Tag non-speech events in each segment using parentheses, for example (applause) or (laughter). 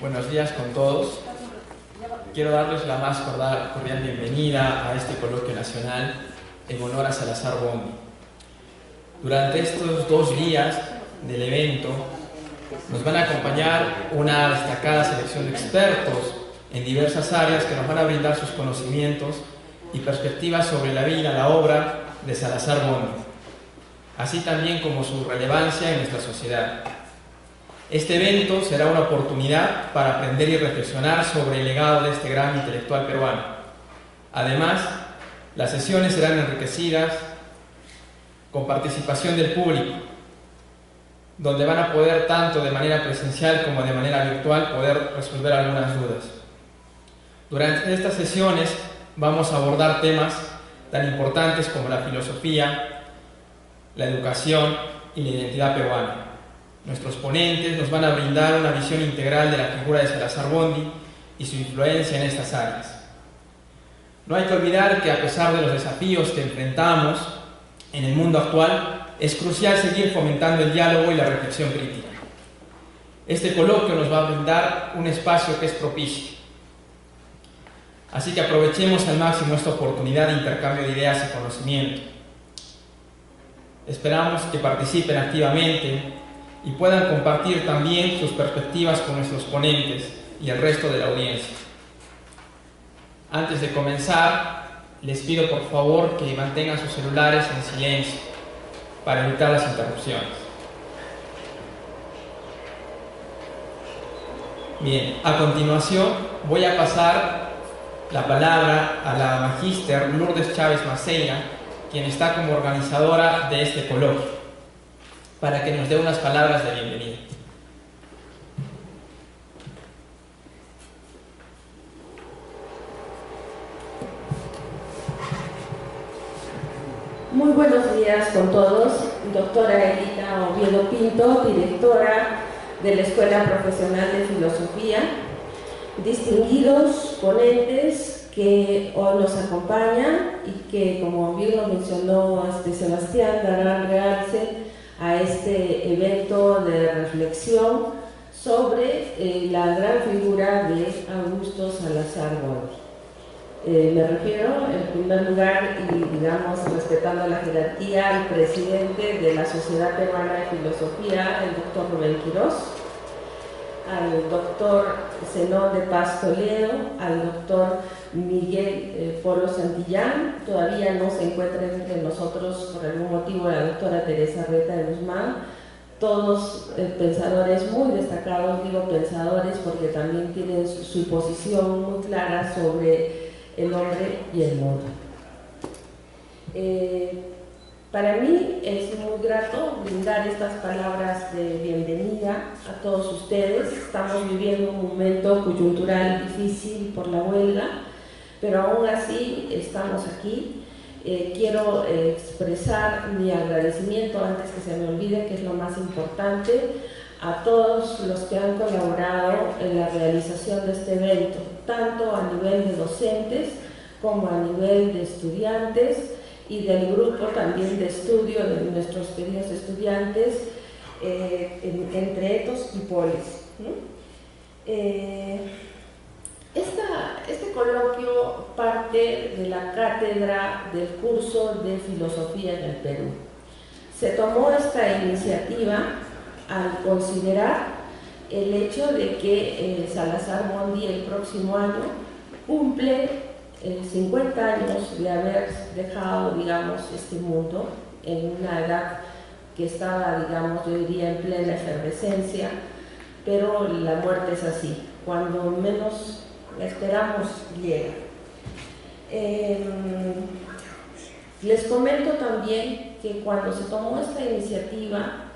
Buenos días con todos. Quiero darles la más cordial bienvenida a este coloquio nacional en honor a Salazar Bondi. Durante estos dos días del evento nos van a acompañar una destacada selección de expertos en diversas áreas que nos van a brindar sus conocimientos y perspectivas sobre la vida, la obra de Salazar Bondi, así también como su relevancia en nuestra sociedad. Este evento será una oportunidad para aprender y reflexionar sobre el legado de este gran intelectual peruano. Además, las sesiones serán enriquecidas con participación del público, donde van a poder tanto de manera presencial como de manera virtual poder resolver algunas dudas. Durante estas sesiones vamos a abordar temas tan importantes como la filosofía, la educación y la identidad peruana. Nuestros ponentes nos van a brindar una visión integral de la figura de Salazar Bondi y su influencia en estas áreas. No hay que olvidar que a pesar de los desafíos que enfrentamos en el mundo actual, es crucial seguir fomentando el diálogo y la reflexión crítica. Este coloquio nos va a brindar un espacio que es propicio. Así que aprovechemos al máximo esta oportunidad de intercambio de ideas y conocimiento. Esperamos que participen activamente y puedan compartir también sus perspectivas con nuestros ponentes y el resto de la audiencia. Antes de comenzar, les pido por favor que mantengan sus celulares en silencio para evitar las interrupciones. Bien, a continuación voy a pasar la palabra a la magíster Lourdes Chávez Maceira, quien está como organizadora de este coloquio para que nos dé unas palabras de bienvenida. Muy buenos días con todos. Doctora Elita Oviedo Pinto, directora de la Escuela Profesional de Filosofía, distinguidos ponentes que hoy nos acompañan y que, como bien lo mencionó este Sebastián, darán realce a este evento de reflexión sobre eh, la gran figura de Augusto Salazar Borges. Eh, me refiero, en primer lugar, y digamos, respetando la jerarquía, al presidente de la Sociedad Peruana de Filosofía, el doctor Rubén Quirós, al doctor Zenón de Paz Toledo, al doctor Miguel eh, Polo Santillán, todavía no se encuentra entre nosotros por algún motivo la doctora Teresa Reta de Guzmán, todos eh, pensadores muy destacados, digo pensadores porque también tienen su, posición muy clara sobre el hombre y el mundo. Eh, para mí es muy grato brindar estas palabras de bienvenida a todos ustedes. Estamos viviendo un momento coyuntural difícil por la huelga, pero aún así estamos aquí. Eh, quiero eh, expresar mi agradecimiento antes que se me olvide, que es lo más importante, a todos los que han colaborado en la realización de este evento, tanto a nivel de docentes como a nivel de estudiantes y del grupo también de estudio de nuestros queridos estudiantes, eh, entre etos y polis. Este coloquio parte de la cátedra del curso de filosofía en el Perú. Se tomó esta iniciativa al considerar el hecho de que eh, Salazar Mondi el próximo año cumple 50 eh, años de haber dejado, digamos, este mundo en una edad que estaba, digamos, yo diría en plena efervescencia, pero la muerte es así, cuando menos esperamos llega. Em, les comento también que cuando se tomó esta iniciativa,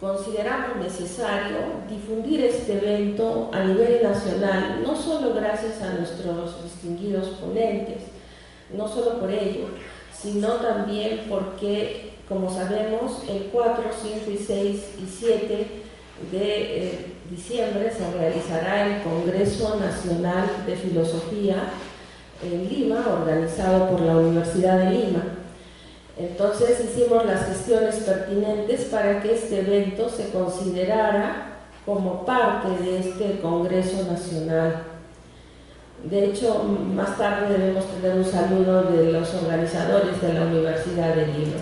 consideramos necesario difundir este evento a nivel nacional, no solo gracias a nuestros distinguidos ponentes, no solo por ello, sino también porque, como sabemos, el 4, 5 y 6 y 7 de eh, diciembre se realizará el Congreso Nacional de Filosofía en Lima, organizado por la Universidad de Lima. Entonces hicimos las gestiones pertinentes para que este evento se considerara como parte de este Congreso Nacional. De hecho, más tarde debemos tener un saludo de los organizadores de la Universidad de Lima.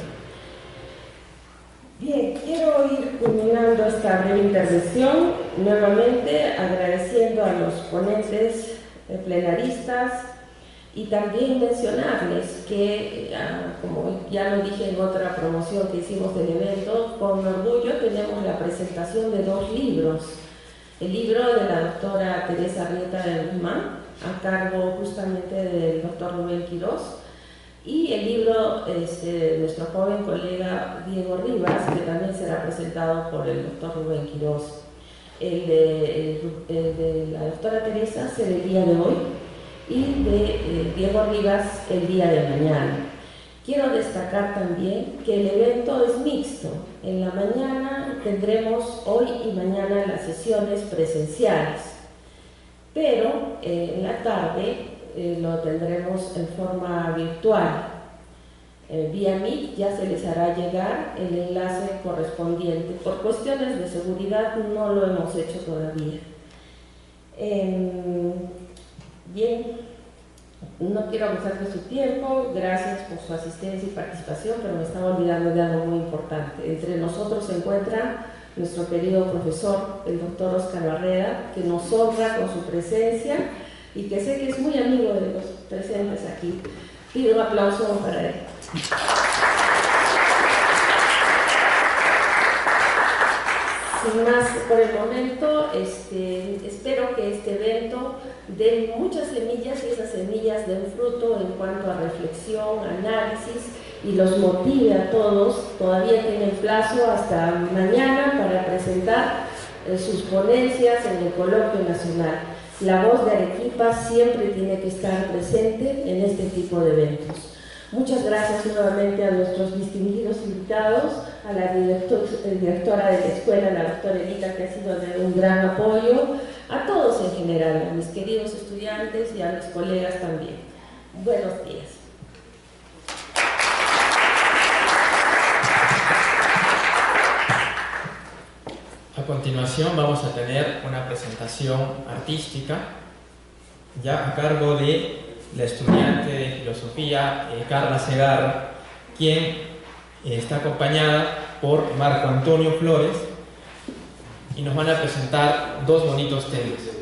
Bien, quiero ir culminando esta breve intervención, nuevamente agradeciendo a los ponentes plenaristas y también mencionarles que, ah, como ya lo dije en otra promoción que hicimos del evento, con orgullo tenemos la presentación de dos libros. El libro de la doctora Teresa Rieta de Guzmán, a cargo justamente del doctor Rubén Quirós, y el libro este, de nuestro joven colega Diego Rivas, que también será presentado por el doctor Rubén Quirós. El de, la doctora Teresa será el día de hoy y de eh, Diego Rivas el día de mañana. Quiero destacar también que el evento es mixto. En la mañana tendremos hoy y mañana las sesiones presenciales, pero en la tarde eh, lo tendremos en forma virtual. Eh, vía Meet ya se les hará llegar el enlace correspondiente. Por cuestiones de seguridad no lo hemos hecho todavía. Em, bien, no quiero abusar de su tiempo, gracias por su asistencia y participación, pero me estaba olvidando de algo muy importante. Entre nosotros se encuentra nuestro querido profesor, el doctor Oscar Barrera, que nos honra con su presencia y que sé que es muy amigo de los presentes aquí. Pido un aplauso para él. Sin más por el momento, este, espero que este evento dé muchas semillas y esas semillas den fruto en cuanto a reflexión, análisis y los motive a todos. Todavía tienen plazo hasta mañana para presentar eh, sus ponencias en el coloquio nacional. La voz de Arequipa siempre tiene que estar presente en este tipo de eventos. Muchas gracias nuevamente a nuestros distinguidos invitados, a la directora de la escuela, la doctora Elita, que ha sido de un gran apoyo, a todos en general, a mis queridos estudiantes y a mis colegas también. Buenos días. A continuación vamos a tener una presentación artística ya a cargo de la estudiante de filosofía eh, Carla Segarra, quien eh, está acompañada por Marco Antonio Flores y nos van a presentar dos bonitos temas.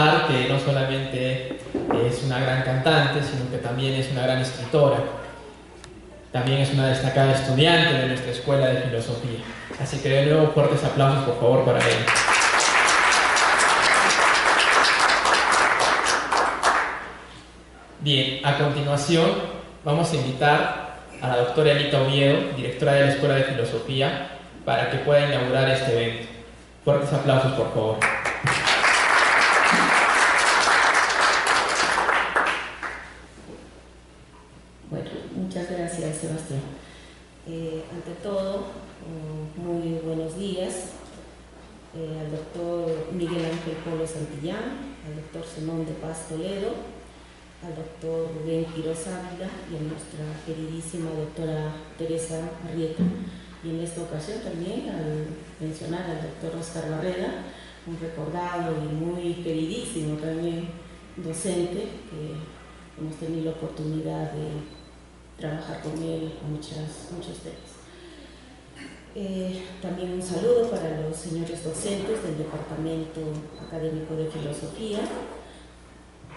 Resaltar que no solamente es una gran cantante, sino que también es una gran escritora. También es una destacada estudiante de nuestra Escuela de Filosofía. Así que de nuevo fuertes aplausos por favor para ella. Bien, a continuación vamos a invitar a la doctora Anita Oviedo, directora de la Escuela de Filosofía, para que pueda inaugurar este evento. Fuertes aplausos, por favor. Bueno, muchas gracias, Sebastián. Eh, ante todo, mm, muy buenos días eh, al doctor Miguel Ángel Polo Santillán, al doctor Simón de Paz Toledo, al doctor Rubén Quiroz Ávila y a nuestra queridísima doctora Teresa Arrieta y en esta ocasión también al mencionar al doctor Oscar Barrera, un recordado y muy queridísimo también docente, que hemos tenido la oportunidad de trabajar con él en muchas, muchos temas. Eh, también un saludo para los señores docentes del Departamento Académico de Filosofía,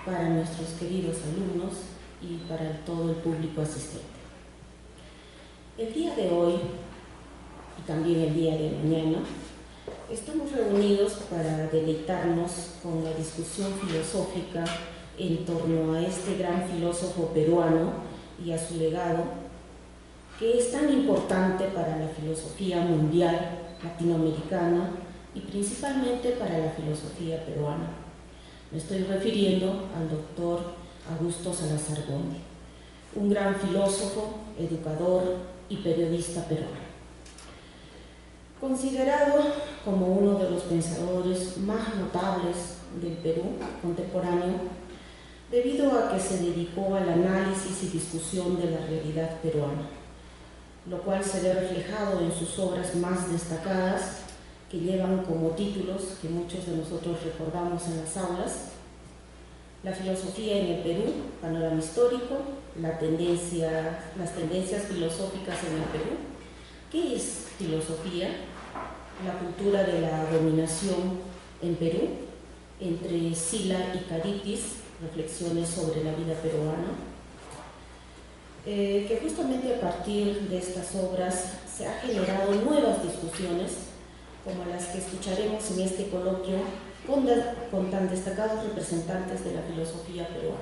para nuestros queridos alumnos y para todo el público asistente. El día de hoy y también el día de mañana estamos reunidos para deleitarnos con la discusión filosófica en torno a este gran filósofo peruano y a su legado que es tan importante para la filosofía mundial latinoamericana y principalmente para la filosofía peruana. Me estoy refiriendo al doctor Augusto Salazar Bondi, un gran filósofo, educador y periodista peruano. Considerado como uno de los pensadores más notables del Perú contemporáneo, debido a que se dedicó al análisis y discusión de la realidad peruana lo cual se ve reflejado en sus obras más destacadas, que llevan como títulos que muchos de nosotros recordamos en las aulas, La filosofía en el Perú, panorama histórico, las tendencias filosóficas en el Perú, ¿qué es filosofía? La cultura de la dominación en Perú, entre Sila y Caritis, reflexiones sobre la vida peruana, eh, que justamente a partir de estas obras se han generado nuevas discusiones, como las que escucharemos en este coloquio con, con tan destacados representantes de la filosofía peruana.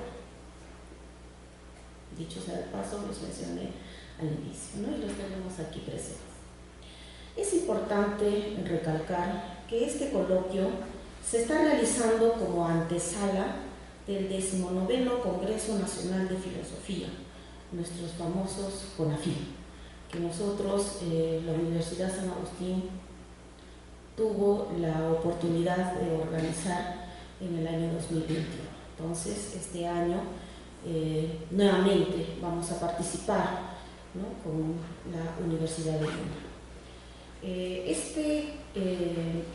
Dicho sea de paso, los mencioné al inicio ¿no? y los tenemos aquí presentes. Es importante recalcar que este coloquio se está realizando como antesala del 19 Congreso Nacional de Filosofía, nuestros famosos CONAFIL, que nosotros, eh, la Universidad San Agustín, tuvo la oportunidad de organizar en el año 2021. Entonces, este año eh, nuevamente vamos a participar con la Universidad de Lima. Eh, este,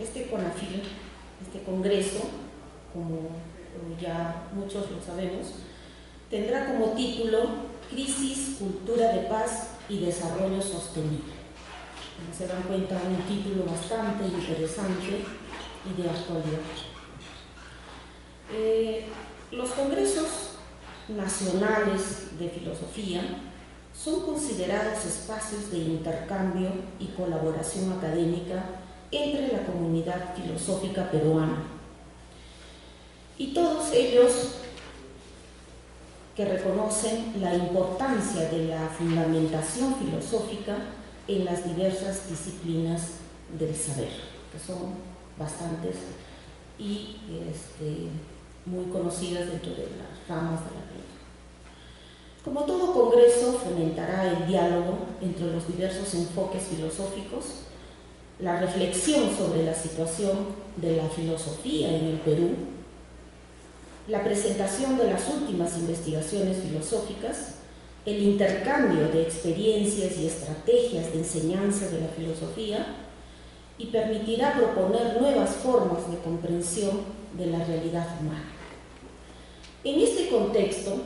este CONAFIL, este congreso, como ya muchos lo sabemos, tendrá como título Crisis, Cultura de Paz y Desarrollo Sostenible. Se dan cuenta, un título bastante interesante y de actualidad. Eh, los congresos nacionales de filosofía son considerados espacios de intercambio y colaboración académica entre la comunidad filosófica peruana. Y todos ellos que reconocen la importancia de la fundamentación filosófica en las diversas disciplinas del saber, que son bastantes y este, muy conocidas dentro de las ramas de la vida. Como todo congreso fomentará el diálogo entre los diversos enfoques filosóficos, la reflexión sobre la situación de la filosofía en el Perú la presentación de las últimas investigaciones filosóficas, el intercambio de experiencias y estrategias de enseñanza de la filosofía y permitirá proponer nuevas formas de comprensión de la realidad humana. En este contexto,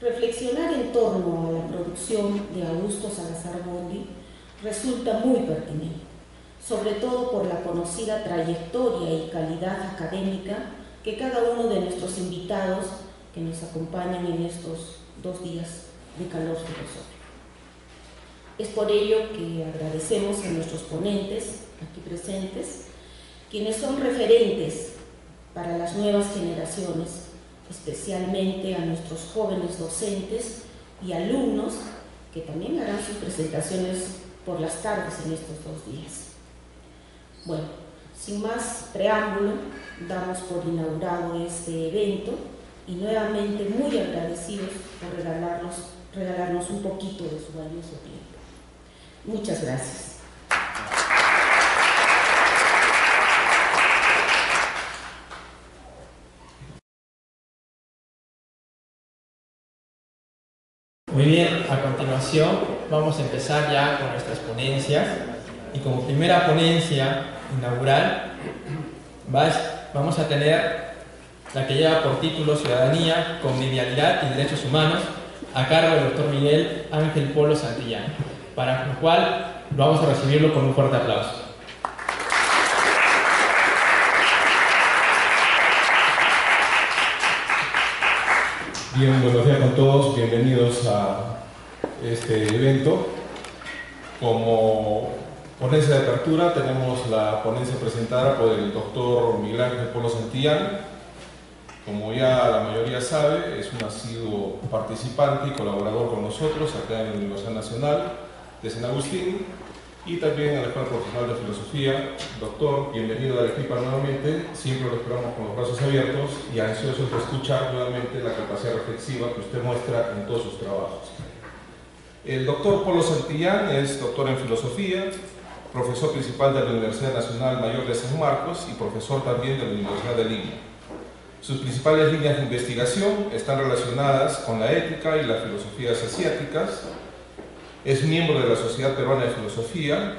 reflexionar en torno a la producción de Augusto Salazar Bondi resulta muy pertinente, sobre todo por la conocida trayectoria y calidad académica que cada uno de nuestros invitados que nos acompañan en estos dos días de calor filosófico. Es por ello que agradecemos a nuestros ponentes aquí presentes, quienes son referentes para las nuevas generaciones, especialmente a nuestros jóvenes docentes y alumnos que también harán sus presentaciones por las tardes en estos dos días. Bueno, sin más preámbulo, damos por inaugurado este evento y nuevamente muy agradecidos por regalarnos, regalarnos un poquito de su valioso tiempo. Muchas gracias. Muy bien, a continuación vamos a empezar ya con nuestras ponencias y como primera ponencia inaugural vamos a tener la que lleva por título Ciudadanía, Convivialidad y Derechos Humanos, a cargo del doctor Miguel Ángel Polo Santillán, para lo cual vamos a recibirlo con un fuerte aplauso. Bien, buenos días con todos, bienvenidos a este evento. Como ponencia de apertura tenemos la ponencia presentada por el doctor Miguel Ángel Polo Santillán. Como ya la mayoría sabe, es un asiduo participante y colaborador con nosotros acá en la Universidad Nacional de San Agustín y también a la Profesional de Filosofía. Doctor, bienvenido al equipo nuevamente, siempre lo esperamos con los brazos abiertos y ansiosos de escuchar nuevamente la capacidad reflexiva que usted muestra en todos sus trabajos. El doctor Polo Santillán es doctor en Filosofía, profesor principal de la Universidad Nacional Mayor de San Marcos y profesor también de la Universidad de Lima. Sus principales líneas de investigación están relacionadas con la ética y las filosofías asiáticas, es miembro de la Sociedad Peruana de Filosofía,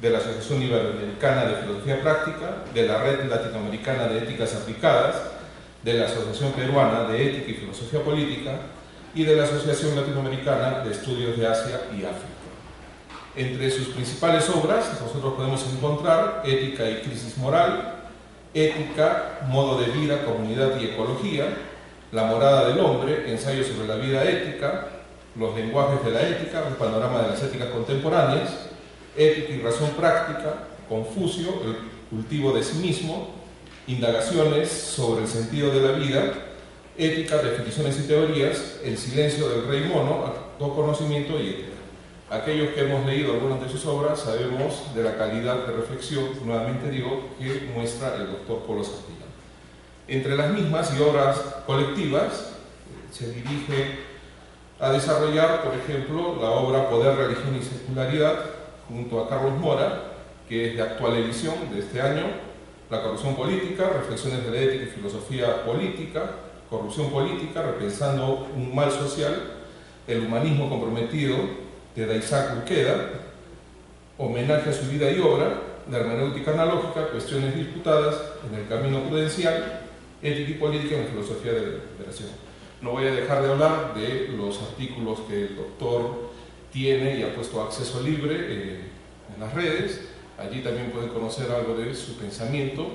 de la Asociación Iberoamericana de Filosofía Práctica, de la Red Latinoamericana de Éticas Aplicadas, de la Asociación Peruana de Ética y Filosofía Política y de la Asociación Latinoamericana de Estudios de Asia y África. Entre sus principales obras nosotros podemos encontrar Ética y Crisis Moral, Ética, Modo de Vida, Comunidad y Ecología, La Morada del Hombre, Ensayo sobre la Vida Ética, los lenguajes de la ética, un panorama de las éticas contemporáneas, ética y razón práctica, Confucio, el cultivo de sí mismo, indagaciones sobre el sentido de la vida, ética, definiciones y teorías, el silencio del rey mono, conocimiento y ética. Aquellos que hemos leído algunas de sus obras sabemos de la calidad de reflexión, nuevamente digo, que muestra el doctor Polo Santillán. Entre las mismas y obras colectivas se dirige a desarrollar, por ejemplo, la obra Poder, Religión y Secularidad, junto a Carlos Mora, que es de actual edición de este año, La corrupción política, reflexiones de la ética y filosofía política, corrupción política, repensando un mal social, el humanismo comprometido, de Daisaku Urqueda, homenaje a su vida y obra, la hermenéutica analógica, cuestiones disputadas en el camino prudencial, ética y política en filosofía de la liberación. No voy a dejar de hablar de los artículos que el doctor tiene y ha puesto acceso libre en las redes. Allí también pueden conocer algo de su pensamiento.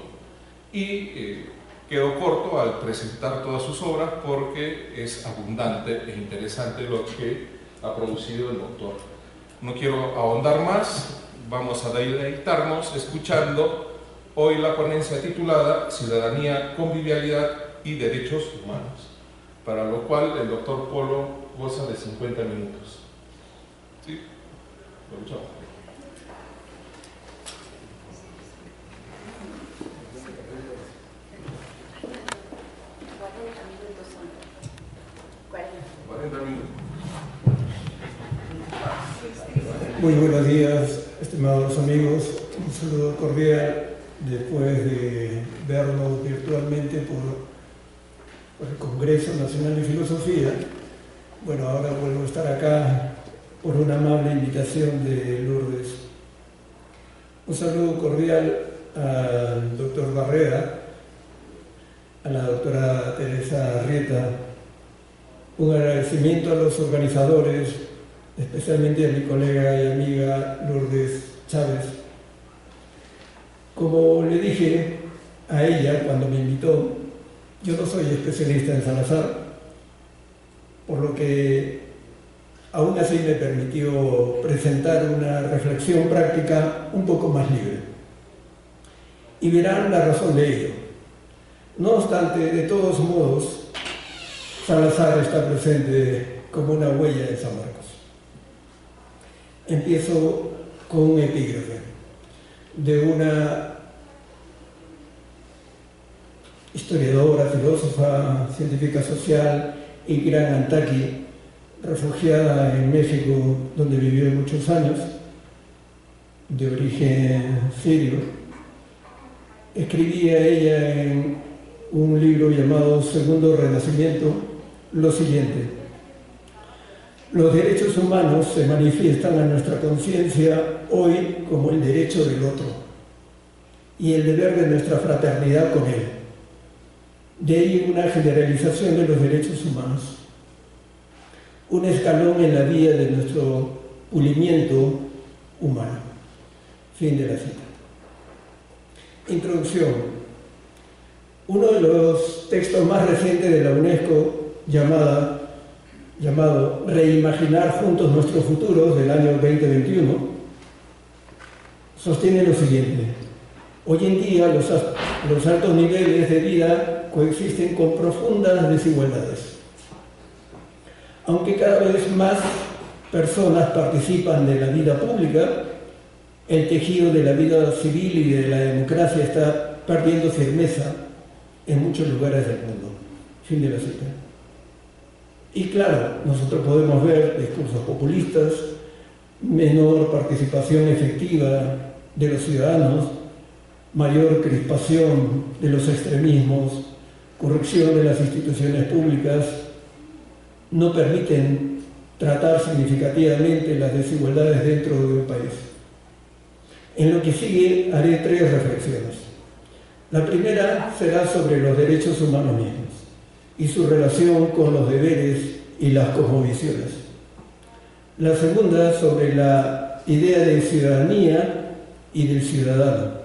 Y eh, quedo corto al presentar todas sus obras porque es abundante e interesante lo que ha producido el doctor. No quiero ahondar más, vamos a deleitarnos escuchando hoy la ponencia titulada Ciudadanía, Convivialidad y Derechos Humanos para lo cual el doctor Polo goza de 50 minutos. ¿Sí? Lo Muy buenos días, estimados amigos. Un saludo cordial después de vernos virtualmente por por el Congreso Nacional de Filosofía. Bueno, ahora vuelvo a estar acá por una amable invitación de Lourdes. Un saludo cordial al doctor Barrera, a la doctora Teresa Arrieta, un agradecimiento a los organizadores, especialmente a mi colega y amiga Lourdes Chávez. Como le dije a ella cuando me invitó, yo no soy especialista en Salazar, por lo que aún así me permitió presentar una reflexión práctica un poco más libre. Y verán la razón de ello. No obstante, de todos modos, Salazar está presente como una huella en Marcos. Empiezo con un epígrafe de una historiadora, filósofa, científica social, y Gran Antaki, refugiada en México, donde vivió muchos años, de origen sirio. Escribía ella en un libro llamado Segundo Renacimiento lo siguiente. Los derechos humanos se manifiestan a nuestra conciencia hoy como el derecho del otro y el deber de nuestra fraternidad con Él. De ahí una generalización de los derechos humanos. Un escalón en la vía de nuestro pulimiento humano. Fin de la cita. Introducción. Uno de los textos más recientes de la UNESCO, llamada, llamado Reimaginar juntos nuestros futuros del año 2021, sostiene lo siguiente. Hoy en día los, los altos niveles de vida coexisten con profundas desigualdades. Aunque cada vez más personas participan de la vida pública, el tejido de la vida civil y de la democracia está perdiendo firmeza en muchos lugares del mundo. Fin de la cita. Y claro, nosotros podemos ver discursos populistas, menor participación efectiva de los ciudadanos, mayor crispación de los extremismos, corrupción de las instituciones públicas, no permiten tratar significativamente las desigualdades dentro de un país. En lo que sigue haré tres reflexiones. La primera será sobre los derechos humanos mismos y su relación con los deberes y las cosmovisiones. La segunda sobre la idea de ciudadanía y del ciudadano.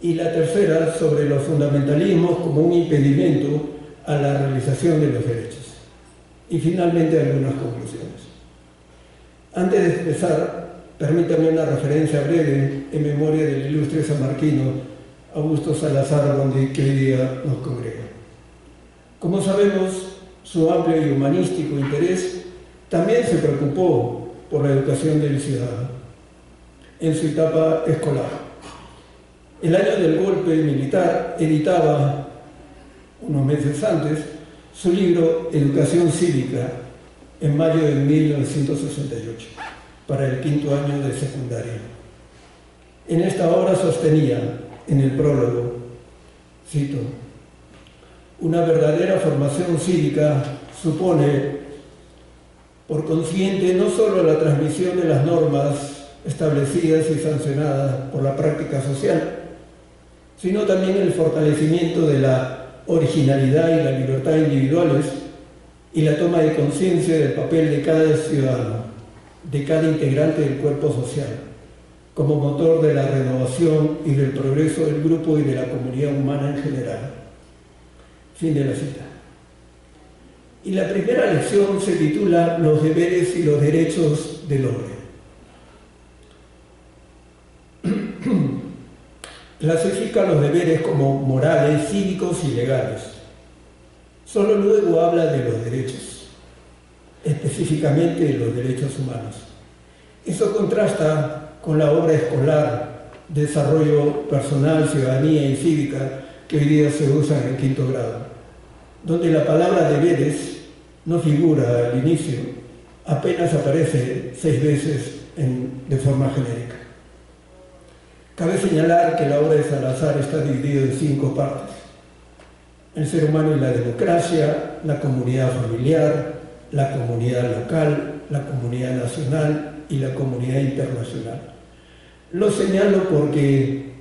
Y la tercera sobre los fundamentalismos como un impedimento a la realización de los derechos. Y finalmente algunas conclusiones. Antes de empezar, Permítame una referencia breve en memoria del ilustre samarquino Augusto Salazar, donde que día nos congrega. Como sabemos, su amplio y humanístico interés también se preocupó por la educación del ciudadano en su etapa escolar. El año del golpe militar editaba, unos meses antes, su libro Educación Cívica en mayo de 1968 para el quinto año de secundaria. En esta obra sostenía, en el prólogo, cito, una verdadera formación cívica supone, por consiguiente, no solo la transmisión de las normas establecidas y sancionadas por la práctica social, sino también el fortalecimiento de la originalidad y la libertad individuales y la toma de conciencia del papel de cada ciudadano de cada integrante del cuerpo social, como motor de la renovación y del progreso del grupo y de la comunidad humana en general. Fin de la cita. Y la primera lección se titula Los deberes y los derechos del hombre. (clears throat) Clasifica los deberes como morales, cívicos y legales. Solo luego habla de los derechos específicamente los derechos humanos. Eso contrasta con la obra escolar, desarrollo personal, ciudadanía y cívica que hoy día se usa en quinto grado, donde la palabra deberes no figura al inicio, apenas aparece seis veces de forma genérica. Cabe señalar que la obra de Salazar está dividida en cinco partes. El ser humano y la democracia, la comunidad familiar, la comunidad local, la comunidad nacional y la comunidad internacional. Lo señalo porque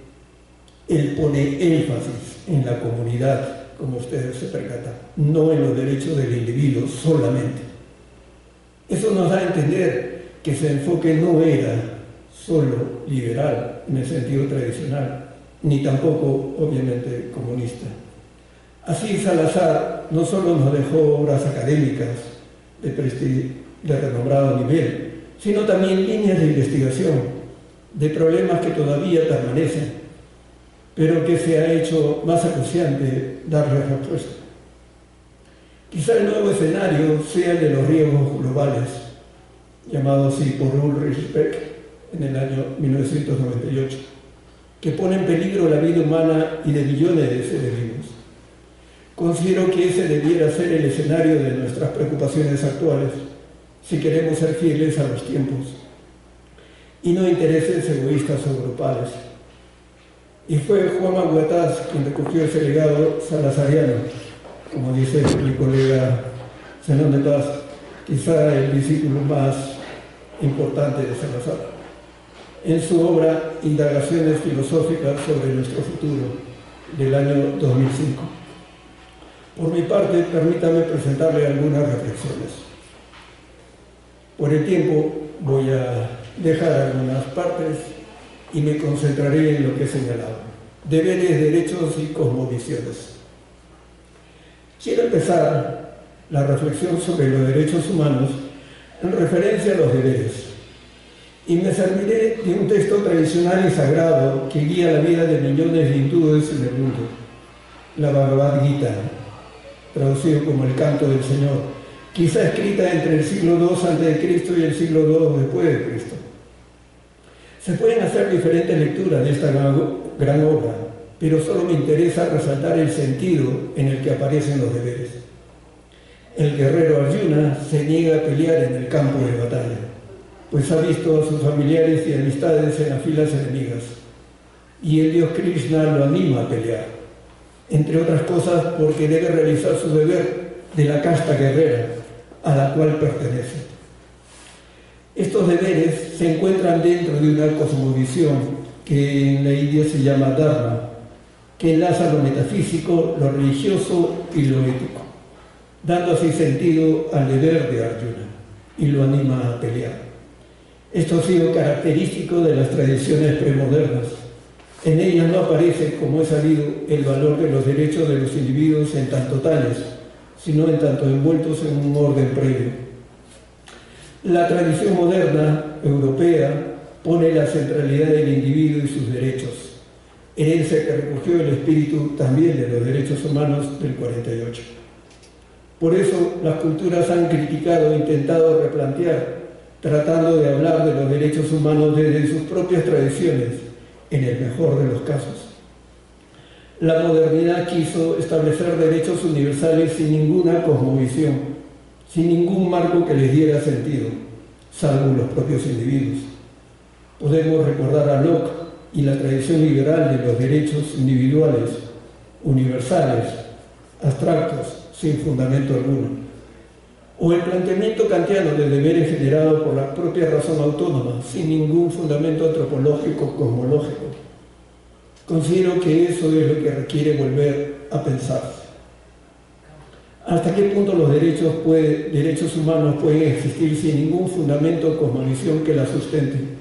él pone énfasis en la comunidad, como ustedes se percatan, no en los derechos del individuo solamente. Eso nos da a entender que ese enfoque no era solo liberal en el sentido tradicional, ni tampoco obviamente comunista. Así Salazar no solo nos dejó obras académicas, de, de renombrado nivel, sino también líneas de investigación de problemas que todavía permanecen, pero que se ha hecho más acuciante darles respuesta. Quizá el nuevo escenario sea el de los riesgos globales, llamado así por Ulrich Beck en el año 1998, que pone en peligro la vida humana y de millones de seres vivos. Considero que ese debiera ser el escenario de nuestras preocupaciones actuales, si queremos ser fieles a los tiempos, y no intereses egoístas o grupales. Y fue Juan Aguataz quien recogió ese legado salazariano, como dice mi colega Zenón de Paz, quizá el discípulo más importante de Salazar. en su obra Indagaciones filosóficas sobre nuestro futuro, del año 2005. Por mi parte, permítame presentarle algunas reflexiones. Por el tiempo voy a dejar algunas partes y me concentraré en lo que he señalado. Deberes, derechos y cosmovisiones. Quiero empezar la reflexión sobre los derechos humanos en referencia a los deberes. Y me serviré de un texto tradicional y sagrado que guía la vida de millones de hindúes en el mundo, la Bhagavad Gita, traducido como el canto del Señor, quizá escrita entre el siglo II a.C. y el siglo II después de Cristo. Se pueden hacer diferentes lecturas de esta gran obra, pero solo me interesa resaltar el sentido en el que aparecen los deberes. El guerrero Arjuna se niega a pelear en el campo de batalla, pues ha visto a sus familiares y amistades en las filas enemigas, y el dios Krishna lo anima a pelear, entre otras cosas porque debe realizar su deber de la casta guerrera a la cual pertenece. Estos deberes se encuentran dentro de una cosmovisión que en la India se llama Dharma, que enlaza lo metafísico, lo religioso y lo ético, dando así sentido al deber de Arjuna y lo anima a pelear. Esto ha sido característico de las tradiciones premodernas. En ellas no aparece, como he sabido, el valor de los derechos de los individuos en tanto tales, sino en tanto envueltos en un orden previo. La tradición moderna europea pone la centralidad del individuo y sus derechos herencia que recogió el espíritu también de los derechos humanos del 48. Por eso las culturas han criticado e intentado replantear, tratando de hablar de los derechos humanos desde sus propias tradiciones, en el mejor de los casos. La modernidad quiso establecer derechos universales sin ninguna cosmovisión, sin ningún marco que les diera sentido, salvo los propios individuos. Podemos recordar a Locke y la tradición liberal de los derechos individuales, universales, abstractos, sin fundamento alguno, o el planteamiento kantiano de deberes generado por la propia razón autónoma, sin ningún fundamento antropológico cosmológico. Considero que eso es lo que requiere volver a pensar. ¿Hasta qué punto los derechos, derechos humanos pueden existir sin ningún fundamento o cosmovisión que la sustente?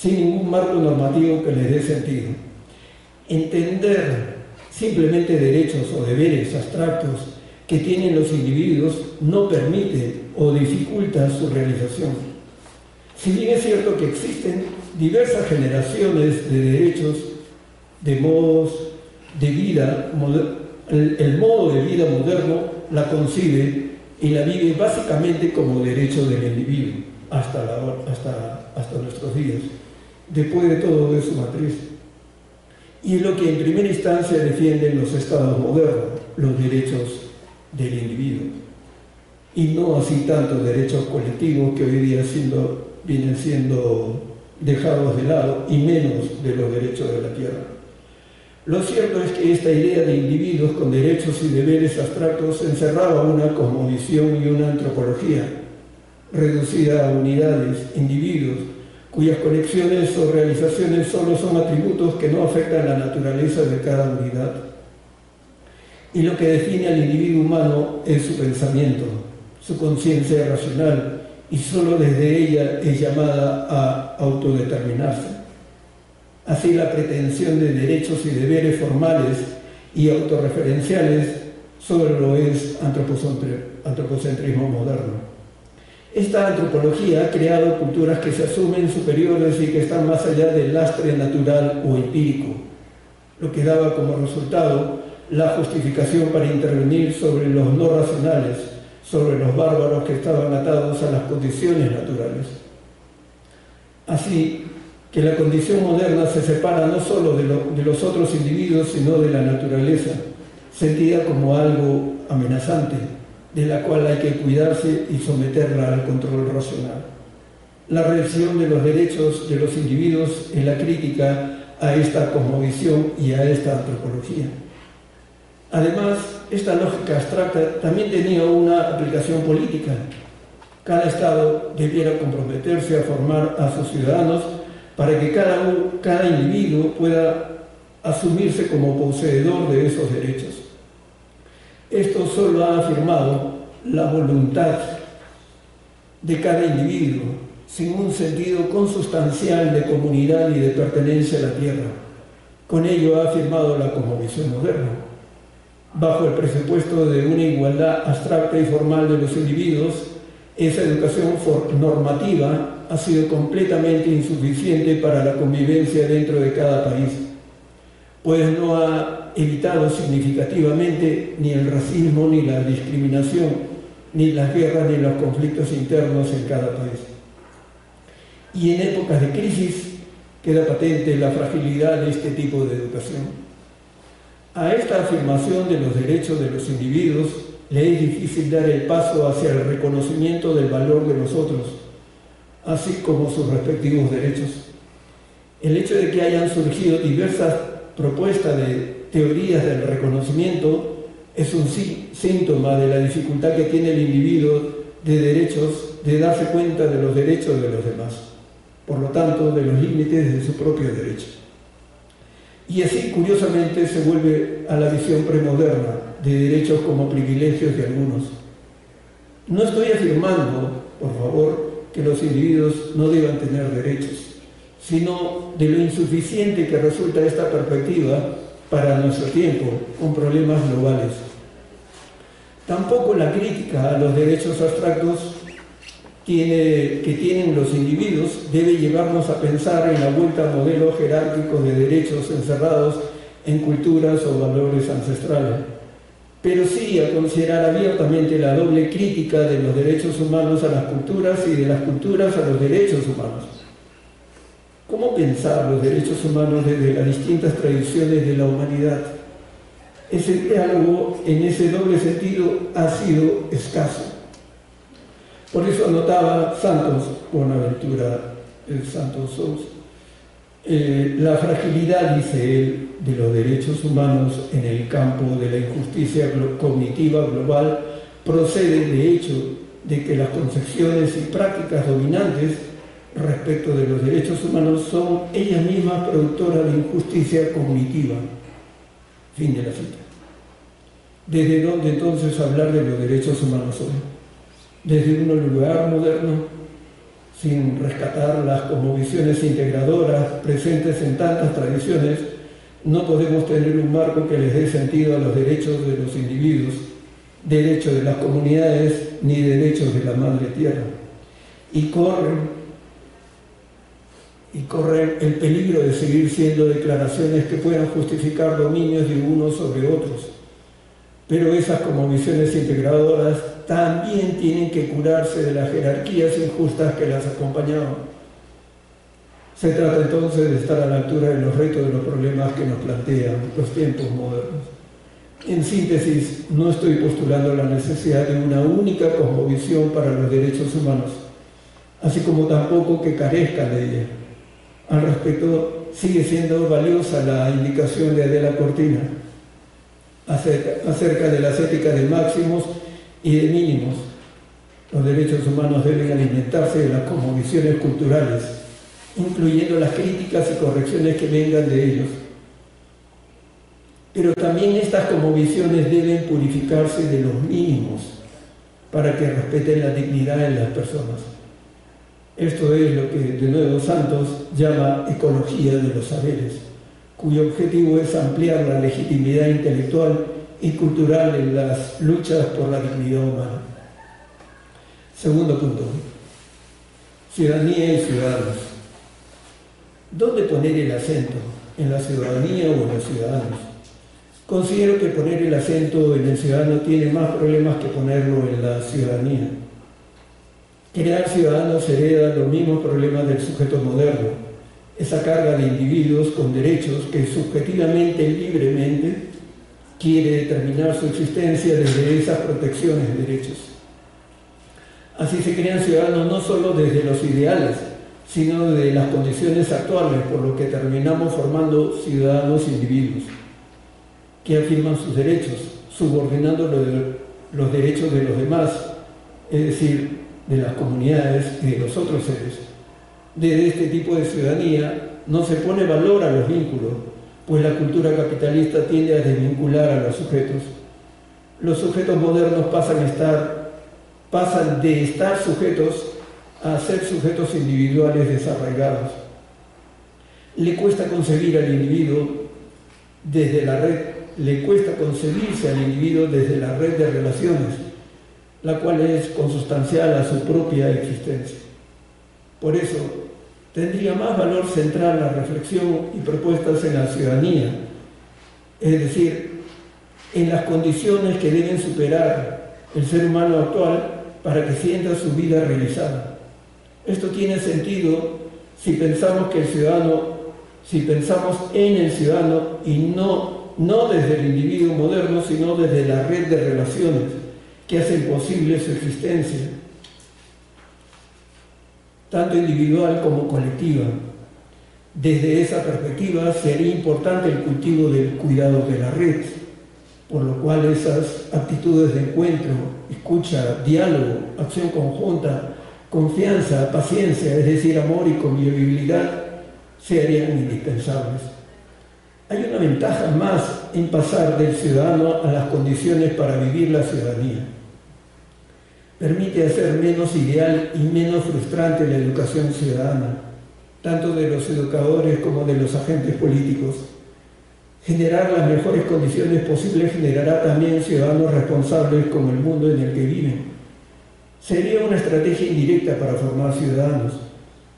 sin ningún marco normativo que les dé sentido. Entender simplemente derechos o deberes abstractos que tienen los individuos no permite o dificulta su realización. Si bien es cierto que existen diversas generaciones de derechos, de modos de vida, el, modo de vida moderno la concibe y la vive básicamente como derecho del individuo hasta, hasta, hasta nuestros días después de todo de su matriz. Y es lo que en primera instancia defienden los estados modernos, los derechos del individuo. Y no así tanto derechos colectivos que hoy día vienen siendo dejados de lado y menos de los derechos de la tierra. Lo cierto es que esta idea de individuos con derechos y deberes abstractos encerraba una cosmovisión y una antropología reducida a unidades, individuos, cuyas conexiones o realizaciones solo son atributos que no afectan la naturaleza de cada unidad. Y lo que define al individuo humano es su pensamiento, su conciencia racional, y solo desde ella es llamada a autodeterminarse. Así la pretensión de derechos y deberes formales y autorreferenciales solo lo es antropocentrismo moderno. Esta antropología ha creado culturas que se asumen superiores y que están más allá del lastre natural o empírico, lo que daba como resultado la justificación para intervenir sobre los no racionales, sobre los bárbaros que estaban atados a las condiciones naturales. Así que la condición moderna se separa no solo de, de los otros individuos, sino de la naturaleza, sentida como algo amenazante, de la cual hay que cuidarse y someterla al control racional. La revisión de los derechos de los individuos en la crítica a esta cosmovisión y a esta antropología. Además, esta lógica abstracta también tenía una aplicación política. Cada Estado debiera comprometerse a formar a sus ciudadanos para que cada, individuo pueda asumirse como poseedor de esos derechos. Esto solo ha afirmado la voluntad de cada individuo, sin un sentido consustancial de comunidad y de pertenencia a la tierra. Con ello ha afirmado la cosmovisión moderna. Bajo el presupuesto de una igualdad abstracta y formal de los individuos, esa educación normativa ha sido completamente insuficiente para la convivencia dentro de cada país, pues no ha evitado significativamente ni el racismo, ni la discriminación, ni las guerras, ni los conflictos internos en cada país. Y en épocas de crisis queda patente la fragilidad de este tipo de educación. A esta afirmación de los derechos de los individuos le es difícil dar el paso hacia el reconocimiento del valor de los otros, así como sus respectivos derechos. El hecho de que hayan surgido diversas propuestas de teorías del reconocimiento es un síntoma de la dificultad que tiene el individuo de derechos de darse cuenta de los derechos de los demás, por lo tanto de los límites de su propio derecho. Y así, curiosamente, se vuelve a la visión premoderna de derechos como privilegios de algunos. No estoy afirmando, por favor, que los individuos no deban tener derechos, sino de lo insuficiente que resulta esta perspectiva para nuestro tiempo, con problemas globales. Tampoco la crítica a los derechos abstractos que tienen los individuos debe llevarnos a pensar en la vuelta a modelos jerárquicos de derechos encerrados en culturas o valores ancestrales, pero sí a considerar abiertamente la doble crítica de los derechos humanos a las culturas y de las culturas a los derechos humanos. ¿Cómo pensar los derechos humanos desde las distintas tradiciones de la humanidad? Ese diálogo en ese doble sentido ha sido escaso. Por eso anotaba Santos, Buenaventura Santos Sous, eh, la fragilidad, dice él, de los derechos humanos en el campo de la injusticia cognitiva global procede de hecho de que las concepciones y prácticas dominantes respecto de los derechos humanos son ellas mismas productoras de injusticia cognitiva. Fin de la cita. ¿Desde dónde entonces hablar de los derechos humanos hoy? Desde un lugar moderno, sin rescatar las cosmovisiones integradoras presentes en tantas tradiciones, no podemos tener un marco que les dé sentido a los derechos de los individuos, derechos de las comunidades, ni derechos de la madre tierra. Y corren y corren el peligro de seguir siendo declaraciones que puedan justificar dominios de unos sobre otros. Pero esas como visiones integradoras también tienen que curarse de las jerarquías injustas que las acompañaban. Se trata entonces de estar a la altura de los retos de los problemas que nos plantean los tiempos modernos. En síntesis, no estoy postulando la necesidad de una única cosmovisión para los derechos humanos, así como tampoco que carezca de ella al respecto, sigue siendo valiosa la indicación de Adela Cortina acerca, de las éticas de máximos y de mínimos. Los derechos humanos deben alimentarse de las cosmovisiones culturales, incluyendo las críticas y correcciones que vengan de ellos. Pero también estas cosmovisiones deben purificarse de los mínimos para que respeten la dignidad de las personas. Esto es lo que de nuevo Santos llama ecología de los saberes, cuyo objetivo es ampliar la legitimidad intelectual y cultural en las luchas por la dignidad humana. Segundo punto, ciudadanía y ciudadanos. ¿Dónde poner el acento? ¿En la ciudadanía o en los ciudadanos? Considero que poner el acento en el ciudadano tiene más problemas que ponerlo en la ciudadanía. Crear ciudadanos hereda los mismos problemas del sujeto moderno, esa carga de individuos con derechos que subjetivamente y libremente quiere determinar su existencia desde esas protecciones de derechos. Así se crean ciudadanos no solo desde los ideales, sino desde las condiciones actuales, por lo que terminamos formando ciudadanos individuos que afirman sus derechos, subordinando los derechos de los demás, es decir, de las comunidades y de los otros seres, de este tipo de ciudadanía, no se pone valor a los vínculos, pues la cultura capitalista tiende a desvincular a los sujetos. Los sujetos modernos pasan, de estar sujetos a ser sujetos individuales desarraigados. Le cuesta concebir al individuo desde la red, le cuesta concebirse al individuo desde la red de relaciones, la cual es consustancial a su propia existencia. Por eso, tendría más valor centrar la reflexión y propuestas en la ciudadanía, es decir, en las condiciones que deben superar el ser humano actual para que sienta su vida realizada. Esto tiene sentido si pensamos que el ciudadano, si pensamos en el ciudadano y no, no desde el individuo moderno, sino desde la red de relaciones que hacen posible su existencia, tanto individual como colectiva. Desde esa perspectiva sería importante el cultivo del cuidado de la red, por lo cual esas actitudes de encuentro, escucha, diálogo, acción conjunta, confianza, paciencia, es decir, amor y convivibilidad, serían indispensables. Hay una ventaja más en pasar del ciudadano a las condiciones para vivir la ciudadanía. Permite hacer menos ideal y menos frustrante la educación ciudadana, tanto de los educadores como de los agentes políticos. Generar las mejores condiciones posibles generará también ciudadanos responsables con el mundo en el que viven sería una estrategia indirecta para formar ciudadanos.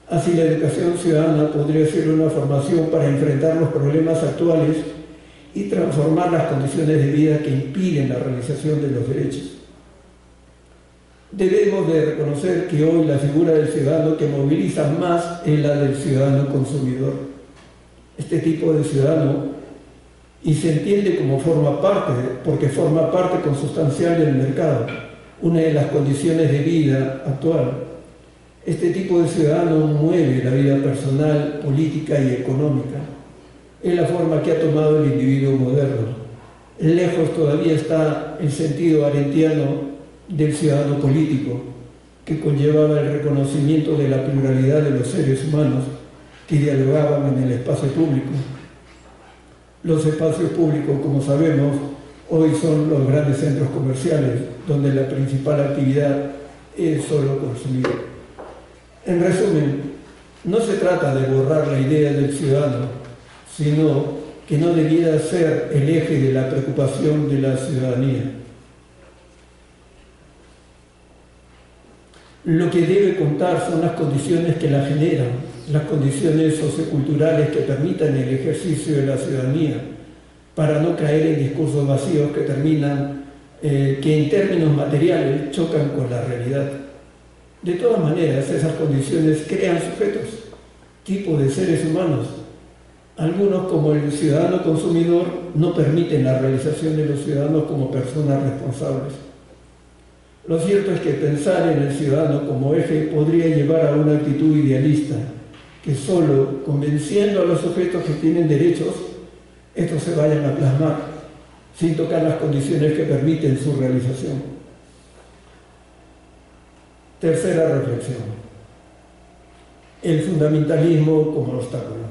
Así la educación ciudadana podría ser una formación para enfrentar los problemas actuales y transformar las condiciones de vida que impiden la realización de los derechos. Debemos de reconocer que hoy la figura del ciudadano que moviliza más es la del ciudadano consumidor. Este tipo de ciudadano, y se entiende como forma parte, porque forma parte consustancial del mercado, una de las condiciones de vida actual. Este tipo de ciudadano mueve la vida personal, política y económica. Es la forma que ha tomado el individuo moderno. Lejos todavía está el sentido arentiano del ciudadano político, que conllevaba el reconocimiento de la pluralidad de los seres humanos que dialogaban en el espacio público. Los espacios públicos, como sabemos, hoy son los grandes centros comerciales, donde la principal actividad es solo consumir. En resumen, no se trata de borrar la idea del ciudadano, sino que no debiera ser el eje de la preocupación de la ciudadanía. Lo que debe contar son las condiciones que la generan, las condiciones socioculturales que permitan el ejercicio de la ciudadanía, para no caer en discursos vacíos que terminan, eh, que en términos materiales chocan con la realidad. De todas maneras, esas condiciones crean sujetos, tipos de seres humanos. Algunos, como el ciudadano consumidor, no permiten la realización de los ciudadanos como personas responsables. Lo cierto es que pensar en el ciudadano como eje podría llevar a una actitud idealista, que solo convenciendo a los sujetos que tienen derechos estos se vayan a plasmar sin tocar las condiciones que permiten su realización. Tercera reflexión. El fundamentalismo como obstáculo.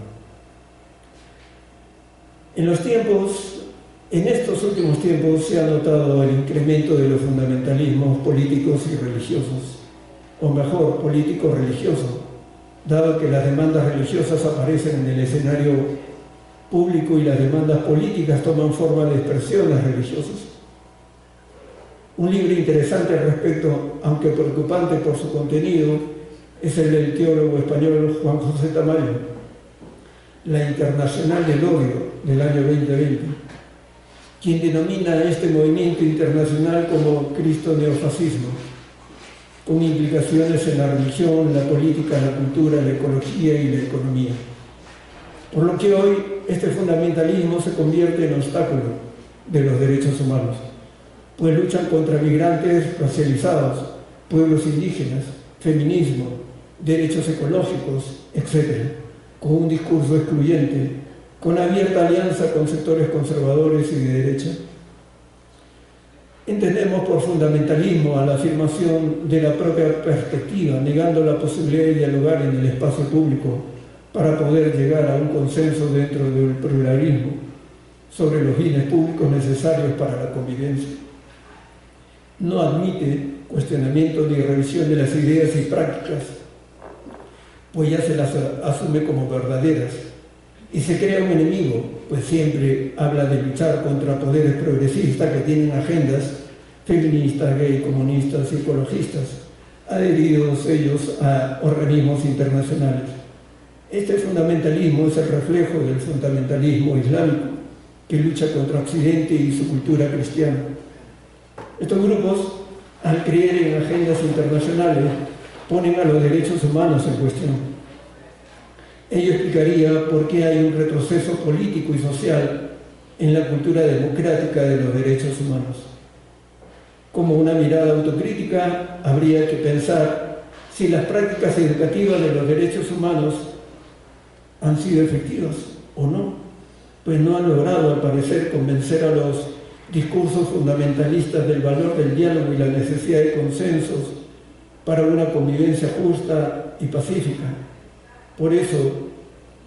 En los tiempos, en estos últimos tiempos se ha notado el incremento de los fundamentalismos políticos y religiosos, o mejor, político-religioso, dado que las demandas religiosas aparecen en el escenario público y las demandas políticas toman forma de expresiones religiosas. Un libro interesante al respecto, aunque preocupante por su contenido, es el del teólogo español Juan José Tamayo, La Internacional del Odio del año 2020, quien denomina este movimiento internacional como Cristo neofascismo, con implicaciones en la religión, la política, la cultura, la ecología y la economía. Por lo que hoy este fundamentalismo se convierte en obstáculo de los derechos humanos, pues luchan contra migrantes racializados, pueblos indígenas, feminismo, derechos ecológicos, etc., con un discurso excluyente, con abierta alianza con sectores conservadores y de derecha. Entendemos por fundamentalismo a la afirmación de la propia perspectiva, negando la posibilidad de dialogar en el espacio público para poder llegar a un consenso dentro del pluralismo sobre los bienes públicos necesarios para la convivencia. No admite cuestionamiento ni revisión de las ideas y prácticas, pues ya se las asume como verdaderas. Y se crea un enemigo, pues siempre habla de luchar contra poderes progresistas que tienen agendas feministas, gay, comunistas, ecologistas, adheridos ellos a organismos internacionales. Este fundamentalismo es el reflejo del fundamentalismo islámico que lucha contra Occidente y su cultura cristiana. Estos grupos, al creer en agendas internacionales, ponen a los derechos humanos en cuestión. Ello explicaría por qué hay un retroceso político y social en la cultura democrática de los derechos humanos. Como una mirada autocrítica, habría que pensar si las prácticas educativas de los derechos humanos han sido efectivas o no, pues no han logrado, al parecer, convencer a los discursos fundamentalistas del valor del diálogo y la necesidad de consensos para una convivencia justa y pacífica. Por eso,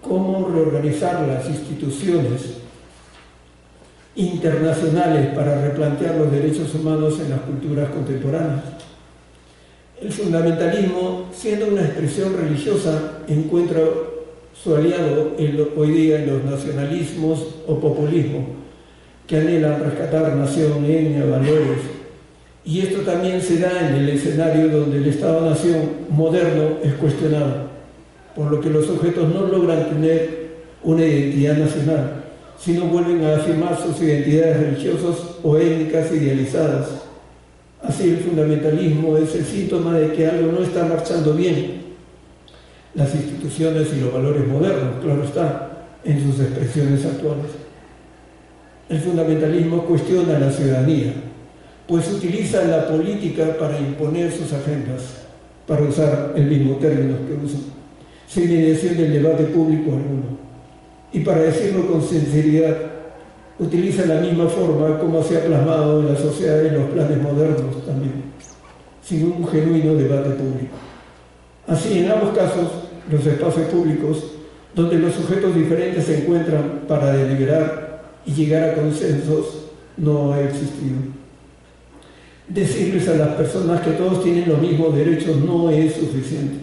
¿cómo reorganizar las instituciones internacionales para replantear los derechos humanos en las culturas contemporáneas? El fundamentalismo, siendo una expresión religiosa, encuentra su aliado hoy día en los nacionalismos o populismo, que anhelan rescatar nación, etnia, valores. Y esto también se da en el escenario donde el Estado-nación moderno es cuestionado, por lo que los sujetos no logran tener una identidad nacional, sino vuelven a afirmar sus identidades religiosas o étnicas idealizadas. Así el fundamentalismo es el síntoma de que algo no está marchando bien las instituciones y los valores modernos, claro está, en sus expresiones actuales. El fundamentalismo cuestiona a la ciudadanía, pues utiliza la política para imponer sus agendas, para usar el mismo término que usa, sin mediación del debate público alguno. Y para decirlo con sinceridad, utiliza la misma forma como se ha plasmado en la sociedad en los planes modernos también, sin un genuino debate público. Así, en ambos casos, los espacios públicos, donde los sujetos diferentes se encuentran para deliberar y llegar a consensos, no ha existido. Decirles a las personas que todos tienen los mismos derechos no es suficiente,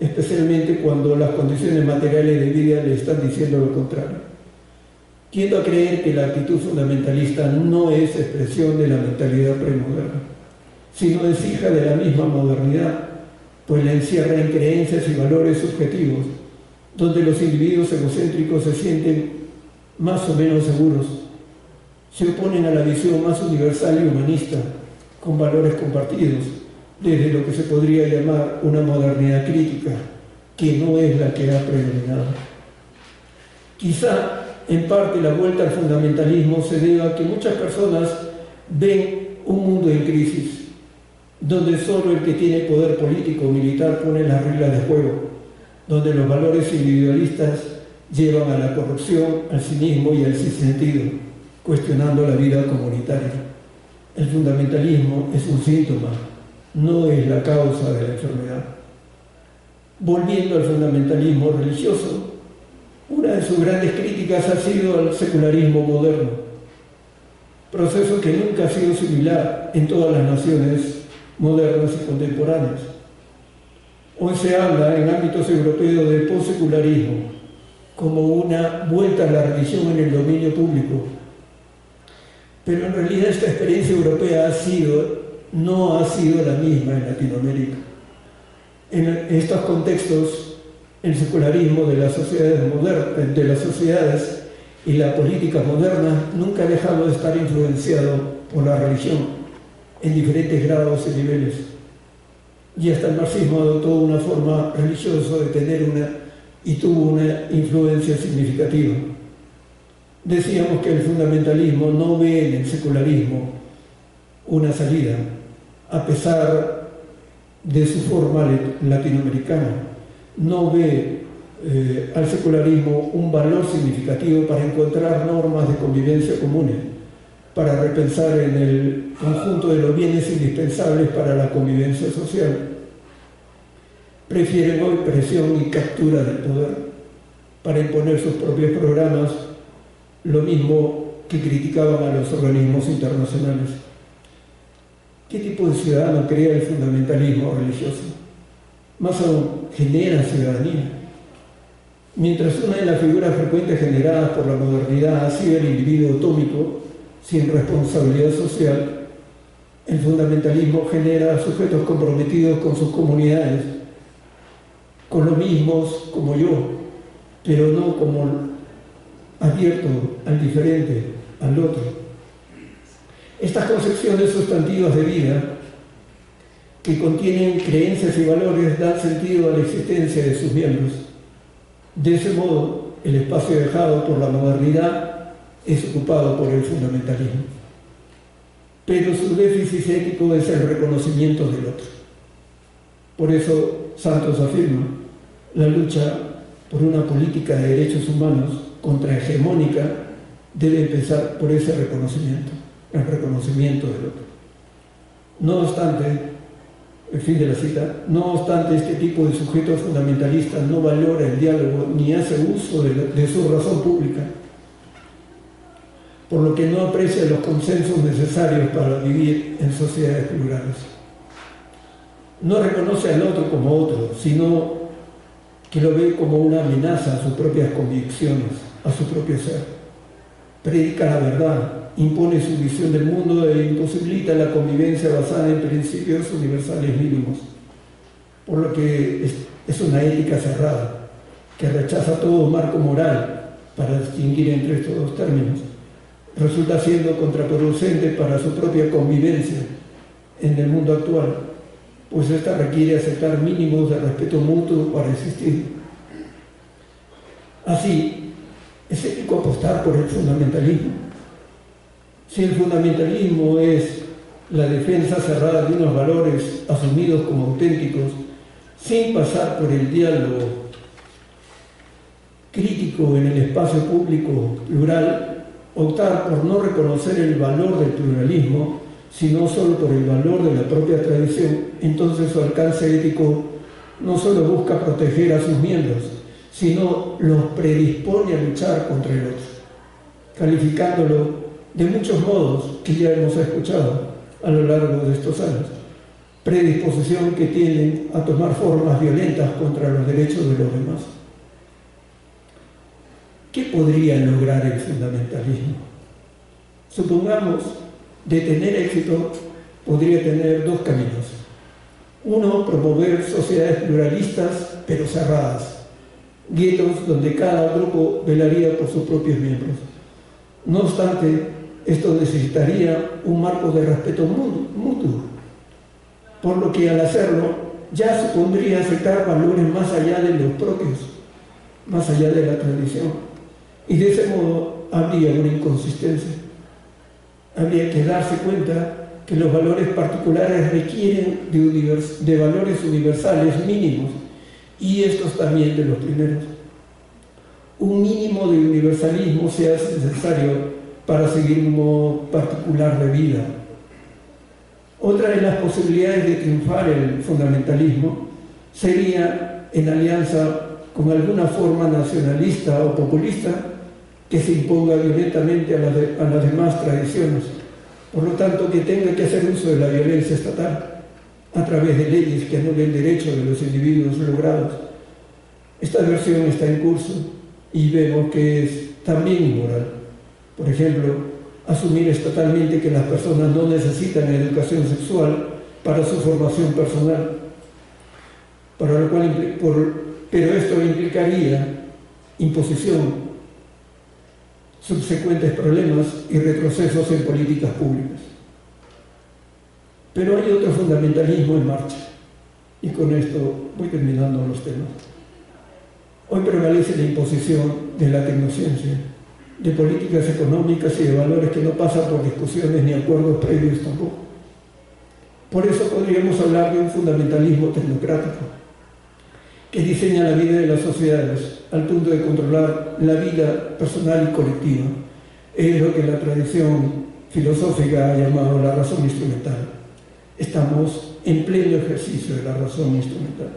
especialmente cuando las condiciones materiales de vida le están diciendo lo contrario. Tiendo a creer que la actitud fundamentalista no es expresión de la mentalidad premoderna, sino es hija de la misma modernidad pues la encierra en creencias y valores subjetivos, donde los individuos egocéntricos se sienten más o menos seguros, se oponen a la visión más universal y humanista, con valores compartidos, desde lo que se podría llamar una modernidad crítica, que no es la que ha predominado. Quizá en parte la vuelta al fundamentalismo se deba a que muchas personas ven un mundo en crisis donde solo el que tiene poder político o militar pone las reglas de juego, donde los valores individualistas llevan a la corrupción, al cinismo y al sinsentido, cuestionando la vida comunitaria. El fundamentalismo es un síntoma, no es la causa de la enfermedad. Volviendo al fundamentalismo religioso, una de sus grandes críticas ha sido al secularismo moderno, proceso que nunca ha sido similar en todas las naciones modernas y contemporáneas. Hoy se habla en ámbitos europeos de postsecularismo como una vuelta a la religión en el dominio público. Pero en realidad esta experiencia europea ha sido, no ha sido la misma en Latinoamérica. En estos contextos, el secularismo de las sociedades modernas, de las sociedades y la política moderna nunca ha dejado de estar influenciado por la religión en diferentes grados y niveles. Y hasta el marxismo adoptó una forma religiosa de tener una y tuvo una influencia significativa. Decíamos que el fundamentalismo no ve en el secularismo una salida, a pesar de su forma latinoamericana. No ve eh, al secularismo un valor significativo para encontrar normas de convivencia comunes para repensar en el conjunto de los bienes indispensables para la convivencia social. Prefieren hoy presión y captura del poder para imponer sus propios programas, lo mismo que criticaban a los organismos internacionales. ¿Qué tipo de ciudadano crea el fundamentalismo religioso? Más aún, genera ciudadanía. Mientras una de las figuras frecuentes generadas por la modernidad ha sido el individuo atómico, sin responsabilidad social, el fundamentalismo genera sujetos comprometidos con sus comunidades, con los mismos como yo, pero no como abierto al diferente, al otro. Estas concepciones sustantivas de vida que contienen creencias y valores dan sentido a la existencia de sus miembros de ese modo, el espacio dejado por la modernidad es ocupado por el fundamentalismo. Pero su déficit ético es el reconocimiento del otro. Por eso Santos afirma, la lucha por una política de derechos humanos contrahegemónica debe empezar por ese reconocimiento, el reconocimiento del otro. No obstante, el fin de la cita, no obstante este tipo de sujetos fundamentalistas no valora el diálogo ni hace uso de, su razón pública, por lo que no aprecia los consensos necesarios para vivir en sociedades plurales. No reconoce al otro como otro, sino que lo ve como una amenaza a sus propias convicciones, a su propio ser. Predica la verdad, impone su visión del mundo e imposibilita la convivencia basada en principios universales mínimos, por lo que es una ética cerrada, que rechaza todo marco moral para distinguir entre estos dos términos. Resulta siendo contraproducente para su propia convivencia en el mundo actual, pues esta requiere aceptar mínimos de respeto mutuo para existir. Así, es ético apostar por el fundamentalismo. Si el fundamentalismo es la defensa cerrada de unos valores asumidos como auténticos, sin pasar por el diálogo crítico en el espacio público plural, optar por no reconocer el valor del pluralismo, sino solo por el valor de la propia tradición, entonces su alcance ético no solo busca proteger a sus miembros, sino los predispone a luchar contra el otro, calificándolo de muchos modos que ya hemos escuchado a lo largo de estos años. Predisposición que tienen a tomar formas violentas contra los derechos de los demás. ¿Qué podría lograr el fundamentalismo? Supongamos, de tener éxito, podría tener dos caminos. Uno, promover sociedades pluralistas pero cerradas, guetos donde cada grupo velaría por sus propios miembros. No obstante, esto necesitaría un marco de respeto mutuo, por lo que al hacerlo ya supondría aceptar valores más allá de los propios, más allá de la tradición. Y de ese modo habría una inconsistencia. Habría que darse cuenta que los valores particulares requieren de, valores universales mínimos y estos también de los primeros. Un mínimo de universalismo se hace necesario para seguir un modo particular de vida. Otra de las posibilidades de triunfar el fundamentalismo sería en alianza con alguna forma nacionalista o populista que se imponga violentamente a, las demás tradiciones, por lo tanto que tenga que hacer uso de la violencia estatal a través de leyes que anulen derechos de los individuos logrados. Esta versión está en curso y vemos que es también inmoral. Por ejemplo, asumir estatalmente que las personas no necesitan educación sexual para su formación personal, para lo cual, pero esto implicaría imposición, subsecuentes problemas y retrocesos en políticas públicas. Pero hay otro fundamentalismo en marcha, y con esto voy terminando los temas. Hoy prevalece la imposición de la tecnociencia de políticas económicas y de valores que no pasan por discusiones ni acuerdos previos tampoco. Por eso podríamos hablar de un fundamentalismo tecnocrático que diseña la vida de las sociedades al punto de controlar la vida personal y colectiva. Es lo que la tradición filosófica ha llamado la razón instrumental. Estamos en pleno ejercicio de la razón instrumental.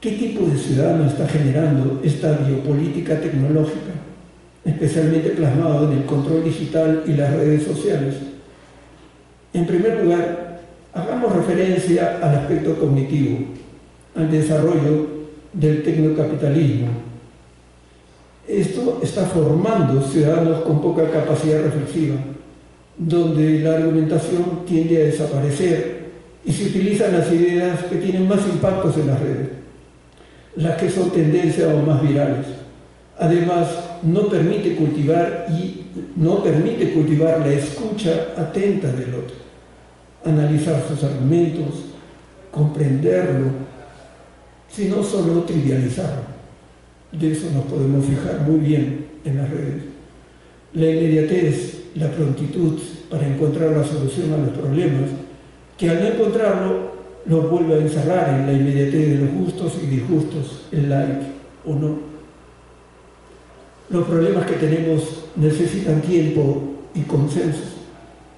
¿Qué tipo de ciudadano está generando esta biopolítica tecnológica, especialmente plasmado en el control digital y las redes sociales? En primer lugar, hagamos referencia al aspecto cognitivo, al desarrollo del tecnocapitalismo. Esto está formando ciudadanos con poca capacidad reflexiva, donde la argumentación tiende a desaparecer y se utilizan las ideas que tienen más impactos en las redes, las que son tendencias o más virales. Además, no permite cultivar y no permite cultivar la escucha atenta del otro, analizar sus argumentos, comprenderlo, sino solo trivializarlo. De eso nos podemos fijar muy bien en las redes. La inmediatez, la prontitud para encontrar la solución a los problemas, que al no encontrarlo nos vuelve a encerrar en la inmediatez de los justos y disgustos, el like o no. Los problemas que tenemos necesitan tiempo y consenso,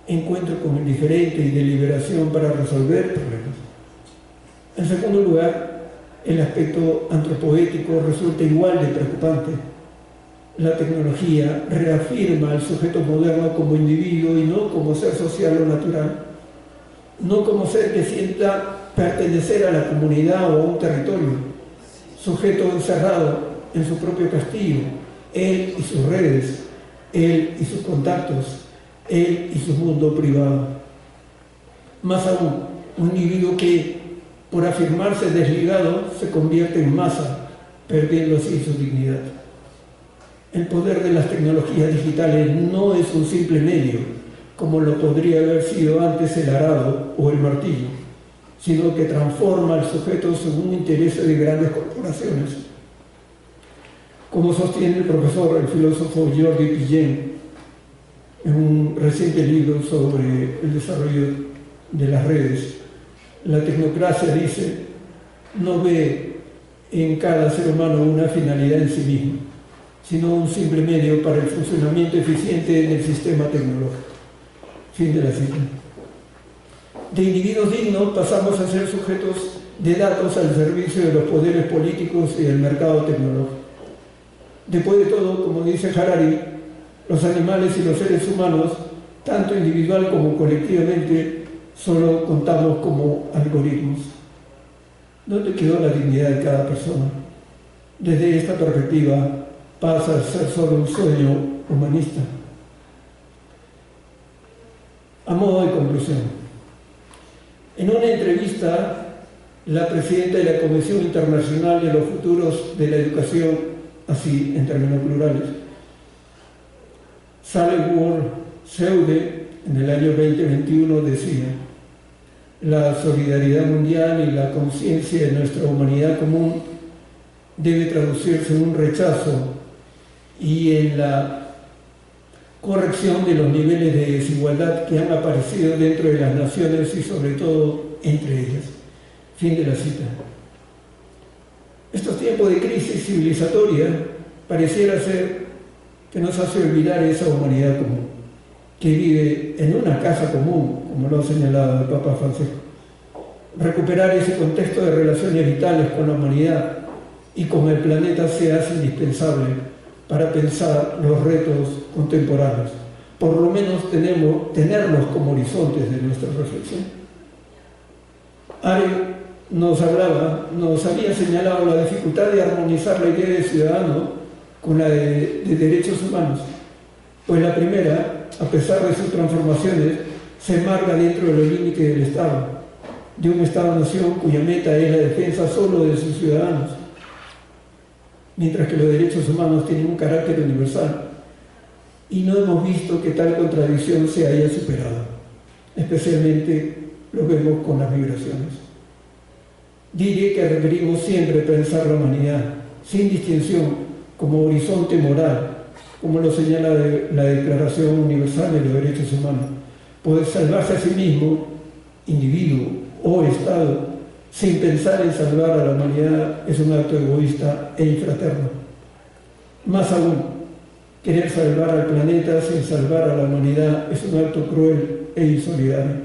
encuentro con el diferente y deliberación para resolver problemas. En segundo lugar, el aspecto antropoético resulta igual de preocupante. La tecnología reafirma al sujeto moderno como individuo y no como ser social o natural, no como ser que sienta pertenecer a la comunidad o a un territorio, sujeto encerrado en su propio castillo, él y sus redes, él y sus contactos, él y su mundo privado. Más aún, un individuo que por afirmarse desligado, se convierte en masa, perdiendo así su dignidad. El poder de las tecnologías digitales no es un simple medio, como lo podría haber sido antes el arado o el martillo, sino que transforma al sujeto según intereses de grandes corporaciones. Como sostiene el profesor, el filósofo Jordi Pillén, en un reciente libro sobre el desarrollo de las redes, la tecnocracia dice, no ve en cada ser humano una finalidad en sí mismo, sino un simple medio para el funcionamiento eficiente del sistema tecnológico. Fin de la cita. De individuos dignos pasamos a ser sujetos de datos al servicio de los poderes políticos y del mercado tecnológico. Después de todo, como dice Harari, los animales y los seres humanos, tanto individual como colectivamente, solo contamos como algoritmos. ¿Dónde quedó la dignidad de cada persona? Desde esta perspectiva pasa a ser solo un sueño humanista. A modo de conclusión, en una entrevista, la presidenta de la Comisión Internacional de los Futuros de la Educación, así en términos plurales, Sally Ward Seude, en el año 2021 decía, la solidaridad mundial y la conciencia de nuestra humanidad común debe traducirse en un rechazo y en la corrección de los niveles de desigualdad que han aparecido dentro de las naciones y sobre todo entre ellas. Fin de la cita. Estos tiempos de crisis civilizatoria pareciera ser que nos hace olvidar esa humanidad común, que vive en una casa común, como lo ha señalado el Papa Francisco. Recuperar ese contexto de relaciones vitales con la humanidad y con el planeta se hace indispensable para pensar los retos contemporáneos. Por lo menos tenemos, tenerlos como horizontes de nuestra reflexión. Ari nos había señalado la dificultad de armonizar la idea de ciudadano con la de, de derechos humanos, pues la primera, a pesar de sus transformaciones, se marca dentro de los límites del Estado, de un Estado-nación cuya meta es la defensa solo de sus ciudadanos, mientras que los derechos humanos tienen un carácter universal. Y no hemos visto que tal contradicción se haya superado, especialmente lo vemos con las migraciones. Diré que requerimos siempre pensar la humanidad, sin distinción, como horizonte moral, como lo señala la Declaración Universal de los Derechos Humanos. Poder salvarse a sí mismo, individuo o Estado, sin pensar en salvar a la humanidad es un acto egoísta e infraterno. Más aún, Querer salvar al planeta sin salvar a la humanidad es un acto cruel e insolidario.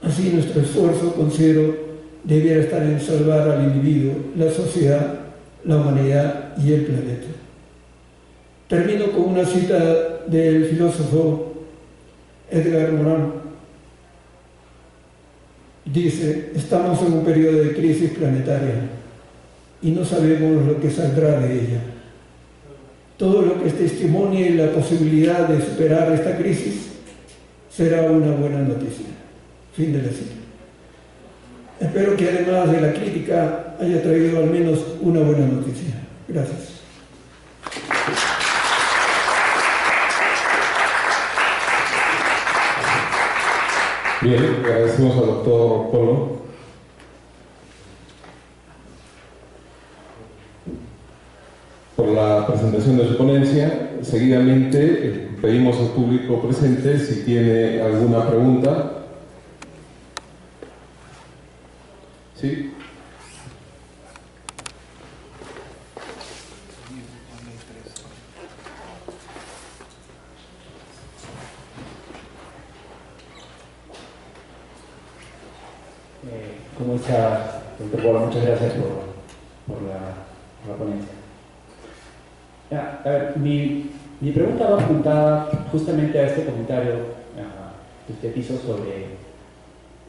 Así nuestro esfuerzo, considero, debiera estar en salvar al individuo, la sociedad, la humanidad y el planeta. Termino con una cita del filósofo Edgar Morin. Dice, estamos en un periodo de crisis planetaria y no sabemos lo que saldrá de ella. Todo lo que testimonie la posibilidad de superar esta crisis será una buena noticia. Fin de la cita. Espero que además de la crítica haya traído al menos una buena noticia. Gracias. Bien, agradecemos al doctor Polo. por la presentación de su ponencia. Seguidamente eh, pedimos al público presente si tiene alguna pregunta. ¿Sí? ¿Cómo está, doctor Muchas gracias por, por, la, por la, ponencia. Mi, mi, pregunta va apuntada justamente a este comentario que usted hizo sobre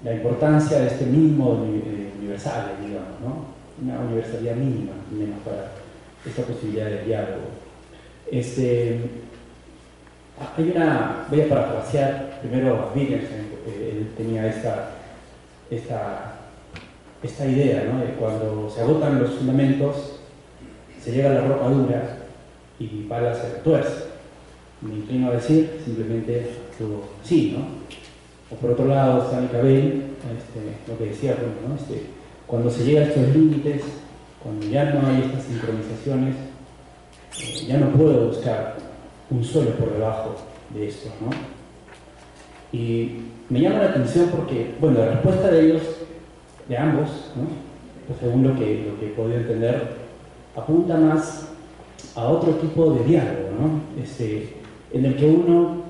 la importancia de este mínimo universal, digamos, ¿no? Una universalidad mínima, menos para esta posibilidad de diálogo. Este, hay una, voy a parafrasear primero a Wittgenstein, porque él tenía esta esta idea ¿no? de cuando se agotan los fundamentos, se llega a la ropa dura y Pala se retuerce. Me inclino a decir, simplemente actúo así, ¿no? O por otro lado, Stanley Cavell, este, lo que decía, ¿no? Este, cuando se llega a estos límites, cuando ya no hay estas sincronizaciones, eh, ya no puedo buscar un suelo por debajo de esto, ¿no? Y me llama la atención porque, bueno, la respuesta de ellos de ambos, pues según lo que, he podido entender, apunta más a otro tipo de diálogo, este, en el que uno,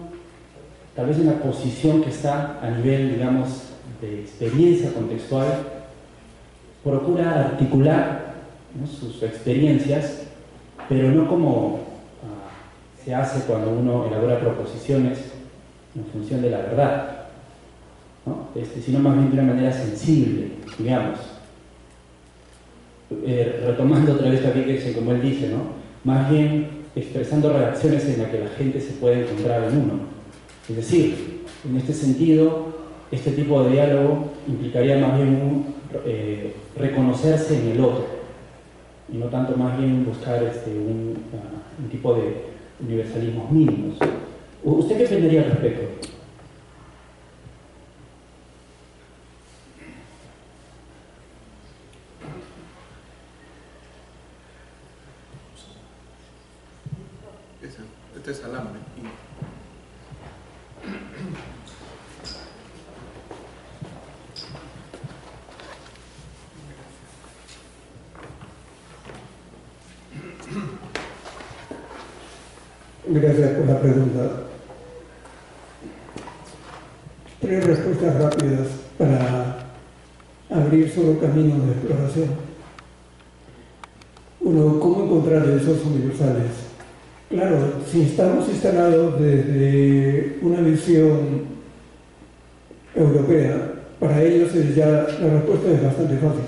tal vez en la posición que está a nivel, digamos, de experiencia contextual, procura articular sus experiencias, pero no como ah, se hace cuando uno elabora proposiciones en función de la verdad, este, sino más bien de una manera sensible, digamos. Eh, retomando otra vez a Wittgenstein, como él dice, ¿no? más bien expresando reacciones en las que la gente se puede encontrar en uno. Es decir, en este sentido, este tipo de diálogo implicaría más bien eh, reconocerse en el otro, y no tanto más bien buscar este, un, un tipo de universalismos mínimos. ¿Usted qué pensaría al respecto? este es alambre. Gracias por la pregunta. Tres respuestas rápidas para camino de exploración. Uno, ¿cómo encontrar esos universales? Claro, si estamos instalados desde una visión europea, para ellos ya la respuesta es bastante fácil.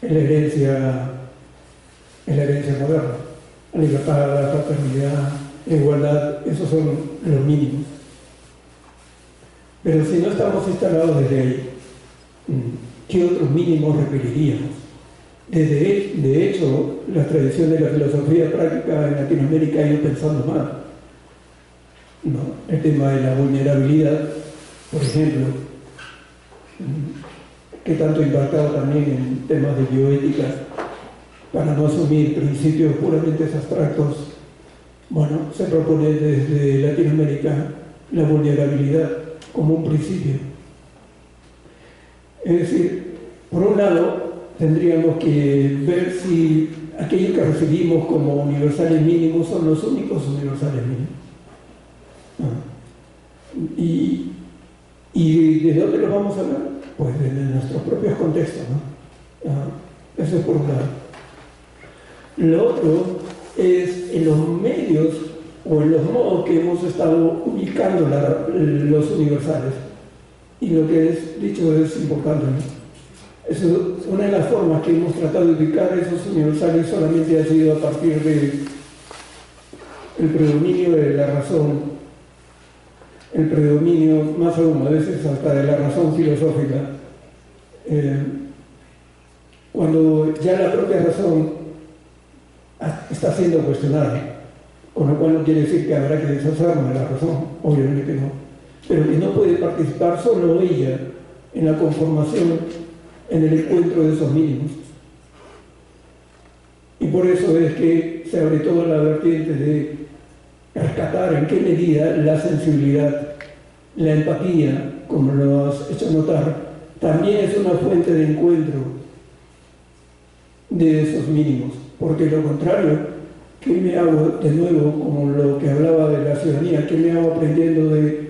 Es la herencia, es la herencia moderna. La libertad, la fraternidad, la igualdad, esos son los mínimos. Pero si no estamos instalados desde ahí, ¿qué otros mínimos requeriríamos? Desde, de hecho, la tradición de la filosofía práctica en Latinoamérica ha ido pensando más. ¿no? El tema de la vulnerabilidad, por ejemplo, que tanto ha impactado también en temas de bioética, para no asumir principios puramente abstractos, bueno, se propone desde Latinoamérica la vulnerabilidad como un principio. Es decir, por un lado, tendríamos que ver si aquellos que recibimos como universales mínimos son los únicos universales mínimos. Ah. Y, ¿Y de dónde los vamos a ver? Pues de nuestros propios contextos. ¿no? Ah, eso es por un lado. Lo otro es en los medios o en los modos que hemos estado ubicando los universales. Y lo que es dicho es importante. Es una de las formas que hemos tratado de ubicar esos universales solamente ha sido a partir de el predominio de la razón, el predominio más aún a veces hasta de la razón filosófica. Eh, cuando ya la propia razón está siendo cuestionada, con lo cual no quiere decir que habrá que deshacernos de la razón, obviamente no, pero que no puede participar solo ella en la conformación en el encuentro de esos mínimos. Y por eso es que se abre toda la vertiente de rescatar en qué medida la sensibilidad, la empatía, como lo has hecho notar, también es una fuente de encuentro de esos mínimos, porque lo contrario, ¿qué me hago de nuevo, como lo que hablaba de la ciudadanía, qué me hago aprendiendo de,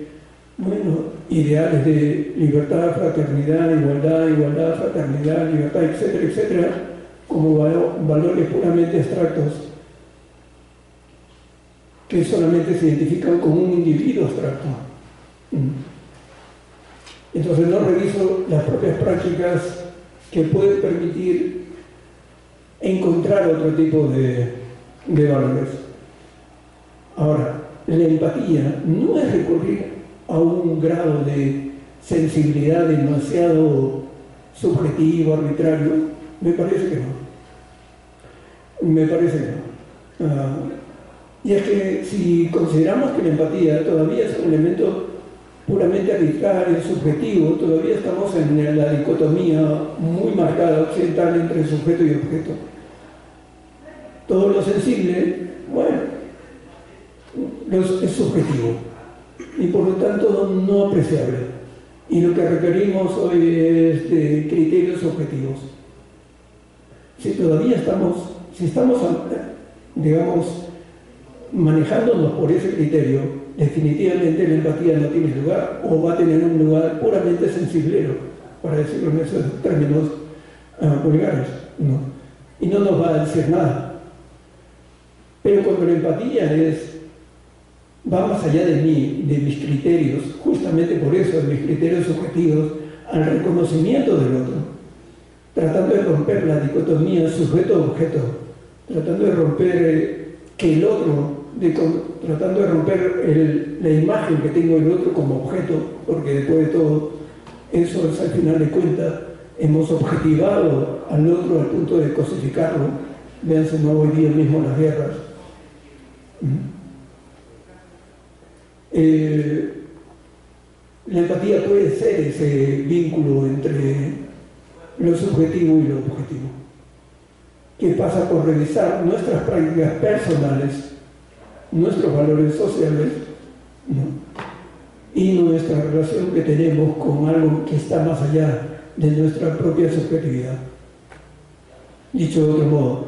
bueno, ideales de libertad, fraternidad, igualdad, igualdad, fraternidad, libertad, etcétera, etcétera, como valores puramente abstractos que solamente se identifican con un individuo abstracto. Mm. Entonces no reviso las propias prácticas que pueden permitir encontrar otro tipo de, de valores. Ahora, la empatía no es recurrir a un grado de sensibilidad demasiado subjetivo, arbitrario? Me parece que no. Me parece que no. Ah, y es que si consideramos que la empatía todavía es un elemento puramente arbitrario, subjetivo, todavía estamos en la dicotomía muy marcada occidental entre sujeto y objeto. Todo lo sensible, bueno, es subjetivo y por lo tanto no apreciable. Y lo que requerimos hoy es criterios objetivos. Si todavía estamos, si estamos, digamos, manejándonos por ese criterio, definitivamente la empatía no tiene lugar o va a tener un lugar puramente sensiblero, para decirlo en esos términos uh, vulgares. ¿no? Y no nos va a decir nada. Pero cuando la empatía es va más allá de mí, de mis criterios, justamente por eso, de mis criterios objetivos, al reconocimiento del otro, tratando de romper la dicotomía sujeto-objeto, tratando de romper eh, que el otro, tratando de romper la imagen que tengo del otro como objeto, porque después de todo, eso es al final de cuentas, hemos objetivado al otro al punto de cosificarlo, véanse no hoy día mismo las guerras. Eh, la empatía puede ser ese vínculo entre lo subjetivo y lo objetivo, que pasa por revisar nuestras prácticas personales, nuestros valores sociales y nuestra relación que tenemos con algo que está más allá de nuestra propia subjetividad. Dicho de otro modo,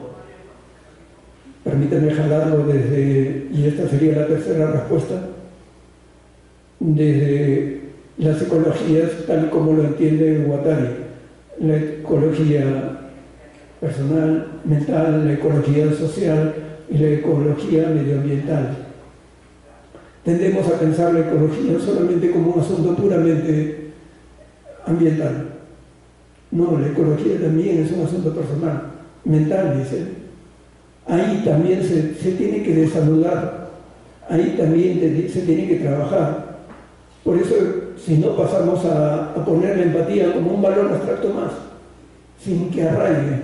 permítanme jalarlo desde, y esta sería la tercera respuesta, desde las ecologías tal como lo entiende Guattari, la ecología personal, mental, la ecología social y la ecología medioambiental. Tendemos a pensar la ecología solamente como un asunto puramente ambiental. No, la ecología también es un asunto personal, mental, dice. Ahí también se, se tiene que desaludar, ahí también se tiene que trabajar por eso, si no pasamos a, poner la empatía como un valor abstracto más, sin que arraigue,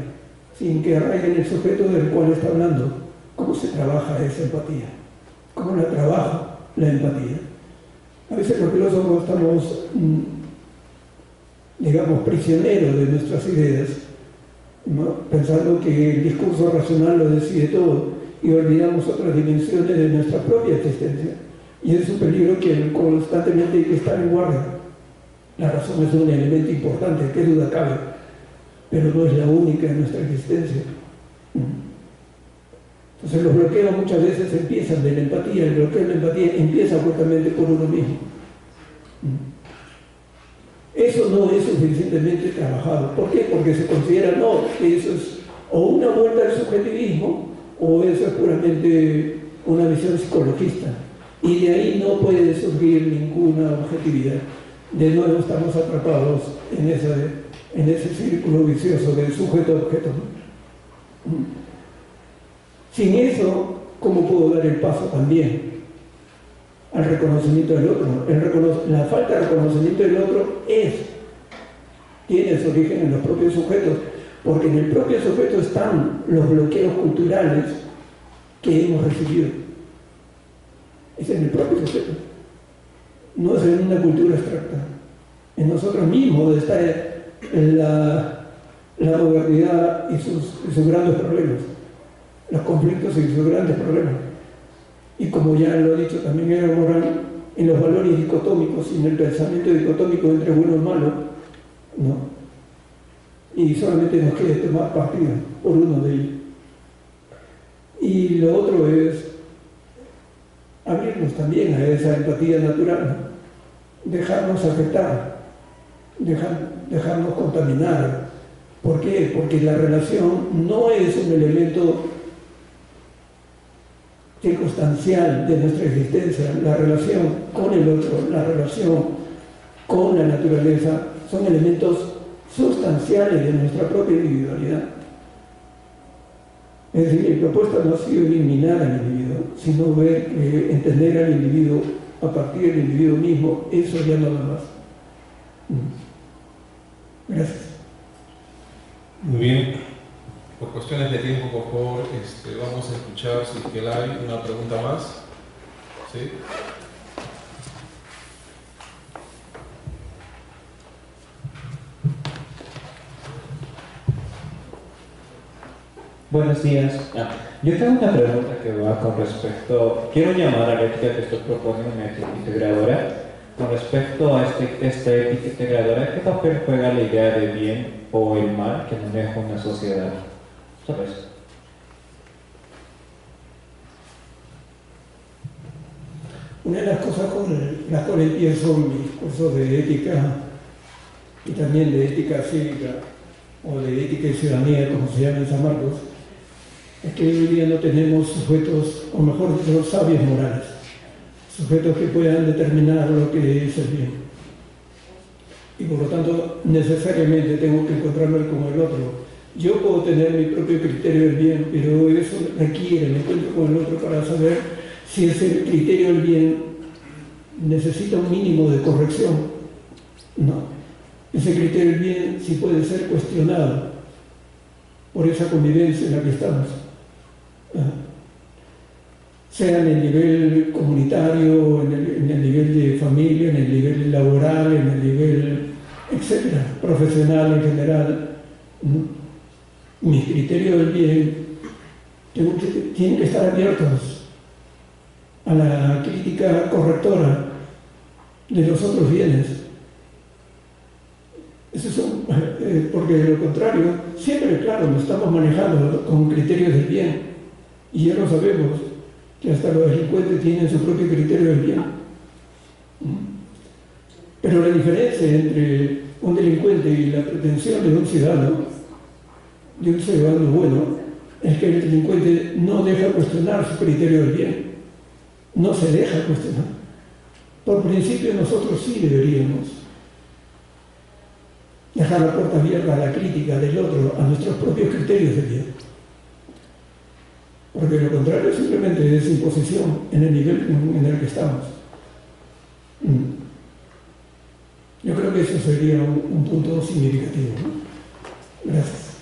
sin que arraigue en el sujeto del cual está hablando, ¿cómo se trabaja esa empatía? ¿Cómo la trabaja la empatía? A veces los filósofos estamos, mm, digamos, prisioneros de nuestras ideas, pensando que el discurso racional lo decide todo y olvidamos otras dimensiones de nuestra propia existencia. Y es un peligro que constantemente hay que estar en guardia. La razón es un elemento importante, qué duda cabe, pero no es la única en nuestra existencia. Entonces los bloqueos muchas veces empiezan de la empatía, el bloqueo de la empatía empieza justamente por uno mismo. Eso no es suficientemente trabajado. ¿Por qué? Porque se considera, no, que eso es o una vuelta al subjetivismo o eso es puramente una visión psicologista. Y de ahí no puede surgir ninguna objetividad. De nuevo estamos atrapados en ese, en ese círculo vicioso del sujeto-objeto. Sin eso, ¿cómo puedo dar el paso también al reconocimiento del otro? la falta de reconocimiento del otro es, tiene su origen en los propios sujetos, porque en el propio sujeto están los bloqueos culturales que hemos recibido. Es en el propio sujeto, no es en una cultura abstracta. En nosotros mismos está la, la modernidad y sus, sus grandes problemas los conflictos y sus grandes problemas. Y como ya lo ha dicho también Evo Morán, en los valores dicotómicos y en el pensamiento dicotómico entre bueno y malo, ¿no? Y solamente nos queda tomar partida por uno de ellos. Y lo otro es abrirnos también a esa empatía natural, dejarnos afectar, dejar, dejarnos contaminar. ¿Por qué? Porque la relación no es un elemento circunstancial de nuestra existencia, la relación con el otro, la relación con la naturaleza, son elementos sustanciales de nuestra propia individualidad. Es decir, mi propuesta no ha sido eliminar al individuo, sino ver, eh, entender al individuo a partir del individuo mismo, eso ya no da más. Mm. Gracias. Muy bien. Por cuestiones de tiempo, por favor, este, vamos a escuchar si es que hay una pregunta más. ¿Sí? Buenos días. Ah, yo tengo una pregunta que va con respecto, quiero llamar a la ética que estoy proponiendo una ética integradora. Con respecto a este, esta ética integradora, ¿qué papel juega la idea de bien o el mal que maneja una sociedad? ¿Sabes? Una de las cosas con las cuales empiezo mis cursos de ética y también de ética cívica o de ética y ciudadanía, como se llama en San Marcos, es que hoy día no tenemos sujetos, o mejor dicho, sabios morales, sujetos que puedan determinar lo que es el bien. Y por lo tanto, necesariamente tengo que encontrarme con el otro yo puedo tener mi propio criterio del bien, pero eso requiere el encuentro con el otro para saber si ese criterio del bien necesita un mínimo de corrección. No. Ese criterio del bien sí puede ser cuestionado por esa convivencia en la que estamos. Sea en el nivel comunitario, en el, nivel de familia, en el nivel laboral, en el nivel, etcétera, profesional en general mis criterios del bien tienen que estar abiertos a la crítica correctora de los otros bienes. Eso es eh, porque de lo contrario, siempre, claro, nos estamos manejando con criterios del bien. Y ya lo sabemos, que hasta los delincuentes tienen su propio criterio del bien. Pero la diferencia entre un delincuente y la pretensión de un ciudadano de un ciudadano bueno es que el delincuente no deja cuestionar su criterio del bien, no se deja cuestionar. Por principio nosotros sí deberíamos dejar la puerta abierta a la crítica del otro, a nuestros propios criterios del bien. Porque lo contrario simplemente es imposición en el nivel en el que estamos. Mm. Yo creo que eso sería un, punto significativo. Gracias.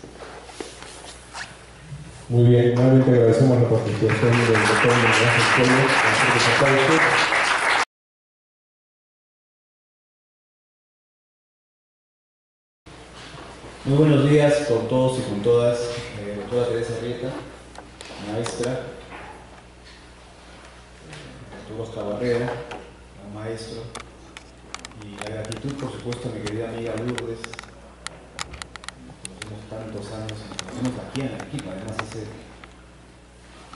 Muy bien, nuevamente agradecemos la participación del doctor Miguel Muy buenos días con todos y con todas. Eh, doctora Teresa Rieta, maestra. Doctor Oscar Barrera, maestro. Y la gratitud, por supuesto, a mi querida amiga Lourdes, tantos años, conocemos aquí en el equipo, además hace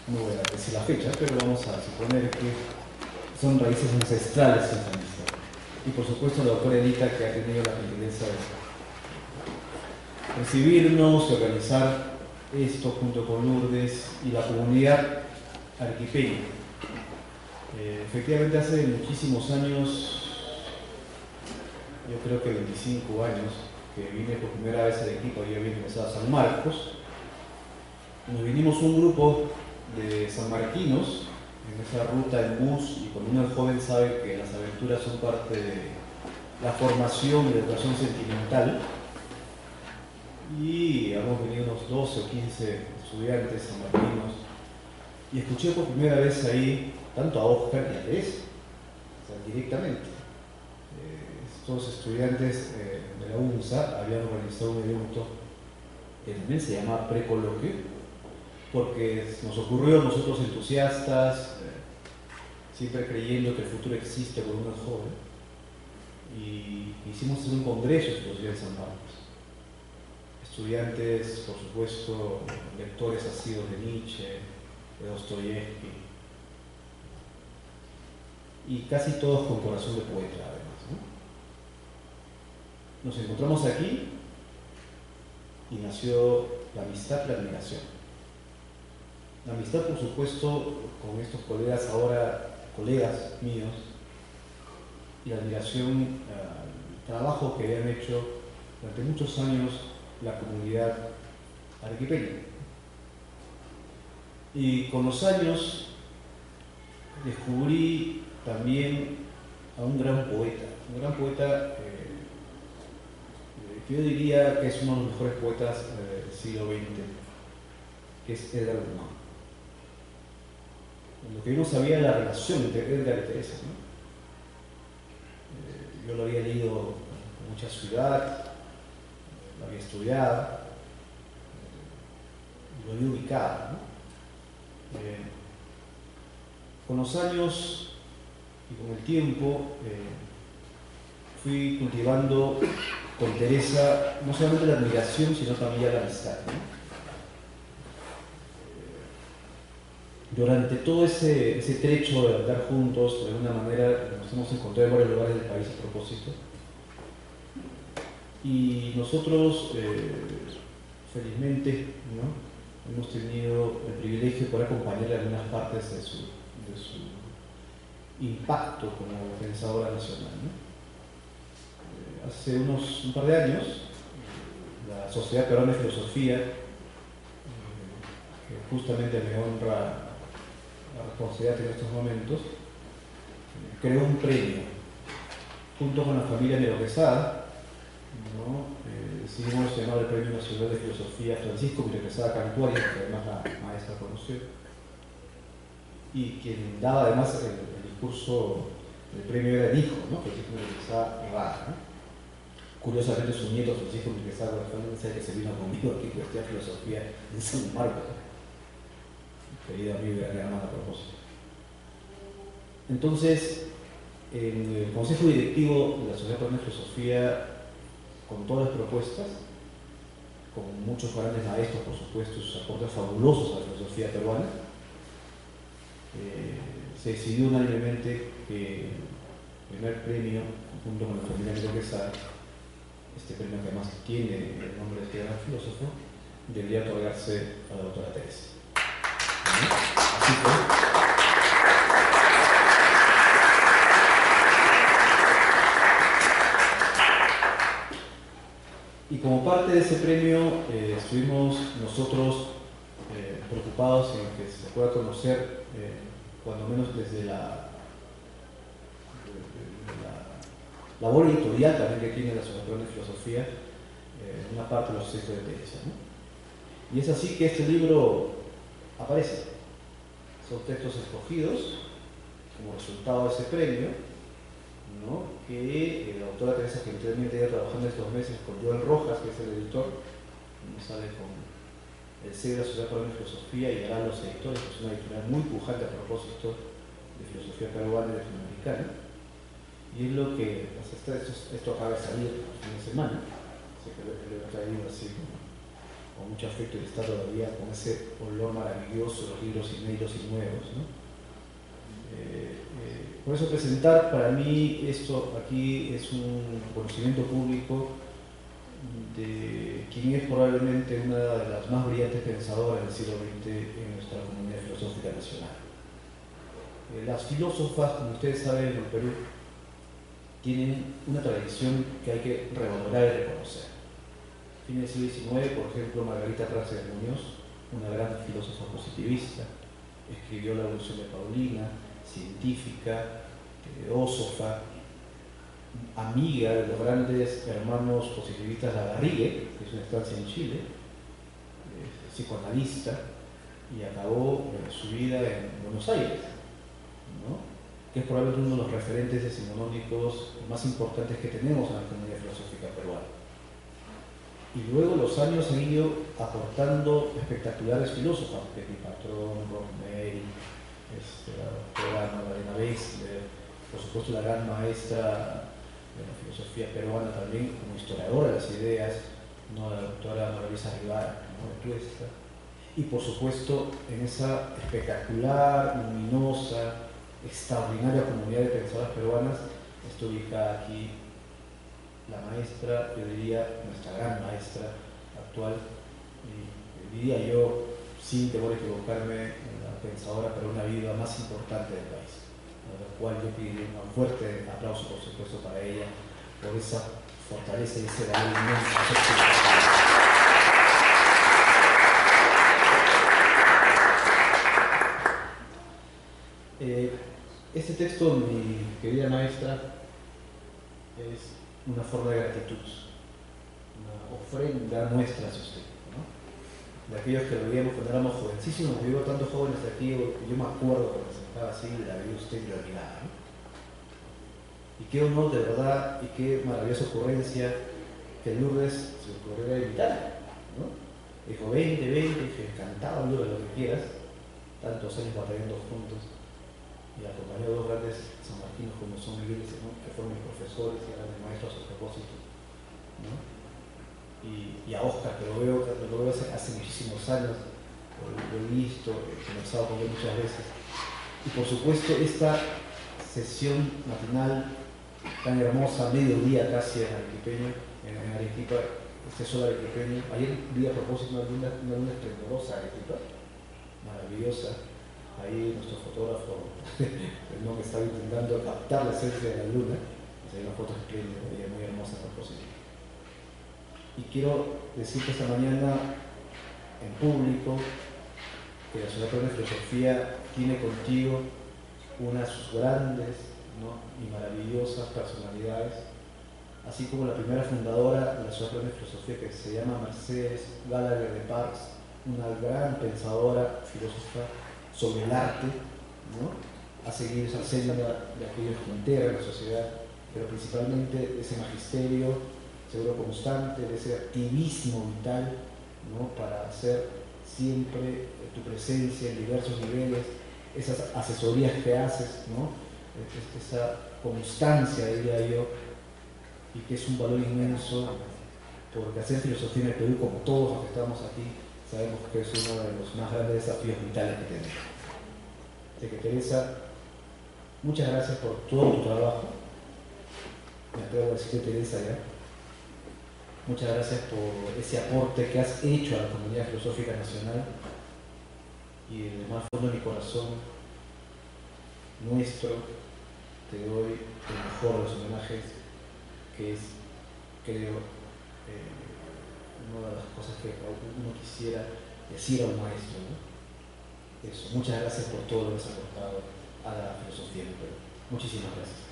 no voy a decir la fecha, pero vamos a suponer que son raíces ancestrales en amistad. Y por supuesto la doctora Edita que ha tenido la gentileza de recibirnos, y organizar esto junto con Lourdes y la comunidad arquipeña. Eh, efectivamente hace muchísimos años, yo creo que 25 años, que vine por primera vez a Arequipa, yo había empezado a San Marcos, nos vinimos un grupo de sanmarquinos en esa ruta en bus y cuando uno es joven sabe que las aventuras son parte de la formación y la educación sentimental y hemos venido unos 12 o 15 estudiantes sanmarquinos y escuché por primera vez ahí tanto a Oscar y a Teresa, o sea, directamente. Eh, estos estudiantes eh, de la UNSA habían organizado un evento que también se llama Precoloquio, porque nos ocurrió nosotros entusiastas, eh, siempre creyendo que el futuro existe por uno joven, y hicimos un congreso de en San Marcos. Estudiantes, por supuesto, lectores asidos de Nietzsche, de Dostoyevsky, y casi todos con corazón de poeta además. Nos encontramos aquí y nació la amistad y la admiración. La amistad, por supuesto, con estos colegas, ahora colegas míos, y la admiración al trabajo que habían hecho durante muchos años la comunidad arequipeña. Y con los años descubrí también a un gran poeta, un gran poeta eh, que yo diría que es uno de los mejores poetas eh, del siglo XX, que es Edgar Dumont lo que yo no sabía la relación entre Edgar y Teresa. Eh, yo lo había leído con mucha ciudad, lo había estudiado, eh, lo había ubicado. Eh, con los años y con el tiempo fui cultivando con Teresa no solamente la admiración, sino también la amistad. durante todo ese, ese, trecho de andar juntos, de alguna manera nos hemos encontrado en varios lugares del país a propósito. Y nosotros, eh, felizmente, hemos tenido el privilegio de poder acompañarle en algunas partes de su, de su impacto como pensadora nacional. Eh, hace unos un par de años, la Sociedad Peruana de Filosofía, eh, que justamente me honra la responsabilidad en estos momentos, creó un premio junto con la familia Nero Quesada, ¿no? eh, decidimos llamar el Premio Nacional de Filosofía Francisco Miro Quesada Cantuaria, que además la maestra conoció, y quien daba además el, discurso del premio era el hijo, ¿no? Francisco Miro Quesada Rara. Curiosamente su nieto Francisco Miro Quesada que se vino conmigo aquí que estudia filosofía en San Marcos querida amiga y hermana a propósito. Entonces, en el Consejo Directivo de la Sociedad de Filosofía, con todas las propuestas, con muchos grandes maestros, por supuesto, sus aportes fabulosos a la filosofía peruana, eh, se decidió unánimemente que el primer premio, junto con la familia de Quesada, este premio que además tiene el nombre de este gran filósofo, debería otorgarse a la doctora Teresa. Y como parte de ese premio eh, estuvimos nosotros eh, preocupados en que se pueda conocer, eh, cuando menos desde la, labor editorial también que tiene la Asociación de Filosofía, una parte de los textos de Teresa. Y es así que este libro aparece. Son textos escogidos como resultado de ese premio, ¿no? que eh, la autora Teresa gentilmente iba trabajando estos meses con Joel Rojas, que es el editor, que sale con el sello de la Sociedad Peruana de Filosofía y hará los editores, que es una editorial muy pujante a propósito de filosofía peruana y latinoamericana. Y es lo que, pues, esto, acaba de salir el fin de semana, así que lo, he traído así con mucho afecto y está todavía con ese olor maravilloso de los libros inéditos y nuevos. Eh, eh, por eso presentar para mí esto aquí es un conocimiento público de quien es probablemente una de las más brillantes pensadoras del siglo XX en nuestra comunidad filosófica nacional. Eh, las filósofas, como ustedes saben, en el Perú tienen una tradición que hay que revalorar y reconocer. En el siglo XIX, por ejemplo, Margarita de Muñoz, una gran filósofa positivista, escribió La evolución de Paulina, científica, teósofa, amiga de los grandes hermanos positivistas de Agarrigue, que es una estancia en Chile, psicoanalista, y acabó su vida en Buenos Aires, que es probablemente uno de los referentes decimonónicos más importantes que tenemos en la comunidad filosófica peruana. Y luego los años han ido aportando espectaculares filósofos, Pepi Patrón, Rosemary, este, la doctora Magdalena Wexler, por supuesto la gran maestra de la filosofía peruana también, como historiadora de las ideas, ¿no? la doctora Maravisa Rivara, ¿no? y por supuesto en esa espectacular, luminosa, extraordinaria comunidad de pensadoras peruanas está ubicada aquí la maestra, yo diría nuestra gran maestra actual, y diría yo, sin temor a equivocarme, pensadora una vida más importante del país lo cual yo pediría un fuerte aplauso, por supuesto, para ella, por esa fortaleza y ese valor inmenso. Eh, este texto, mi querida maestra, es una forma de gratitud, una ofrenda nuestra hacia usted de aquellos que lo veíamos cuando éramos jovencísimos, yo tantos jóvenes aquí, yo me acuerdo cuando se estaba así, la vi usted y la miraba. Y qué honor de verdad y qué maravillosa ocurrencia que Lourdes se ocurriera invitar. ¿no? Dijo, 20, 20, dije, encantado Lourdes, lo que quieras, tantos años batallando juntos. Y acompañó a dos grandes sanmartinos como son Miguel ¿no? que fueron mis profesores y grandes maestros a propósito. Y, a Oscar, que lo veo, lo veo hace, muchísimos años, lo, he visto, he conversado con él muchas veces. Y por supuesto esta sesión matinal tan hermosa, mediodía casi en Arequipeño, en, Arequipa, este sol arequipeño. Ayer vi a propósito una luna, una luna esplendorosa Arequipa, maravillosa. Ahí nuestro fotógrafo (laughs) no me estaba intentando captar la esencia de la luna. hay una foto espléndida, muy hermosa a propósito. Y quiero decir que esta mañana en público que la Asociación de Filosofía tiene contigo unas grandes y maravillosas personalidades, así como la primera fundadora de la Asociación de Filosofía que se llama Mercedes Gallagher de Parks, una gran pensadora, filósofa sobre el arte, a seguir esa senda de aquellos que integran la sociedad, pero principalmente ese magisterio seguro constante, de ese activismo vital, ¿no? para hacer siempre tu presencia en diversos niveles, esas asesorías que haces, ¿no? esa constancia, diría yo, y que es un valor inmenso, porque hacer filosofía en el Perú, como todos los que estamos aquí, sabemos que es uno de los más grandes desafíos vitales que tenemos. Así que Teresa, muchas gracias por todo tu trabajo. Me atrevo a decirte Teresa ya Muchas gracias por ese aporte que has hecho a la comunidad filosófica nacional y en el más fondo de mi corazón nuestro te doy el mejor de los homenajes que es, creo, eh, una de las cosas que uno quisiera decir a un maestro. Eso. Muchas gracias por todo lo que has aportado a la filosofía del Perú. Muchísimas gracias.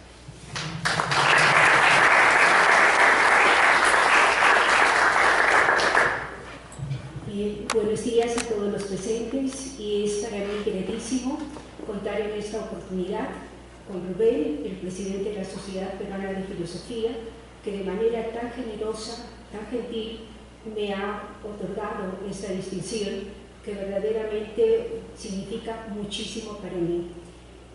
Buenos días a todos los presentes y es para mí gratísimo contar en esta oportunidad con Rubén, el presidente de la Sociedad Peruana de Filosofía, que de manera tan generosa, tan gentil, me ha otorgado esta distinción que verdaderamente significa muchísimo para mí.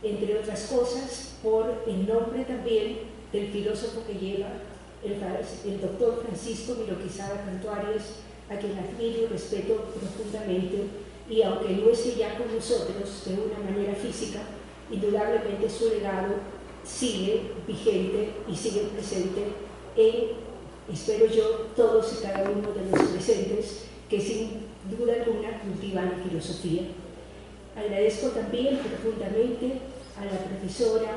Entre otras cosas, por el nombre también del filósofo que lleva, el, el doctor Francisco Miroquizada Cantuarios, a quien admiro y respeto profundamente, y aunque no esté ya con nosotros de una manera física, indudablemente su legado sigue vigente y sigue presente en, espero yo, todos y cada uno de los presentes que sin duda alguna cultivan filosofía. Agradezco también profundamente a la profesora,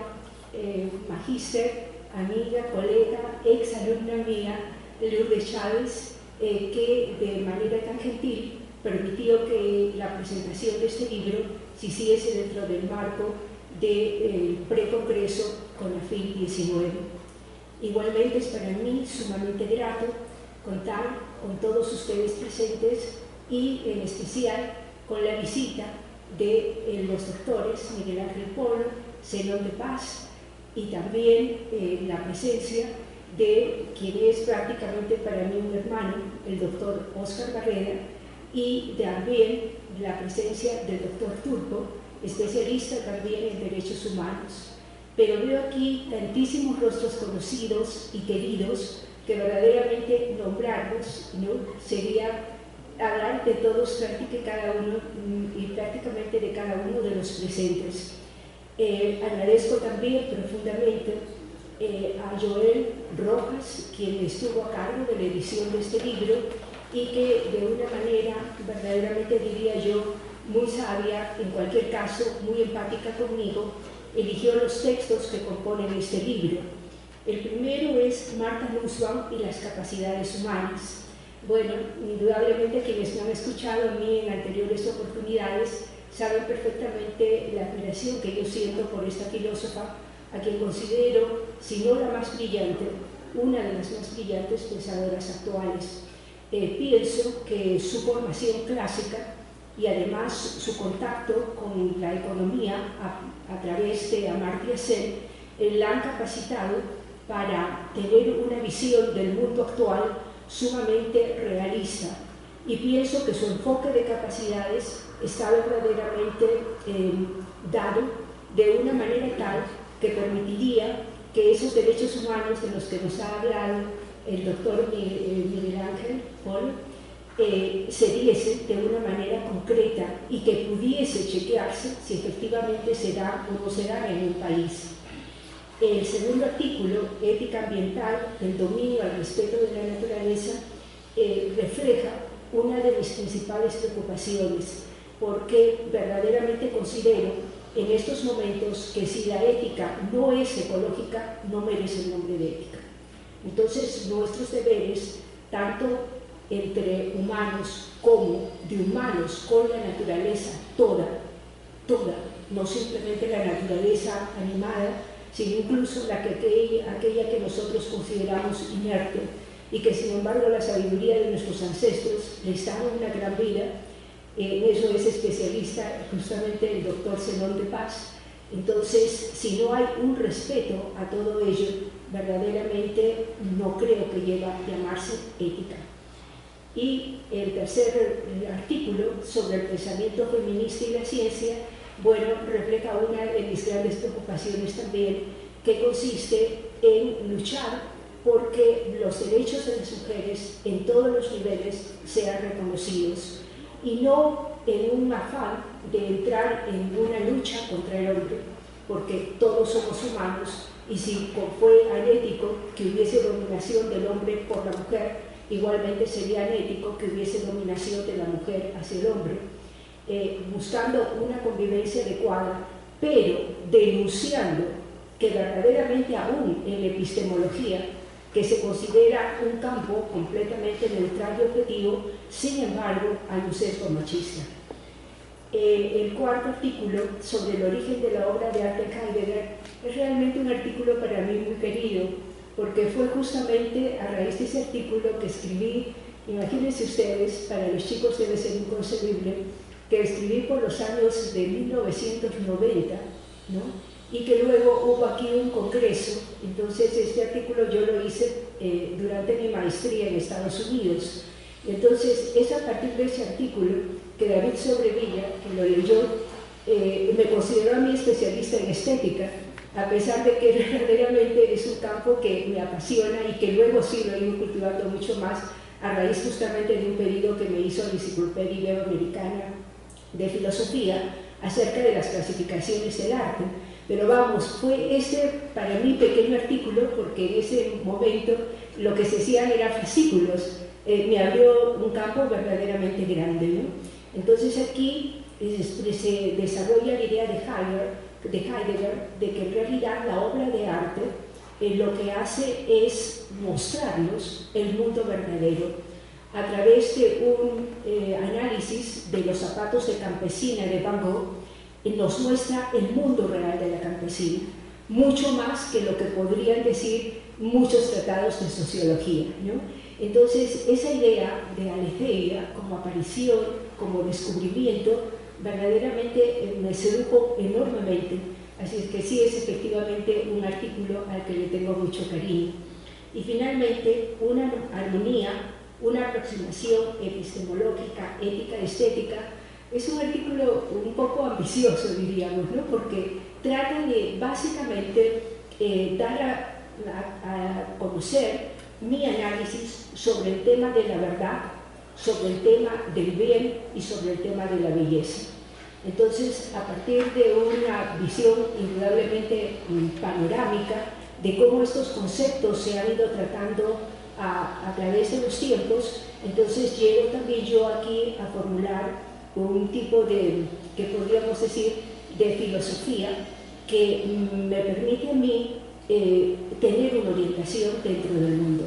eh, magíster, amiga, colega, ex alumna mía, Lourdes Chávez, eh, que de manera tan gentil permitió que la presentación de este libro se hiciese dentro del marco del precongreso con la FIL 19. Igualmente es para mí sumamente grato contar con todos ustedes presentes y en especial con la visita de eh, los doctores Miguel Ángel Polo, Zenón de Paz y también eh, la presencia de quien es prácticamente para mí un hermano, el doctor Oscar Barrera, y también la presencia del doctor Turco, especialista también en derechos humanos. Pero veo aquí tantísimos rostros conocidos y queridos que verdaderamente nombrarlos ¿no? sería hablar de todos cada uno mm, y prácticamente de cada uno de los presentes. Eh, agradezco también profundamente eh, a Joel Rojas, quien estuvo a cargo de la edición de este libro y que de una manera verdaderamente diría yo muy sabia, en cualquier caso muy empática conmigo, eligió los textos que componen este libro. El primero es Marta Nussbaum y las capacidades humanas. Bueno, indudablemente quienes me han escuchado a mí en anteriores oportunidades saben perfectamente la admiración que yo siento por esta filósofa, a quien considero, si no la más brillante, una de las más brillantes pensadoras actuales. Eh, pienso que su formación clásica y además su contacto con la economía a, través de Amartya Sen eh, la han capacitado para tener una visión del mundo actual sumamente realista y pienso que su enfoque de capacidades está verdaderamente eh, dado de una manera tal que permitiría que esos derechos humanos de los que nos ha hablado el doctor eh, Miguel Ángel Paul eh, se diese de una manera concreta y que pudiese chequearse si efectivamente se da o no se da en un país. El segundo artículo, Ética Ambiental, el dominio al respeto de la naturaleza, refleja una de mis principales preocupaciones, porque verdaderamente considero en estos momentos que si la ética no es ecológica, no merece el nombre de ética. Entonces, nuestros deberes, tanto entre humanos como de humanos con la naturaleza, toda, toda, no simplemente la naturaleza animada, sino incluso la que, aquella que nosotros consideramos inerte, y que sin embargo la sabiduría de nuestros ancestros les da una gran vida. En eso es especialista justamente el doctor Zenón de Paz. Entonces, si no hay un respeto a todo ello, verdaderamente no creo que llegue a llamarse ética. Y el tercer artículo sobre el pensamiento feminista y la ciencia, bueno, refleja una de mis grandes preocupaciones también, que consiste en luchar porque los derechos de las mujeres en todos los niveles sean reconocidos y no en un afán de entrar en una lucha contra el hombre, porque todos somos humanos y si fue anético que hubiese dominación del hombre por la mujer, igualmente sería anético que hubiese dominación de la mujer hacia el hombre, eh, buscando una convivencia adecuada, pero denunciando que verdaderamente aún en la epistemología que se considera un campo completamente neutral y objetivo, sin embargo, hay un sesgo machista. Eh, el cuarto artículo sobre el origen de la obra de arte Heidegger es realmente un artículo para mí muy querido, porque fue justamente a raíz de ese artículo que escribí, imagínense ustedes, para los chicos debe ser inconcebible, que escribí por los años de 1990, ¿no? Y que luego hubo aquí un congreso, entonces este artículo yo lo hice eh, durante mi maestría en Estados Unidos. Entonces es a partir de ese artículo que David Sobrevilla, que lo leyó, eh, me consideró a mí especialista en estética, a pesar de que (laughs) verdaderamente es un campo que me apasiona y que luego sí lo he ido cultivando mucho más a raíz justamente de un pedido que me hizo la Enciclopedia Iberoamericana de Filosofía acerca de las clasificaciones del arte. Pero vamos, fue ese para mí pequeño artículo, porque en ese momento lo que se hacían eran fascículos, eh, me abrió un campo verdaderamente grande. ¿no? Entonces aquí se desarrolla la idea de Heidegger, de, Heidegger, de que en realidad la obra de arte eh, lo que hace es mostrarnos el mundo verdadero a través de un eh, análisis de los zapatos de campesina de Van Gogh, nos muestra el mundo real de la campesina, mucho más que lo que podrían decir muchos tratados de sociología. ¿no? Entonces, esa idea de Aletheia como aparición, como descubrimiento, verdaderamente eh, me sedujo enormemente. Así es que sí es efectivamente un artículo al que le tengo mucho cariño. Y finalmente, una armonía, una aproximación epistemológica, ética, estética, es un artículo un poco ambicioso, diríamos, ¿no? porque trata de básicamente eh, dar a conocer mi análisis sobre el tema de la verdad, sobre el tema del bien y sobre el tema de la belleza. Entonces, a partir de una visión indudablemente panorámica de cómo estos conceptos se han ido tratando a, a través de los tiempos, entonces llego también yo aquí a formular un tipo de, que podríamos decir, de filosofía que me permite a mí eh, tener una orientación dentro del mundo.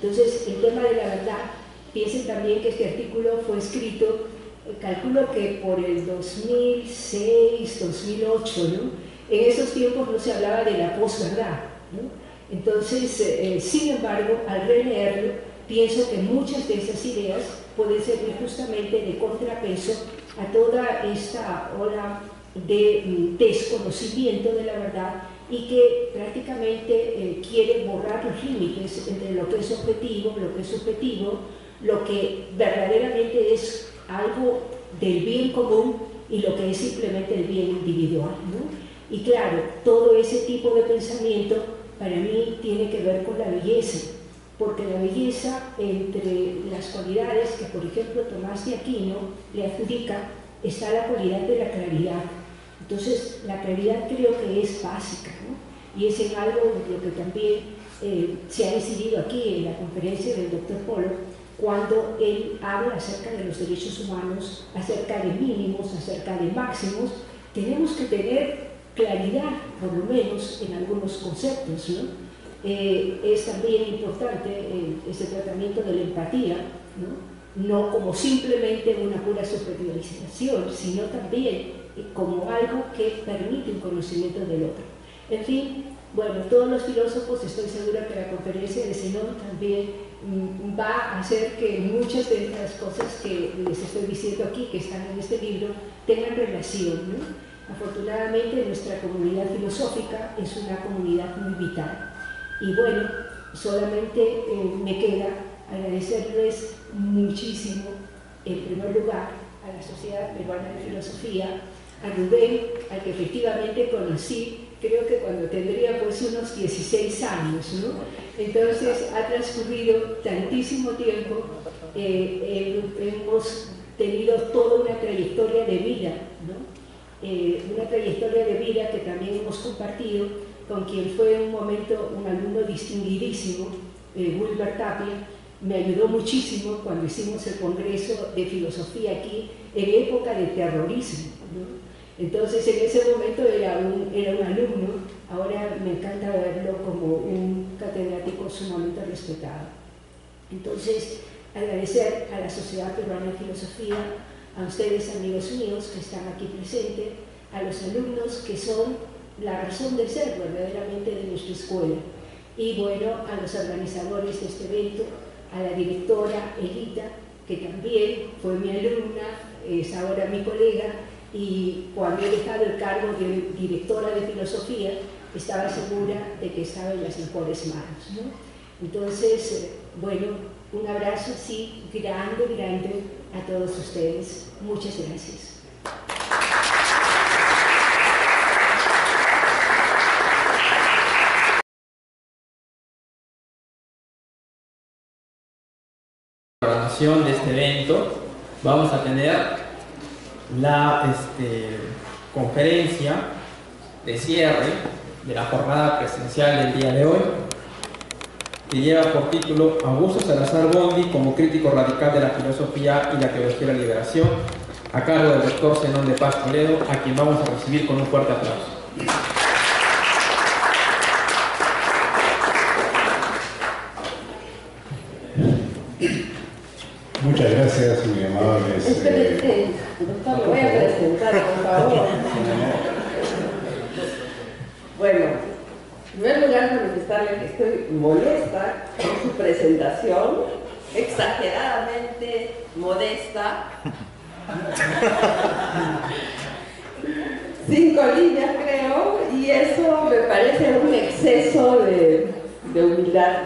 Entonces, el tema de la verdad, piensen también que este artículo fue escrito, eh, calculo que por el 2006, 2008, en esos tiempos no se hablaba de la posverdad. Entonces, eh, sin embargo, al releerlo, pienso que muchas de esas ideas pueden servir justamente de contrapeso a toda esta ola de mm, desconocimiento de la verdad y que prácticamente eh, quiere borrar los límites entre lo que es objetivo, lo que es subjetivo, lo que verdaderamente es algo del bien común y lo que es simplemente el bien individual. Y claro, todo ese tipo de pensamiento para mí tiene que ver con la belleza, porque la belleza, entre las cualidades que, por ejemplo, Tomás de Aquino le adjudica, está la cualidad de la claridad entonces, la claridad creo que es básica, ¿no? Y es en algo de lo que también eh, se ha decidido aquí en la conferencia del doctor Polo, cuando él habla acerca de los derechos humanos, acerca de mínimos, acerca de máximos, tenemos que tener claridad, por lo menos, en algunos conceptos, ¿no? Eh, es también importante eh, ese tratamiento de la empatía, ¿no? como simplemente una pura subjetivización, sino también como algo que permite un conocimiento del otro. En fin, bueno, todos los filósofos, estoy segura que la conferencia de Zenón también mm, va a hacer que muchas de las cosas que les estoy diciendo aquí, que están en este libro, tengan relación. Afortunadamente nuestra comunidad filosófica es una comunidad muy vital. Y bueno, solamente eh, me queda agradecerles muchísimo, en primer lugar, a la Sociedad Peruana de Filosofía, a Rubén, al que efectivamente conocí, creo que cuando tendría pues unos 16 años, ¿no? Entonces ha transcurrido tantísimo tiempo, eh, hemos tenido toda una trayectoria de vida, ¿no? Eh, una trayectoria de vida que también hemos compartido con quien fue un momento un alumno distinguidísimo, eh, Wilber Tapia, me ayudó muchísimo cuando hicimos el Congreso de Filosofía aquí en época de terrorismo. Entonces en ese momento era un, era un alumno, ahora me encanta verlo como un catedrático sumamente respetado. Entonces, agradecer a la Sociedad Peruana de Filosofía, a ustedes amigos míos que están aquí presentes, a los alumnos que son la razón de ser verdaderamente de nuestra escuela y bueno, a los organizadores de este evento, a la directora Elita, que también fue mi alumna, es ahora mi colega, y cuando he dejado el cargo de directora de filosofía, estaba segura de que estaba en las mejores manos. Entonces, eh, bueno, un abrazo así grande, grande a todos ustedes. Muchas gracias. Programación de este evento vamos a tener la este, conferencia de cierre de la jornada presencial del día de hoy que lleva por título Augusto Salazar Bondi como crítico radical de la filosofía y la teología de la liberación a cargo del doctor Zenón de Paz Toledo a quien vamos a recibir con un fuerte aplauso. Muchas gracias, muy amables. Espérate, doctor, lo voy a presentar, por favor. (laughs) Bueno, en primer lugar, manifestarle que estoy molesta con su presentación, exageradamente modesta. Cinco líneas, creo, y eso me parece un exceso de, de humildad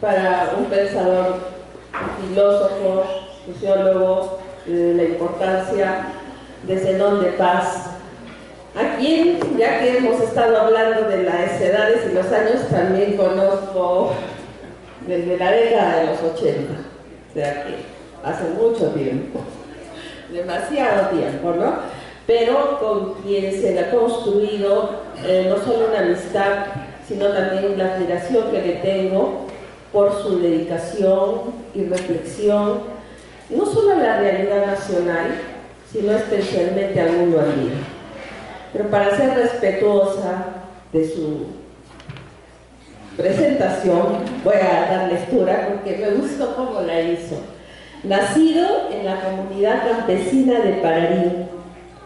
para un pensador filósofo, sociólogo, de la importancia de Zenón de Paz, a quien, ya que hemos estado hablando de las edades y los años, también conozco desde la década de los 80, o sea que hace mucho tiempo, demasiado tiempo, ¿no? Pero con quien se le ha construido eh, no solo una amistad, sino también la admiración que le tengo por su dedicación y reflexión, no solo a la realidad nacional, sino especialmente al mundo andino. Pero para ser respetuosa de su presentación, voy a dar lectura porque me gustó cómo la hizo. Nacido en la comunidad campesina de Pararí,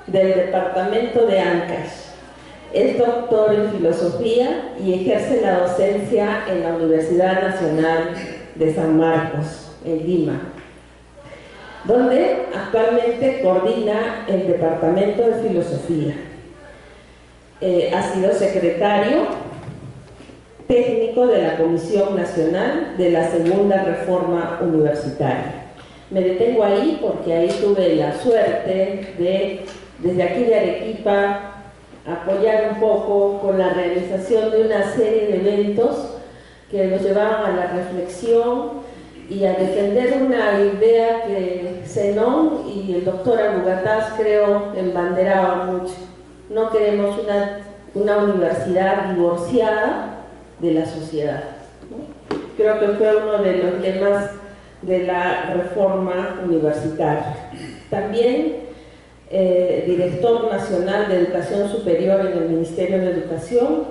del departamento de Ancash, es doctor en filosofía y ejerce la docencia en la Universidad Nacional de San Marcos, en Lima, donde actualmente coordina el Departamento de Filosofía. Eh, ha sido secretario técnico de la Comisión Nacional de la Segunda Reforma Universitaria. Me detengo ahí porque ahí tuve la suerte de, desde aquí de Arequipa, apoyar un poco con la realización de una serie de eventos que nos llevaban a la reflexión y a defender una idea que Zenón y el doctor Abugataz creo embanderaban mucho. No queremos una, una universidad divorciada de la sociedad. Creo que fue uno de los temas de la reforma universitaria. También eh, director nacional de Educación Superior en el Ministerio de Educación,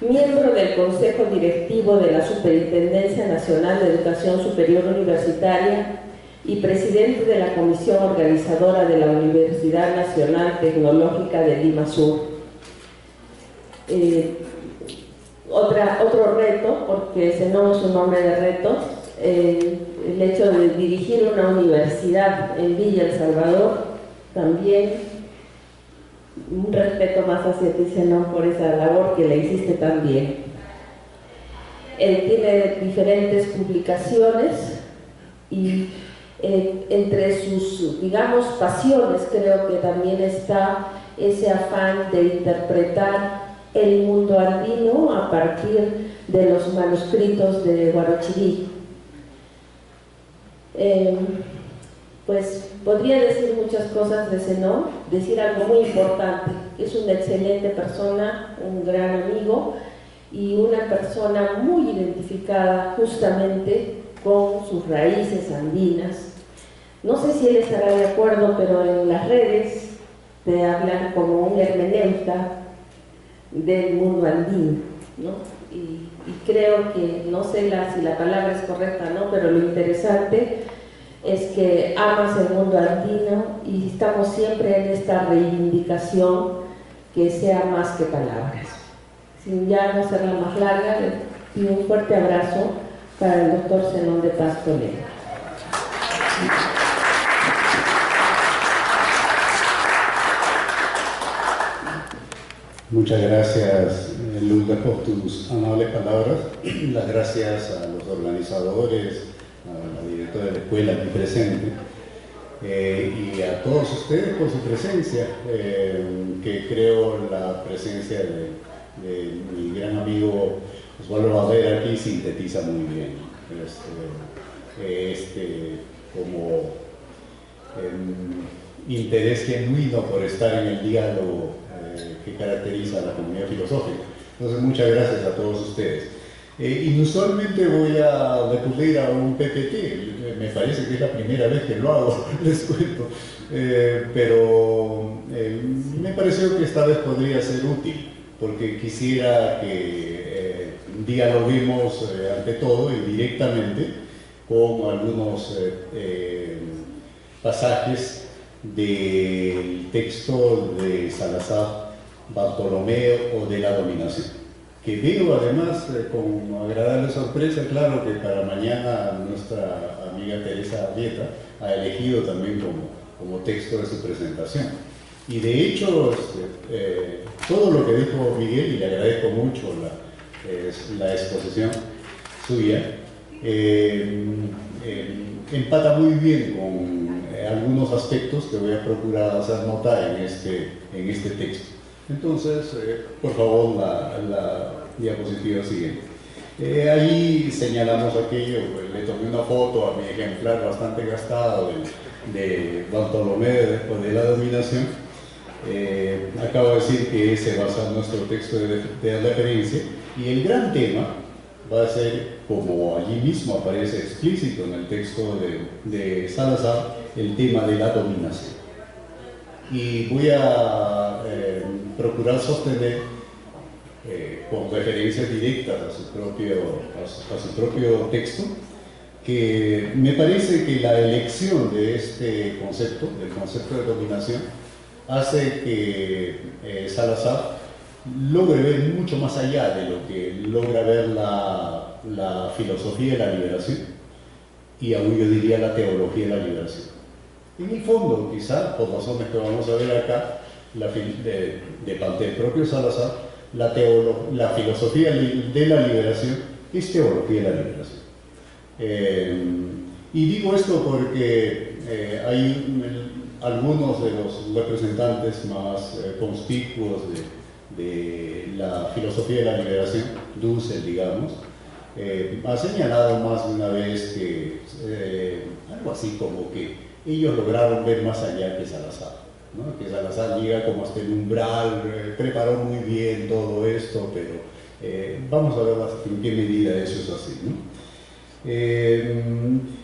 miembro del Consejo Directivo de la Superintendencia Nacional de Educación Superior Universitaria y presidente de la Comisión Organizadora de la Universidad Nacional Tecnológica de Lima Sur. Eh, otro reto, porque ese no es un nombre de reto, eh, el hecho de dirigir una universidad en Villa El Salvador también un respeto más hacia ti, Zenón, por esa labor que le hiciste también. Él tiene diferentes publicaciones y eh, entre sus, digamos, pasiones creo que también está ese afán de interpretar el mundo andino a partir de los manuscritos de Guarochirí. Eh, pues podría decir muchas cosas de Zenón, decir algo muy importante. Es una excelente persona, un gran amigo y una persona muy identificada justamente con sus raíces andinas. No sé si él estará de acuerdo, pero en las redes te hablan como un hermeneuta del mundo andino, ¿no? Y, y creo que, no sé la, si la palabra es correcta, ¿no? Pero lo interesante es que amas el mundo andino y estamos siempre en esta reivindicación que sea más que palabras. Sin ya no hacerla más larga, y un fuerte abrazo para el doctor Zenón de Paz Toledo. Muchas gracias, Lulda, por tus amables palabras. (clears throat) Las gracias a los organizadores, directora de la escuela aquí presente, eh, y a todos ustedes por su presencia, eh, que creo la presencia de, mi gran amigo Osvaldo Barrera aquí sintetiza muy bien. Este, este, como em, interés genuino por estar en el diálogo que caracteriza a la comunidad filosófica. Entonces, muchas gracias a todos ustedes. Eh, inusualmente voy a recurrir a un PPT, me parece que es la primera vez que lo hago, (laughs) les cuento, eh, pero eh, me pareció que esta vez podría ser útil, porque quisiera que dialoguemos ante todo y directamente con algunos pasajes del texto de Salazar Bartolomeo o de la dominación. Que veo además eh, con agradable sorpresa, claro que para mañana nuestra amiga Teresa Dieta ha elegido también como, como texto de su presentación. Y de hecho, este, eh, todo lo que dijo Miguel, y le agradezco mucho la, la exposición suya, eh, empata muy bien con algunos aspectos que voy a procurar hacer nota en este, en este texto. Entonces, eh, por favor, la, diapositiva siguiente. Eh, ahí señalamos aquello, pues, le tomé una foto a mi ejemplar bastante gastado de, de Bartolomé después de la dominación. Eh, acabo de decir que se basa en nuestro texto de, referencia y el gran tema va a ser, como allí mismo aparece explícito en el texto de Salazar, el tema de la dominación. Y voy a procurar sostener eh, con referencias directas a su, propio, a su, propio texto, que me parece que la elección de este concepto, del concepto de dominación, hace que eh, Salazar logre ver mucho más allá de lo que logra ver la, la filosofía de la liberación y aún yo diría la teología de la liberación. En el fondo, quizá, por razones que vamos a ver acá, de, de parte del propio Salazar, la, la filosofía de la liberación es teología de la liberación. Eh, y digo esto porque eh, hay algunos de los representantes más eh, conspicuos de, de, la filosofía de la liberación, Dussel, digamos, ha señalado más de una vez que algo así como que ellos lograron ver más allá que Salazar que Salazar llega como hasta el umbral, eh, preparó muy bien todo esto, pero eh, vamos a ver en qué medida eso es así. Eh,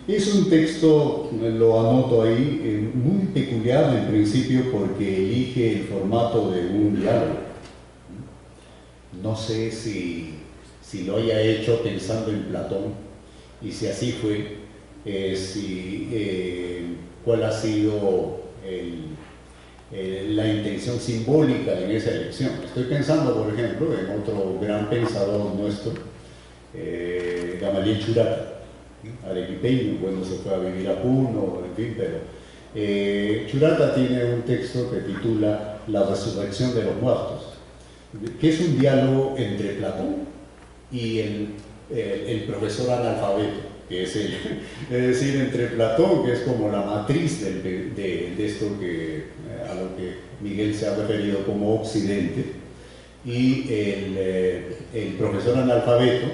es un texto, lo anoto ahí, muy peculiar en principio porque elige el formato de un diálogo. No sé si, si lo haya hecho pensando en Platón y si así fue, si, cuál ha sido eh, la intención simbólica en esa elección. Estoy pensando, por ejemplo, en otro gran pensador nuestro, eh, Gamaliel Churata, arequipeño, cuando se fue a vivir a Puno, en fin, pero eh, Churata tiene un texto que titula La resurrección de los muertos, que es un diálogo entre Platón y el, el profesor analfabeto que es el, (laughs) es decir, entre Platón, que es como la matriz de, esto que, eh, a lo que Miguel se ha referido como Occidente, y el, eh, el profesor analfabeto,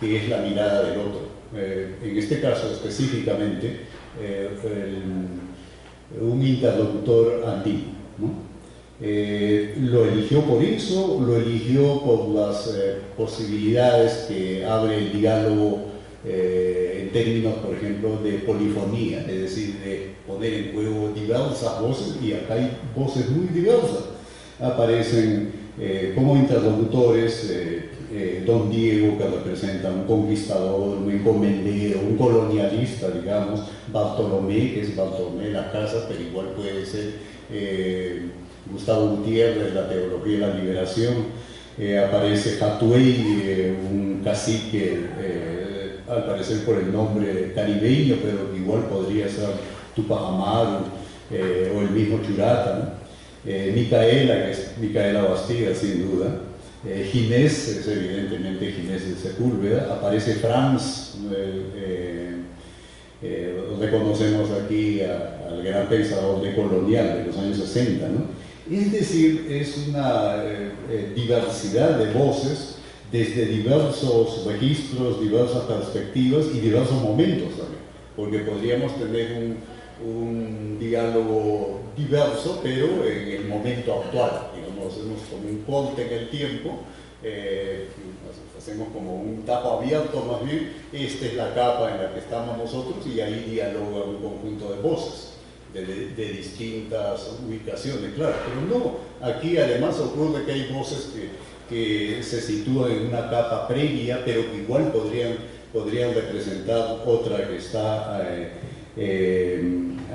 que es la mirada del otro. Eh, en este caso específicamente, un interlocutor antiguo. lo eligió por eso, lo eligió por las posibilidades que abre el diálogo eh, en términos, por ejemplo, de polifonía, es decir, de poner en juego diversas voces, y acá hay voces muy diversas. Aparecen eh, como interlocutores eh, Don Diego, que representa un conquistador, un encomendero, un colonialista, digamos, Bartolomé, que es Bartolomé de las Casas, pero igual puede ser Gustavo Gutiérrez, la teología de la liberación, aparece Hatuey, un cacique al parecer por el nombre caribeño, pero igual podría ser Tupac Amaru eh, o el mismo Churata. Eh, Micaela, que es Micaela Bastida, sin duda. Eh, Ginés, es evidentemente Ginés de Sepúlveda. Aparece Franz, reconocemos aquí al gran pensador de colonial de los años 60. Es decir, es una diversidad de voces desde diversos registros, diversas perspectivas y diversos momentos también. porque podríamos tener un, un diálogo diverso, pero en el momento actual, digamos, hacemos como un ponte en el tiempo, eh, hacemos como un tapo abierto más bien, esta es la capa en la que estamos nosotros y ahí dialoga un conjunto de voces de, distintas ubicaciones, claro, pero no, aquí además ocurre que hay voces que, que se sitúan en una capa previa, pero que igual podrían, podrían representar otra que está... Eh, eh,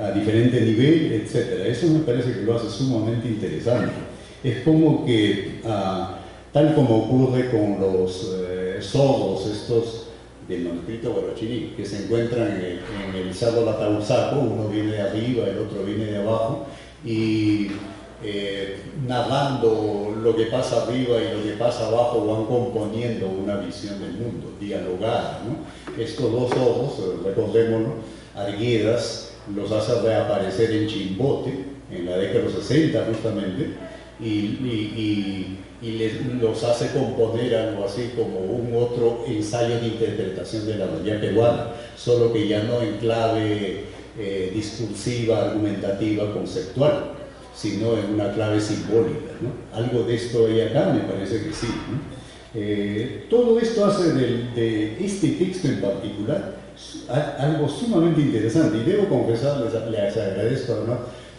a diferente nivel, etc. Eso me parece que lo hace sumamente interesante. Es como que, ah, tal como ocurre con los eh, estos del manuscrito guarachiní, que se encuentran en el, en el Cerro uno viene de arriba, el otro viene de abajo, y eh, narrando lo que pasa arriba y lo que pasa abajo van componiendo una visión del mundo, dialogada. ¿no? Estos dos ojos, recordémoslo, Arguedas los hace reaparecer en Chimbote, en la década de los 60 justamente, y, los hace componer algo así como un otro ensayo de interpretación de la realidad peruana, solo que ya no en clave eh, discursiva, argumentativa, conceptual, sino en una clave simbólica. Algo de esto hay acá, me parece que sí. Eh, todo esto hace de este texto en particular algo sumamente interesante y debo confesarles, les agradezco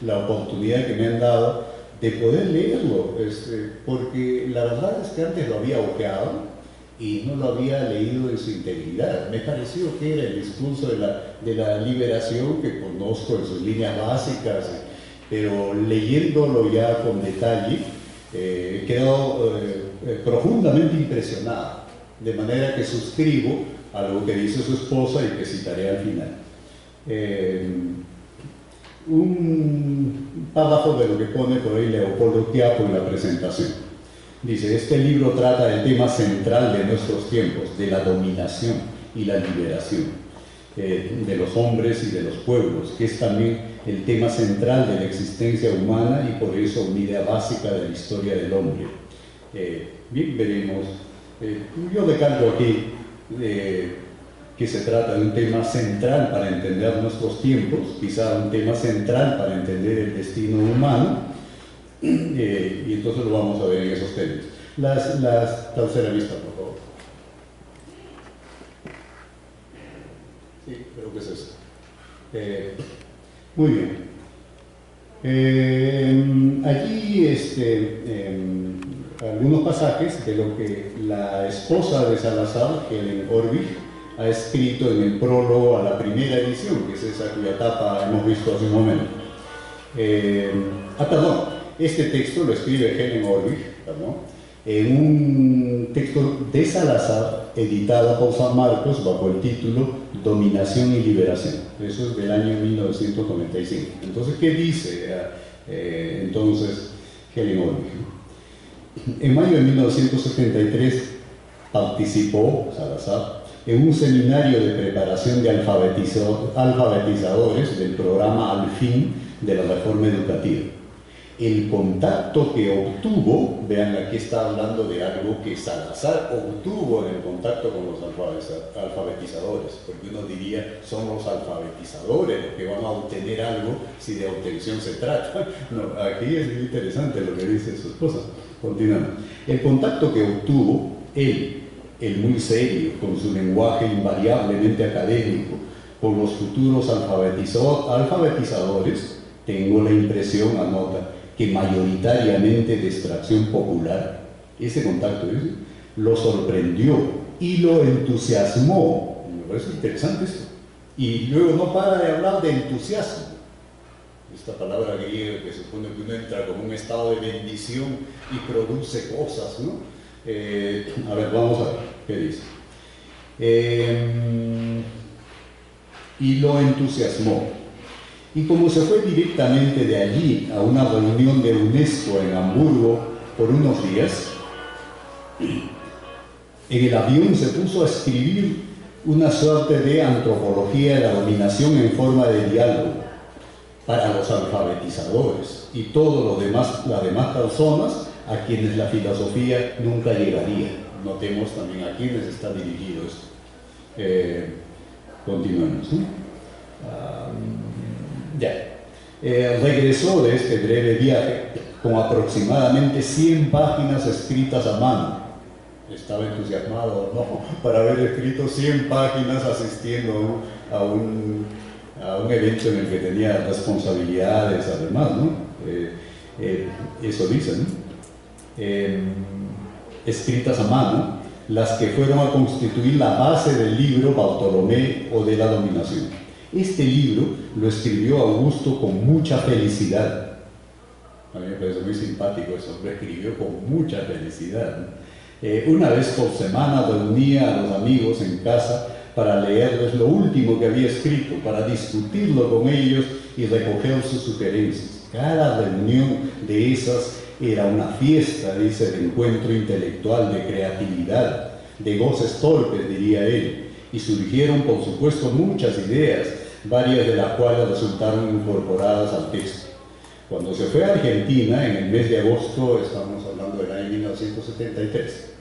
la oportunidad que me han dado de poder leerlo, este, porque la verdad es que antes lo había ojeado y no lo había leído en su integridad. Me pareció que era el discurso de la, de la liberación que conozco en sus líneas básicas, pero leyéndolo ya con detalle, eh, he quedado eh, eh, profundamente impresionado, de manera que suscribo algo que dice su esposa y que citaré al final. Eh, un párrafo de lo que pone por ahí Leopoldo Tiapo en la presentación. Dice, este libro trata del tema central de nuestros tiempos, de la dominación y la liberación de los hombres y de los pueblos, que es también el tema central de la existencia humana y por eso una idea básica de la historia del hombre. Eh, bien, veremos. yo decalco aquí que se trata de un tema central para entender nuestros tiempos, quizá un tema central para entender el destino humano, (clears throat) eh, y entonces lo vamos a ver en esos términos. Las, las tercera vista, por favor. Sí, creo que es eso. Muy bien. Eh, allí este, em, algunos pasajes de lo que la esposa de Salazar, Helen Orvig, ha escrito en el prólogo a la primera edición, que es esa cuya tapa hemos visto hace un momento. Eh, ah, perdón, este texto lo escribe Helen Orvig, en un texto de Salazar, editado por San Marcos bajo el título Dominación y Liberación. Eso es del año 1995. Entonces, ¿qué dice eh, entonces Helen? En mayo de 1973 participó Salazar en un seminario de preparación de alfabetizadores del programa Al fin de la reforma educativa. El contacto que obtuvo, vean aquí está hablando de algo que Salazar obtuvo en el contacto con los alfabetizadores, porque uno diría, son los alfabetizadores los que van a obtener algo si de obtención se trata. (laughs) No, aquí es muy interesante lo que dice su esposa. Continuamos. El contacto que obtuvo él, el muy serio, con su lenguaje invariablemente académico, con los futuros alfabetizadores, tengo la impresión, anota, que mayoritariamente de extracción popular, ese contacto lo sorprendió y lo entusiasmó. Me parece interesante esto. Y luego no para de hablar de entusiasmo esta palabra griega que supone que uno entra como un estado de bendición y produce cosas, ¿no? Eh, a ver, vamos a ver qué dice. Em, y lo entusiasmó. Y como se fue directamente de allí a una reunión de UNESCO en Hamburgo por unos días, en el avión se puso a escribir una suerte de antropología de la dominación en forma de diálogo para los alfabetizadores y todas demás, las demás personas a quienes la filosofía nunca llegaría. Notemos también a quienes está dirigido esto. Eh. Ya. Eh, regresó de este breve viaje con aproximadamente 100 páginas escritas a mano. Estaba entusiasmado no para haber escrito 100 páginas asistiendo a un, evento en el que tenía responsabilidades además, ¿no? Eh, eh, eso dicen, em, escritas a mano, las que fueron a constituir la base del libro Bartolomé o de la dominación. Este libro lo escribió Augusto con mucha felicidad. A mí me parece muy simpático eso, lo escribió con mucha felicidad. Eh, una vez por semana reunía a los amigos en casa para leerles lo último que había escrito, para discutirlo con ellos y recoger sus sugerencias. Cada reunión de esas era una fiesta, dice, el encuentro intelectual, de creatividad, de goces torpes, diría él. Y surgieron, por supuesto, muchas ideas, varias de las cuales resultaron incorporadas al texto. Cuando se fue a Argentina, en el mes de agosto, estamos hablando del año 1973,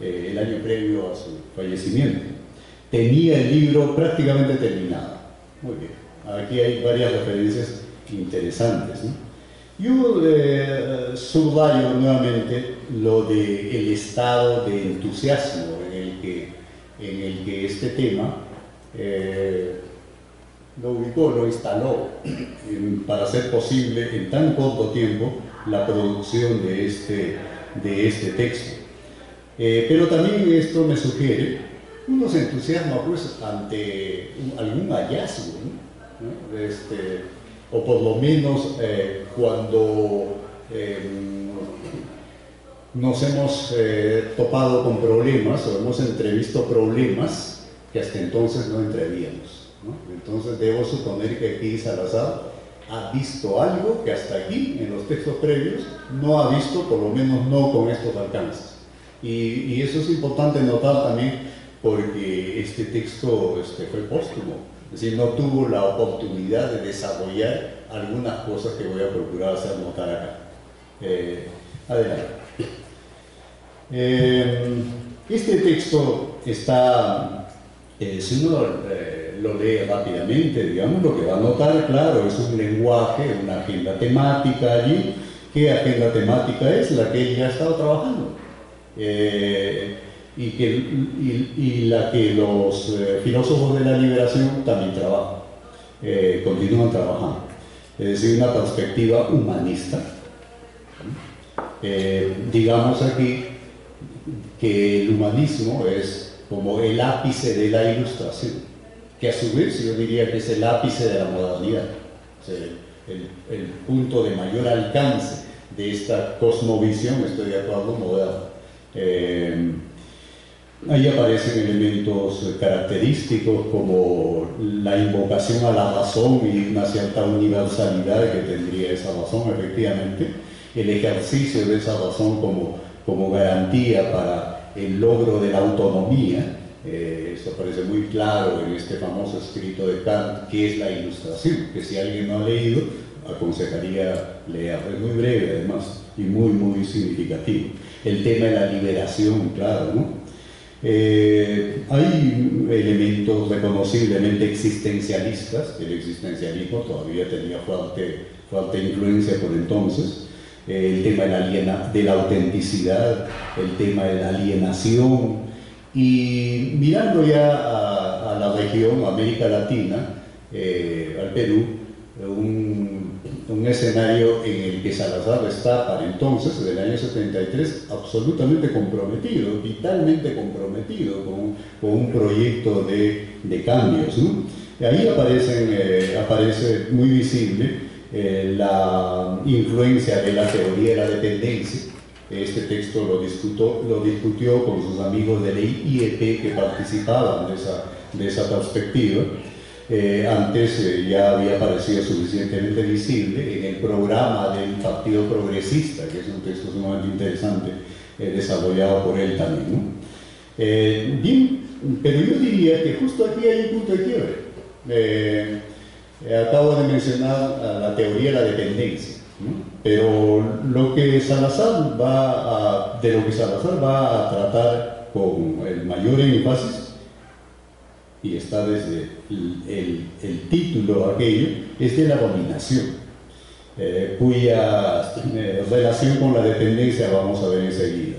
eh, el año previo a su fallecimiento, tenía el libro prácticamente terminado. Muy bien, aquí hay varias referencias interesantes. Yo eh, subrayo nuevamente lo del el estado de entusiasmo en el que, en el que este tema eh, lo ubicó, lo instaló para hacer posible en tan corto tiempo la producción de este, de este texto. Eh, pero también esto me sugiere, uno se entusiasma pues ante algún hallazgo, este, o por lo menos eh, cuando em, nos hemos eh, topado con problemas o hemos entrevisto problemas que hasta entonces no entrevíamos. Entonces debo suponer que aquí Salazar ha visto algo que hasta aquí, en los textos previos, no ha visto, por lo menos no con estos alcances. Y, eso es importante notar también porque este texto este, fue póstumo, es decir, no tuvo la oportunidad de desarrollar algunas cosas que voy a procurar hacer notar acá. Eh, adelante. Eh, este texto está, eh, si uno lo lee rápidamente, digamos, lo que va a notar, claro, es un lenguaje, una agenda temática allí. ¿Qué agenda temática es? La que él ya ha estado trabajando. Eh, y, que, y, la que los eh, filósofos de la liberación también trabajan, eh, continúan trabajando. Es decir, una perspectiva humanista. digamos aquí que el humanismo es como el ápice de la ilustración que a su vez yo diría que es el ápice de la modernidad, el, punto de mayor alcance de esta cosmovisión, estoy de acuerdo, moderna. Eh, ahí aparecen elementos característicos como la invocación a la razón y una cierta universalidad que tendría esa razón, efectivamente, el ejercicio de esa razón como, como garantía para el logro de la autonomía, eh, esto parece muy claro en este famoso escrito de Kant, que es la ilustración, que si alguien no ha leído, aconsejaría leer. Es muy breve además y muy, muy significativo. El tema de la liberación, claro, ¿no? Eh, hay elementos reconociblemente existencialistas, el existencialismo todavía tenía fuerte, fuerte influencia por entonces, el tema de la autenticidad, el tema de la alienación, y mirando ya a, la región, América Latina, eh, al Perú, un, escenario en el que Salazar está para entonces, del año 73, absolutamente comprometido, vitalmente comprometido con, un proyecto de, cambios. ahí eh, aparece muy visible eh, la influencia de la teoría de la dependencia, este texto lo, discutió, con sus amigos de la IEP que participaban de esa, de esa perspectiva. Eh, antes eh, ya había parecido suficientemente visible en el programa del Partido Progresista, que es un texto sumamente interesante eh, desarrollado por él también. pero yo diría que justo aquí hay un punto de quiebre. acabo de mencionar la teoría de la dependencia. Pero lo que Salazar va de lo que Salazar va a tratar con el mayor énfasis y está desde el, título aquello, es de la dominación. Eh, cuya eh, relación con la dependencia vamos a ver enseguida.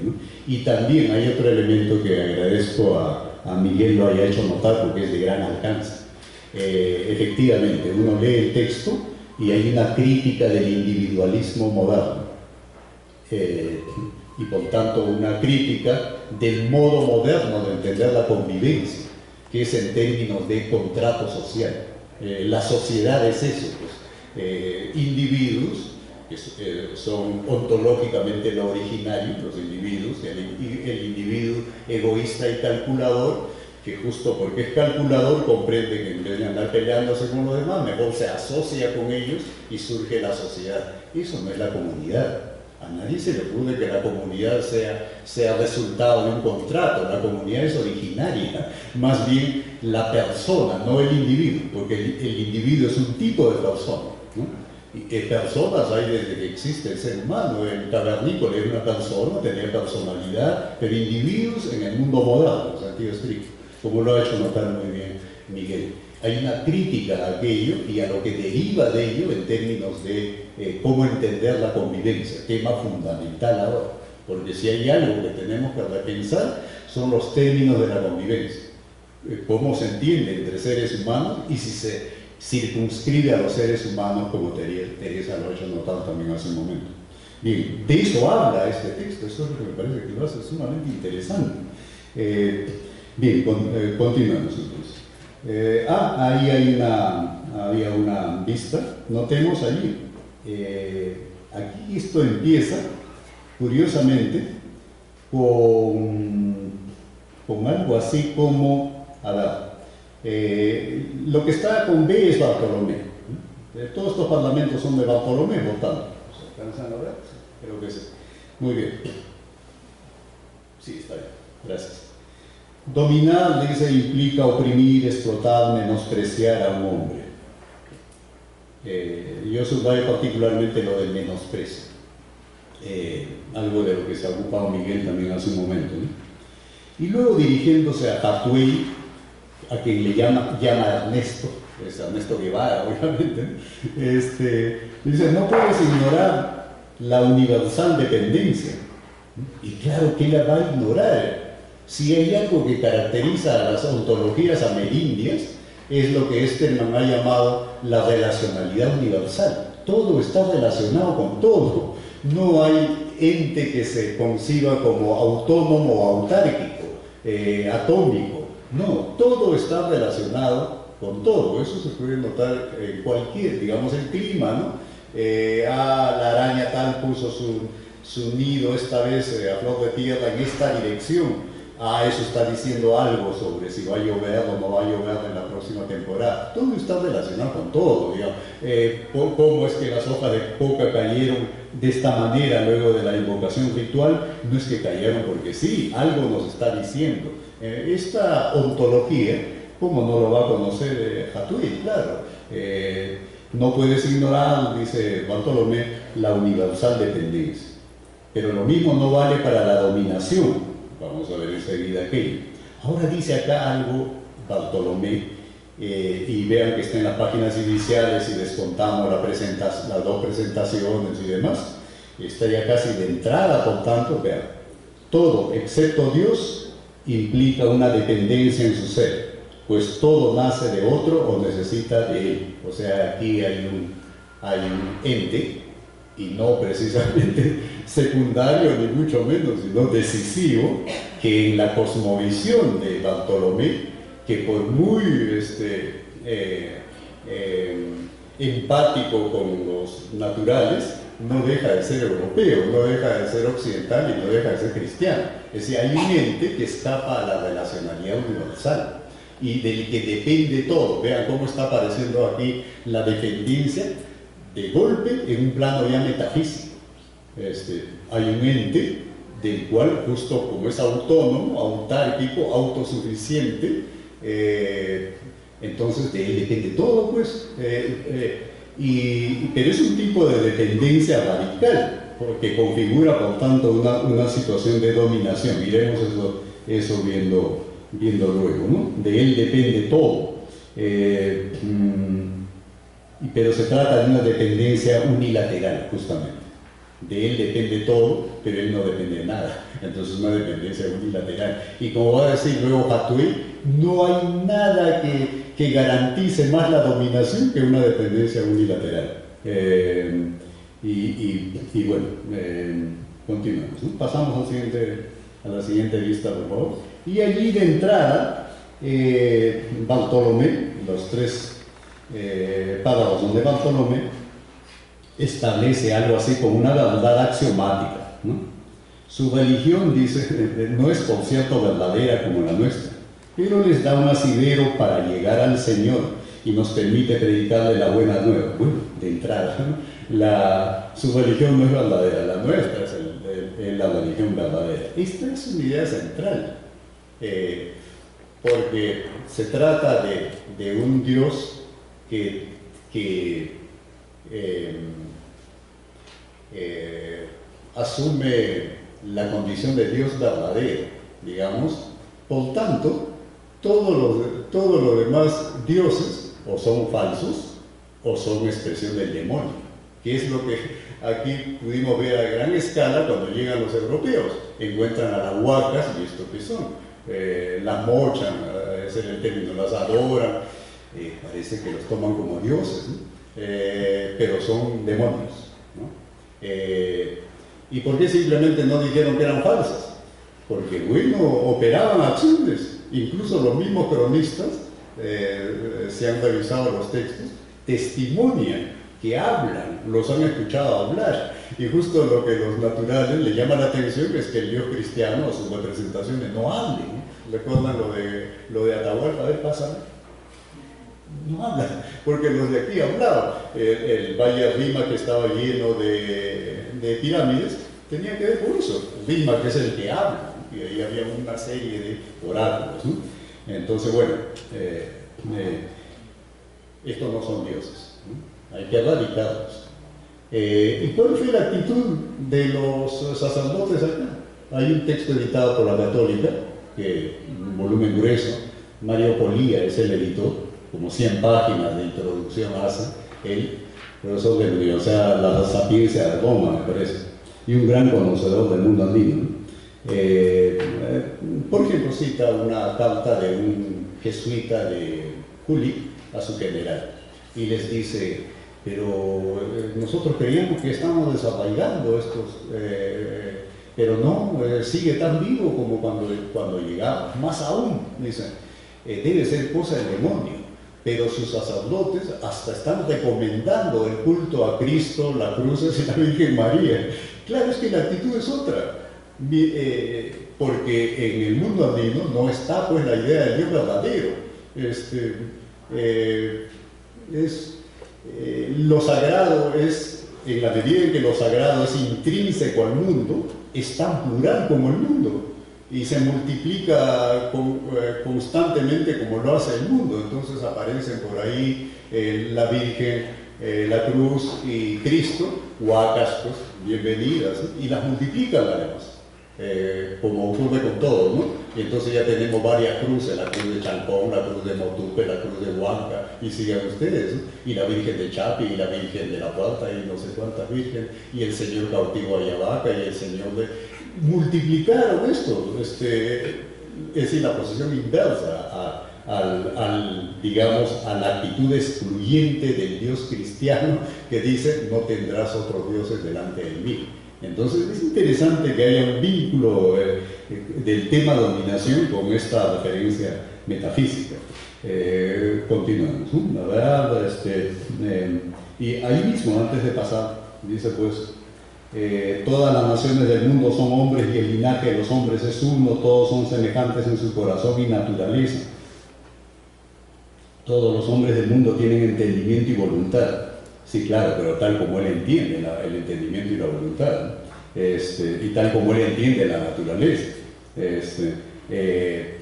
Y también hay otro elemento que agradezco a, Miguel lo haya hecho notar porque es de gran alcance. Eh, efectivamente, uno lee el texto y hay una crítica del individualismo moderno y por tanto una crítica del modo moderno de entender la convivencia, que es en términos de contrato social. la sociedad es eso, pues, eh, individuos, que eh, son ontológicamente lo originario, los individuos, el, individuo egoísta y calculador, que justo porque es calculador comprende que en vez de andar peleándose con los demás, mejor se asocia con ellos y surge la sociedad. Eso no es la comunidad. A nadie se le ocurre que la comunidad sea, sea resultado de un contrato, la comunidad es originaria, más bien la persona, no el individuo, porque el individuo es un tipo de persona. Y que personas hay desde que existe el ser humano. El cavernícola era una persona, tenía personalidad, pero individuos en el mundo moderno, en sentido estricto, como lo ha hecho notar muy bien Miguel. Hay una crítica a aquello y a lo que deriva de ello en términos de eh, cómo entender la convivencia, tema fundamental ahora. Porque si hay algo que tenemos que repensar son los términos de la convivencia. Eh, cómo se entiende entre seres humanos y si se circunscribe a los seres humanos como Teresa lo ha hecho notar también hace un momento. Bien, de eso habla este texto, eso es lo que me parece que lo hace sumamente interesante. Eh, bien, eh, continuamos entonces. Eh, ah, ahí hay una, había una vista, notemos allí, aquí esto empieza, curiosamente, con, con algo así como, a ver, eh, lo que está con B es Bartolomé. Eh, todos estos parlamentos son de Bartolomé votando. ¿Alcanzan a ver? Creo que sí. Muy bien. Sí, está bien. Gracias. Dominar, dice, implica oprimir, explotar, menospreciar a un hombre. Eh, yo subrayo particularmente lo del menosprecio. algo de lo que se ha ocupado Miguel también hace un momento. Y luego dirigiéndose a Tatuey, a quien le llama, llama Ernesto, es Ernesto Guevara, (laughs) obviamente, este, dice, no puedes ignorar la universal dependencia. Y claro que la va a ignorar. Si hay algo que caracteriza a las ontologías amerindias, es lo que Esterman ha llamado la relacionalidad universal. Todo está relacionado con todo. No hay ente que se conciba como autónomo o autárquico, eh, atómico no, todo está relacionado con todo. Eso se puede notar en cualquier, digamos, el clima, ¿no? Eh, ah, la araña tal puso su, su nido esta vez eh, a flor de tierra en esta dirección. Ah, eso está diciendo algo sobre si va a llover o no va a llover en la próxima temporada. Todo está relacionado con todo, digamos. Eh, ¿Cómo es que las hojas de coca cayeron de esta manera luego de la invocación ritual? No es que cayeron porque sí, algo nos está diciendo. Eh, esta ontología, ¿cómo no lo va a conocer eh, Claro, eh, no puedes ignorar, dice Bartolomé, la universal dependencia. Pero lo mismo no vale para la dominación. Vamos a ver enseguida aquello. Ahora dice acá algo Bartolomé, eh, y vean que está en las páginas iniciales y descontamos la las dos presentaciones y demás. Está ya casi de entrada, por tanto, vean, todo excepto Dios implica una dependencia en su ser, pues todo nace de otro o necesita de él. O sea, aquí hay un, hay un ente, y no precisamente (laughs) secundario ni mucho menos, sino decisivo, que en la cosmovisión de Bartolomé, que por muy este, eh, eh, empático con los naturales, no deja de ser europeo, no deja de ser occidental y no deja de ser cristiano. Es decir, hay un ente que escapa a la relacionalidad universal y del que depende todo. Vean cómo está apareciendo aquí la dependencia de golpe en un plano ya metafísico. Este, hay un ente del cual, justo como es autónomo, autárquico, autosuficiente, eh, entonces de él depende todo, pues. Eh, eh, pero es un tipo de dependencia radical, porque configura, por tanto, una, una situación de dominación. Miremos eso, eso viendo, viendo luego, ¿no? De él depende todo. Mm, pero se trata de una dependencia unilateral, justamente. De él depende todo, pero él no depende de nada. Entonces es una dependencia unilateral. Y como va a decir luego Hatui, no hay nada que, que, garantice más la dominación que una dependencia unilateral. Eh, y, bueno, eh, continuamos. Pasamos siguiente, a la siguiente lista, por favor. Y allí de entrada, eh, Bartolomé, los tres eh, párrafos de Bartolomé, establece algo así como una verdad axiomática. Su religión, dice, (laughs) no es por cierto verdadera como la nuestra, pero les da un asidero para llegar al Señor y nos permite predicarle la buena nueva. Bueno, de entrada, la, su religión no es verdadera, la nuestra es, la religión verdadera. Esta es una idea central, eh, porque se trata de un Dios que, eh, eh, asume la condición de Dios verdadero, digamos. Por tanto, todos los, todos los demás dioses o son falsos o son expresión del demonio, que es lo que aquí pudimos ver a gran escala cuando llegan los europeos. Encuentran a las huacas y esto que son. Eh, las mochan, eh, ese es el término, las adoran, eh, parece que los toman como dioses, pero son demonios. ¿Y por qué simplemente no dijeron que eran falsas? Porque, bueno, operaban acciones, incluso los mismos cronistas, se han revisado los textos, testimonian que hablan, los han escuchado hablar. Y justo lo que los naturales le llama la atención es que el Dios cristiano o sus representaciones no hablen. ¿Recuerdan lo de, lo de Atahualpa? A ver. No hablan, porque los de aquí hablaban. El, Valle Rima, que estaba lleno de, pirámides, tenía que ver con eso. Rima, que es el que habla, y ahí había una serie de oráculos. Entonces, bueno, eh, eh, estos no son dioses hay que erradicarlos. Eh, ¿Y cuál fue la actitud de los sacerdotes acá? Hay un texto editado por la Católica, que un volumen grueso, Mario Polía es el editor, como 100 páginas de introducción hace, él, profesor la Universidad de la Sapiencia de Roma, me parece, y un gran conocedor del mundo andino. Eh, eh, por ejemplo, cita una carta de un jesuita de Juli a su general y les dice, pero eh, nosotros creíamos que estábamos desarraigando estos, eh, pero no, eh, sigue tan vivo como cuando, cuando llegamos. Más aún, dicen, debe ser cosa del demonio. Pero sus sacerdotes hasta están recomendando el culto a Cristo, la cruz (laughs) y la Virgen María. Claro, es que la actitud es otra. porque en el mundo andino no está pues la idea del Dios verdadero. Este, es eh, lo sagrado es, en la medida en que lo sagrado es intrínseco al mundo, es tan plural como el mundo y se multiplica eh, constantemente como lo hace el mundo. Entonces aparecen por ahí eh, la Virgen, la Cruz y Cristo, huacas, pues, bienvenidas, y las multiplican además. Eh, como ocurre con todo, ¿no? Y entonces ya tenemos varias cruces, la cruz de Chancón, la cruz de Motupe, la cruz de Huanca, y sigan ustedes, y la Virgen de Chapi, y la Virgen de la Puerta, y no sé cuántas virgen, y el Señor cautivo Ayabaca, y el Señor de... Multiplicaron esto, este, es decir, la posición inversa al, digamos, a la actitud excluyente del Dios cristiano que dice, no tendrás otros dioses delante de mí. Entonces es interesante que haya un vínculo eh, del tema dominación con esta referencia metafísica. Eh, continuamos, verdad, este, eh, y ahí mismo, antes de pasar, dice pues, todas las naciones del mundo son hombres y el linaje de los hombres es uno, todos son semejantes en su corazón y naturaleza. Todos los hombres del mundo tienen entendimiento y voluntad. Sí, claro, pero tal como él entiende el entendimiento y la voluntad, este, y tal como él entiende la naturaleza. Este, eh,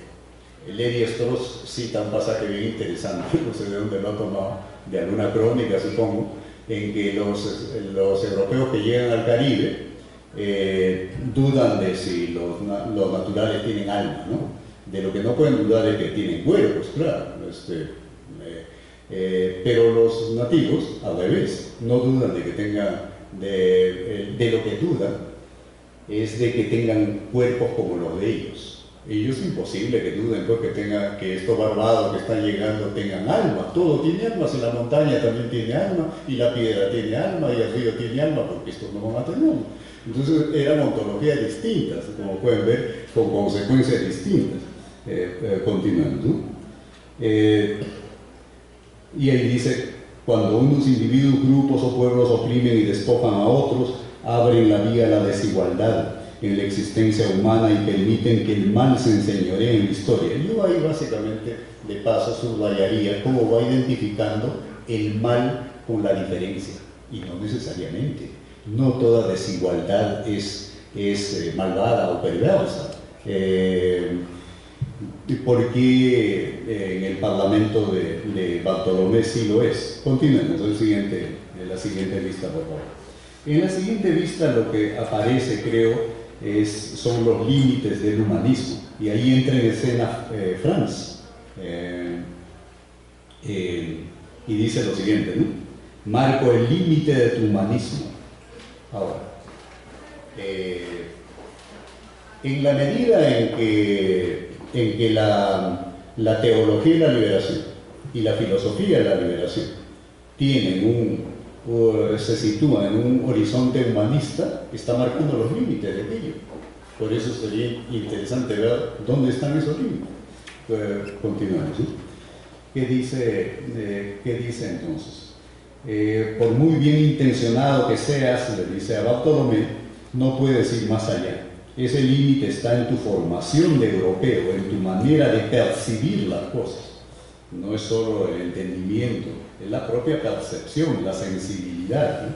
Levi Strauss cita un pasaje bien interesante, (laughs) no sé de dónde lo ha tomado, de alguna crónica supongo, en que los, los europeos que llegan al Caribe eh, dudan de si los, los, naturales tienen alma, ¿no? De lo que no pueden dudar es que tienen cuerpos, claro. Este, eh, eh, pero los nativos, al revés, no dudan de que tengan, de, de lo que dudan es de que tengan cuerpos como los de ellos. Ellos es imposible que duden pues, que, tenga, que estos barbados que están llegando tengan alma. Todo tiene alma, si la montaña también tiene alma, y la piedra tiene alma, y el río tiene alma, porque estos no van a Entonces eran ontologías distintas, como pueden ver, con consecuencias distintas. Eh, eh, continuando. Eh, y ahí dice, cuando unos individuos, grupos o pueblos oprimen y despojan a otros, abren la vía a la desigualdad en la existencia humana y permiten que el mal se enseñoree en la historia. Yo ahí básicamente de paso subrayaría cómo va identificando el mal con la diferencia, y no necesariamente. No toda desigualdad es, es eh, malvada o perversa. Eh, porque eh, en el Parlamento de, de, Bartolomé sí lo es. Continuemos el siguiente, en la siguiente lista, por favor. En la siguiente vista lo que aparece, creo, son los límites del humanismo. Y ahí entra en escena eh, Franz. Eh, eh, y dice lo siguiente, Marco el límite de tu humanismo. Ahora, en la medida en que, en que la, la teología de la liberación y la filosofía de la liberación tienen un se sitúa en un horizonte humanista, está marcando los límites de aquello. Por eso sería interesante ver dónde están esos límites. Pues, continuamos. ¿Qué, dice, eh, ¿Qué dice entonces? Eh, por muy bien intencionado que seas, le dice a Bartolomé, no puedes ir más allá. Ese límite está en tu formación de europeo, en tu manera de percibir las cosas. No es solo el entendimiento, es la propia percepción, la sensibilidad.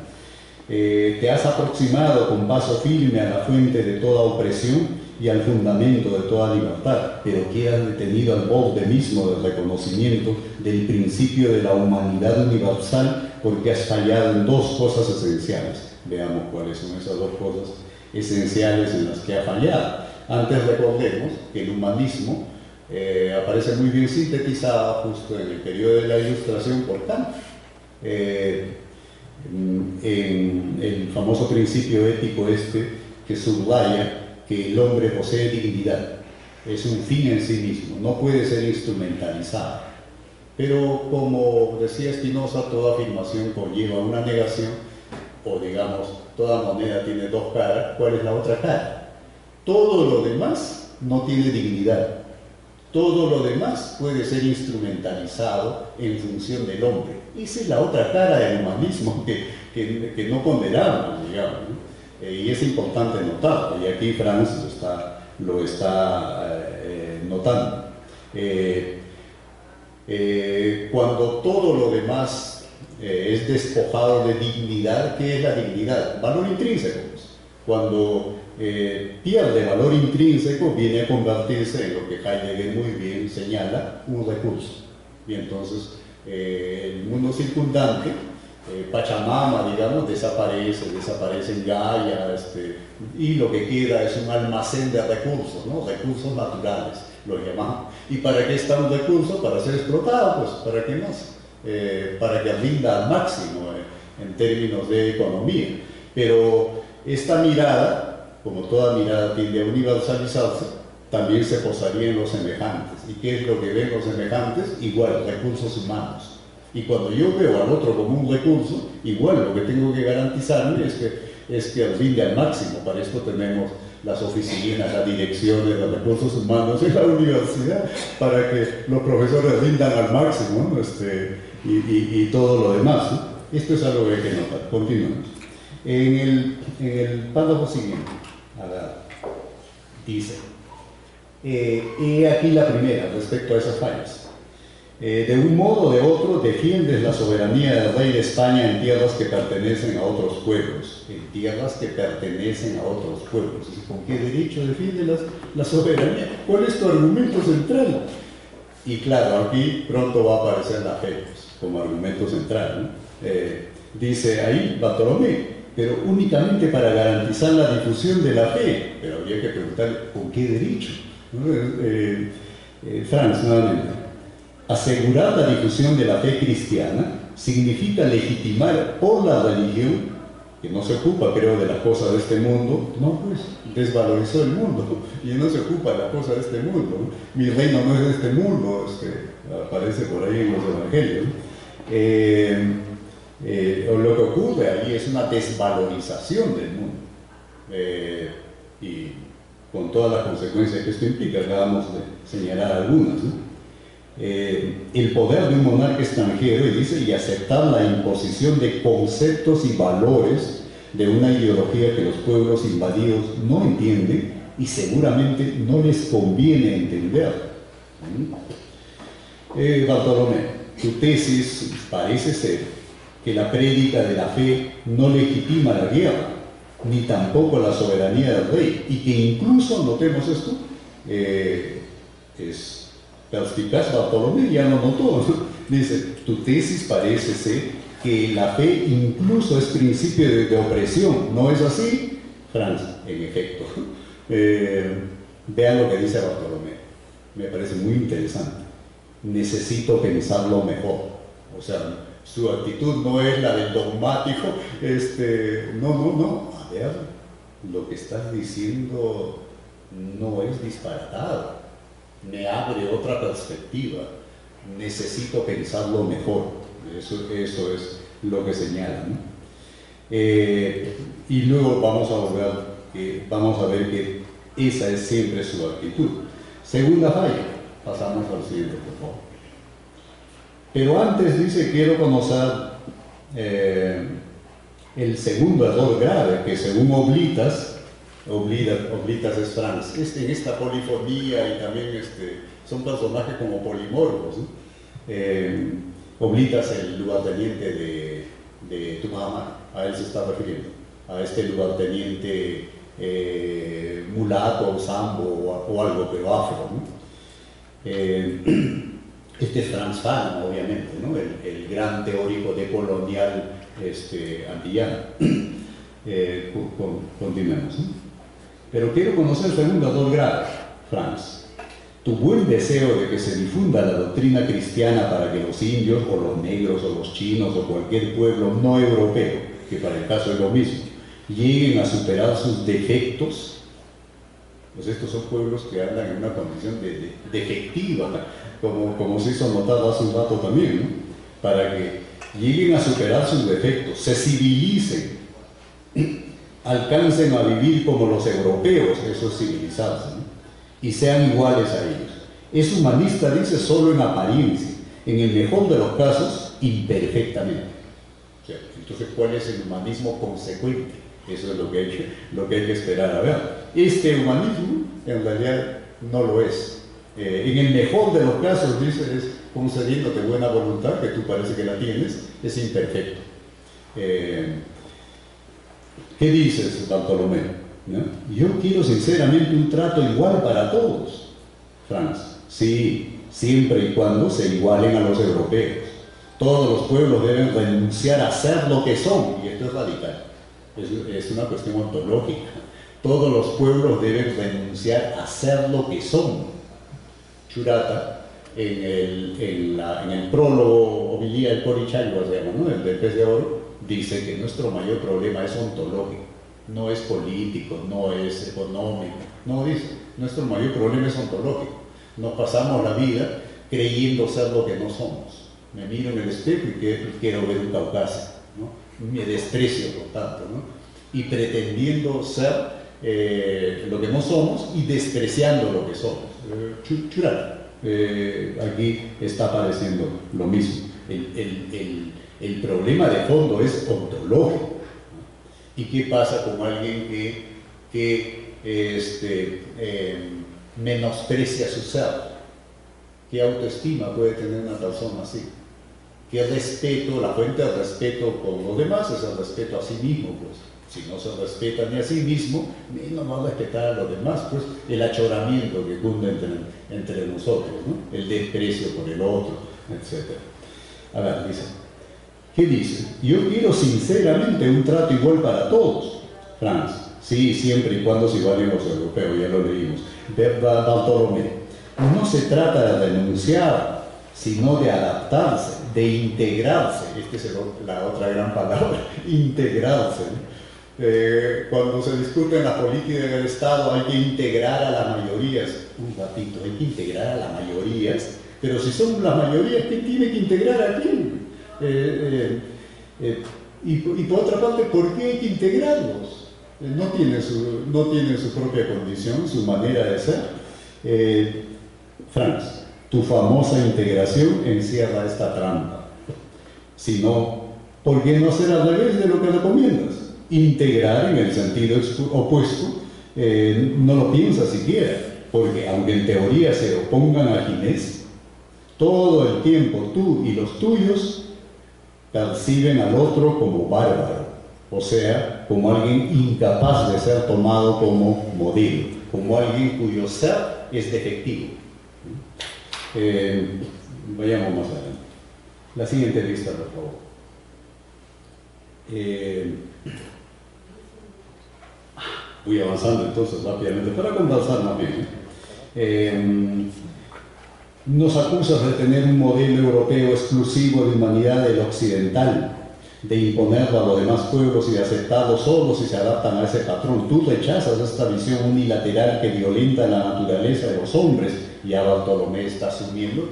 Eh, te has aproximado con paso firme a la fuente de toda opresión y al fundamento de toda libertad, pero quedas detenido al borde mismo del reconocimiento del principio de la humanidad universal porque has fallado en dos cosas esenciales. Veamos cuáles son esas dos cosas esenciales en las que ha fallado. Antes recordemos que el humanismo eh, aparece muy bien sintetizada justo en el periodo de la Ilustración por Kant, eh, en el famoso principio ético este que subraya que el hombre posee dignidad, es un fin en sí mismo, no puede ser instrumentalizado. Pero como decía Spinoza, toda afirmación conlleva una negación, o digamos, toda moneda tiene dos caras, ¿cuál es la otra cara? Todo lo demás no tiene dignidad, todo lo demás puede ser instrumentalizado en función del hombre. Esa es la otra cara del humanismo que, que, no condenamos, digamos. Eh, y es importante notarlo, y aquí Franz lo está, eh, notando. Eh, cuando todo lo demás es despojado de dignidad, ¿qué es la dignidad? Valor intrínseco. Pues. Cuando eh, pierde valor intrínseco, viene a convertirse en lo que Heidegger muy bien señala, un recurso. Y entonces eh, el mundo circundante, eh, Pachamama, digamos, desaparece, desaparece en Gaia, este, y lo que queda es un almacén de recursos, ¿no? recursos naturales, lo llamamos. ¿Y para qué está un recurso? Para ser explotado, pues, ¿para qué más? para que rinda al máximo en términos de economía. Pero esta mirada como toda mirada tiende a universalizarse, también se posaría en los semejantes. ¿Y qué es lo que ven los semejantes? Igual, recursos humanos. Y cuando yo veo al otro como un recurso, igual lo que tengo que garantizarme es que, es que rinde al máximo. Para esto tenemos las oficinas, las direcciones de recursos humanos en la universidad, para que los profesores rindan al máximo este, y, todo lo demás. Esto es algo que hay que notar. Continuamos. En el, en el párrafo siguiente dice, eh, he aquí la primera respecto a esas fallas. Eh, de un modo o de otro defiendes la soberanía del rey de España en tierras que pertenecen a otros pueblos, en tierras que pertenecen a otros pueblos. ¿Con qué derecho defiendes la, soberanía? ¿Cuál es tu argumento central? Y claro, aquí pronto va a aparecer la fe pues, como argumento central. Eh, dice ahí Bartolomé, pero únicamente para garantizar la difusión de la fe. Pero habría que preguntar con qué derecho. Eh, eh, Franz, nuevamente. Asegurar la difusión de la fe cristiana significa legitimar por la religión, que no se ocupa, creo, de las cosas de este mundo, no, pues desvalorizó el mundo (laughs) y no se ocupa de las cosas de este mundo. Mi reino no es de este mundo, este, aparece por ahí en los evangelios. Eh, eh, lo que ocurre ahí es una desvalorización del mundo eh, y con todas las consecuencias que esto implica, acabamos de señalar algunas. el poder de un monarca extranjero, y dice, y aceptar la imposición de conceptos y valores de una ideología que los pueblos invadidos no entienden y seguramente no les conviene entender. Eh, Bartolomé, tu tesis parece ser que la prédica de la fe no legitima la guerra, ni tampoco la soberanía del rey, y que incluso, notemos esto, eh, es perspicaz Bartolomé, ya lo notó, dice, tu tesis parece ser que la fe incluso es principio de, opresión. ¿No es así? Franz, en efecto. (laughs) Eh, vean lo que dice Bartolomé. Me parece muy interesante. Necesito pensarlo mejor. O sea, su actitud no es la del dogmático. Este, no, no, no. A ver, lo que estás diciendo no es disparatado. Me abre otra perspectiva. Necesito pensarlo mejor. Eso, eso es lo que señala. Eh, y luego vamos a, eh, vamos a ver que esa es siempre su actitud. Segunda falla, pasamos al siguiente, por favor. Pero antes dice, quiero conocer eh, el segundo error grave, que según Oblitas, Oblitas, es Franz, este, en esta polifonía y también este, son personajes como polimorfos. Oblitas, el lugarteniente de, de tu mamá, a él se está refiriendo, a este lugarteniente eh, mulato, sambo o, algo, pero afro. Eh, este es Franz Fanon, obviamente, el, gran teórico de colonial este, antillano. (clears throat) Eh, continuemos. Pero quiero conocer segundo dos grados, Franz tu buen deseo de que se difunda la doctrina cristiana para que los indios o los negros o los chinos o cualquier pueblo no europeo, que para el caso es lo mismo, lleguen a superar sus defectos, pues estos son pueblos que andan en una condición de, defectiva, como, como se hizo notar hace un rato también, para que lleguen a superar sus defectos, se civilicen, alcancen a vivir como los europeos, esos civilizados, ¿no? y sean iguales a ellos. Es humanista, dice, solo en apariencia, en el mejor de los casos, imperfectamente. entonces, ¿cuál es el humanismo consecuente? Eso es lo que, lo que hay que esperar a ver. Este humanismo, en realidad, no lo es. Eh, en el mejor de los casos, dice, es concediéndote buena voluntad, que tú parece que la tienes, es imperfecto. Eh, ¿Qué dices, Bartolomé? Yo quiero sinceramente un trato igual para todos. Franz, sí, siempre y cuando se igualen a los europeos. Todos los pueblos deben renunciar a ser lo que son, y esto es radical, es, una cuestión ontológica. Todos los pueblos deben renunciar a ser lo que son. Churata, en el, en el prólogo del Corichayua, ¿no? el del pez de oro, dice que nuestro mayor problema es ontológico no es político, no es económico, no dice, nuestro mayor problema es ontológico. Nos pasamos la vida creyendo ser lo que no somos. Me miro en el espejo y quiero ver un Caucaso, ¿no? me desprecio por tanto, ¿no? y pretendiendo ser eh, lo que no somos y despreciando lo que somos. Eh, eh, aquí está apareciendo lo mismo. El, el problema de fondo es ontológico ¿Y qué pasa con alguien que, que este, em, menosprecia su ser? ¿Qué autoestima puede tener una persona así? ¿Qué respeto, la fuente de respeto con los demás es el respeto a sí mismo? Pues si no se respeta ni a sí mismo, no va a respetar a los demás, pues el achoramiento que cunde entre, entre nosotros, ¿no? el desprecio por el otro, etc. A ver, dice, ¿Qué dice? Yo quiero sinceramente un trato igual para todos, Franz. Sí, siempre y cuando se igualen los europeos, ya lo leímos. Bartolomé. No se trata de denunciar, sino de adaptarse, de integrarse. Esta es la otra gran palabra, (laughs) integrarse. Eh, cuando se discute en la política del Estado hay que integrar a las mayorías. Un ratito, hay que integrar a las mayorías. Pero si son las mayorías, ¿quién tiene que integrar a quién? Eh, eh, y, por otra parte, ¿por qué hay que integrarlos? no, tienen su, no tienen su propia condición, su manera de ser. Franz, tu famosa integración encierra esta trampa. Si no, ¿por qué no hacer al revés de lo que recomiendas? Integrar en el sentido opuesto, eh, no lo piensas siquiera, porque aunque en teoría se opongan a Ginés, todo el tiempo tú y los tuyos perciben al otro como bárbaro, o sea, como alguien incapaz de ser tomado como modelo, como alguien cuyo ser es defectivo. Eh, vayamos más adelante. La siguiente lista, por favor. Eh, voy avanzando entonces rápidamente para conversar más bien. Eh, nos acusas de tener un modelo europeo exclusivo de humanidad del occidental, de imponerlo a los demás pueblos y de aceptarlo solo si se adaptan a ese patrón. Tú rechazas esta visión unilateral que violenta la naturaleza de los hombres ya Bartolomé está asumiendo,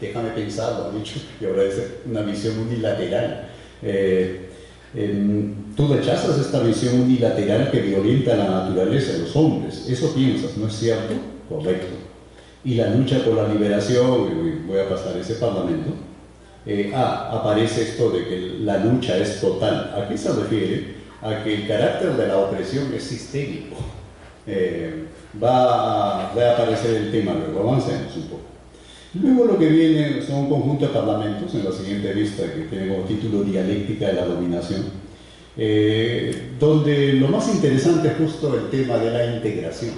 déjame pensarlo, ha dicho, y ahora es una visión unilateral. Eh, tú rechazas esta visión unilateral que violenta la naturaleza de los hombres, eso piensas, ¿no es cierto? Correcto. Y la lucha por la liberación, voy a pasar ese parlamento, eh, ah, aparece esto de que la lucha es total. ¿A qué se refiere? A que el carácter de la opresión es sistémico. Eh, va a, aparecer el tema luego, avancemos un poco. Luego lo que viene son un conjunto de parlamentos, en la siguiente vista que tiene como título Dialéctica de la Dominación, eh, donde lo más interesante es justo el tema de la integración,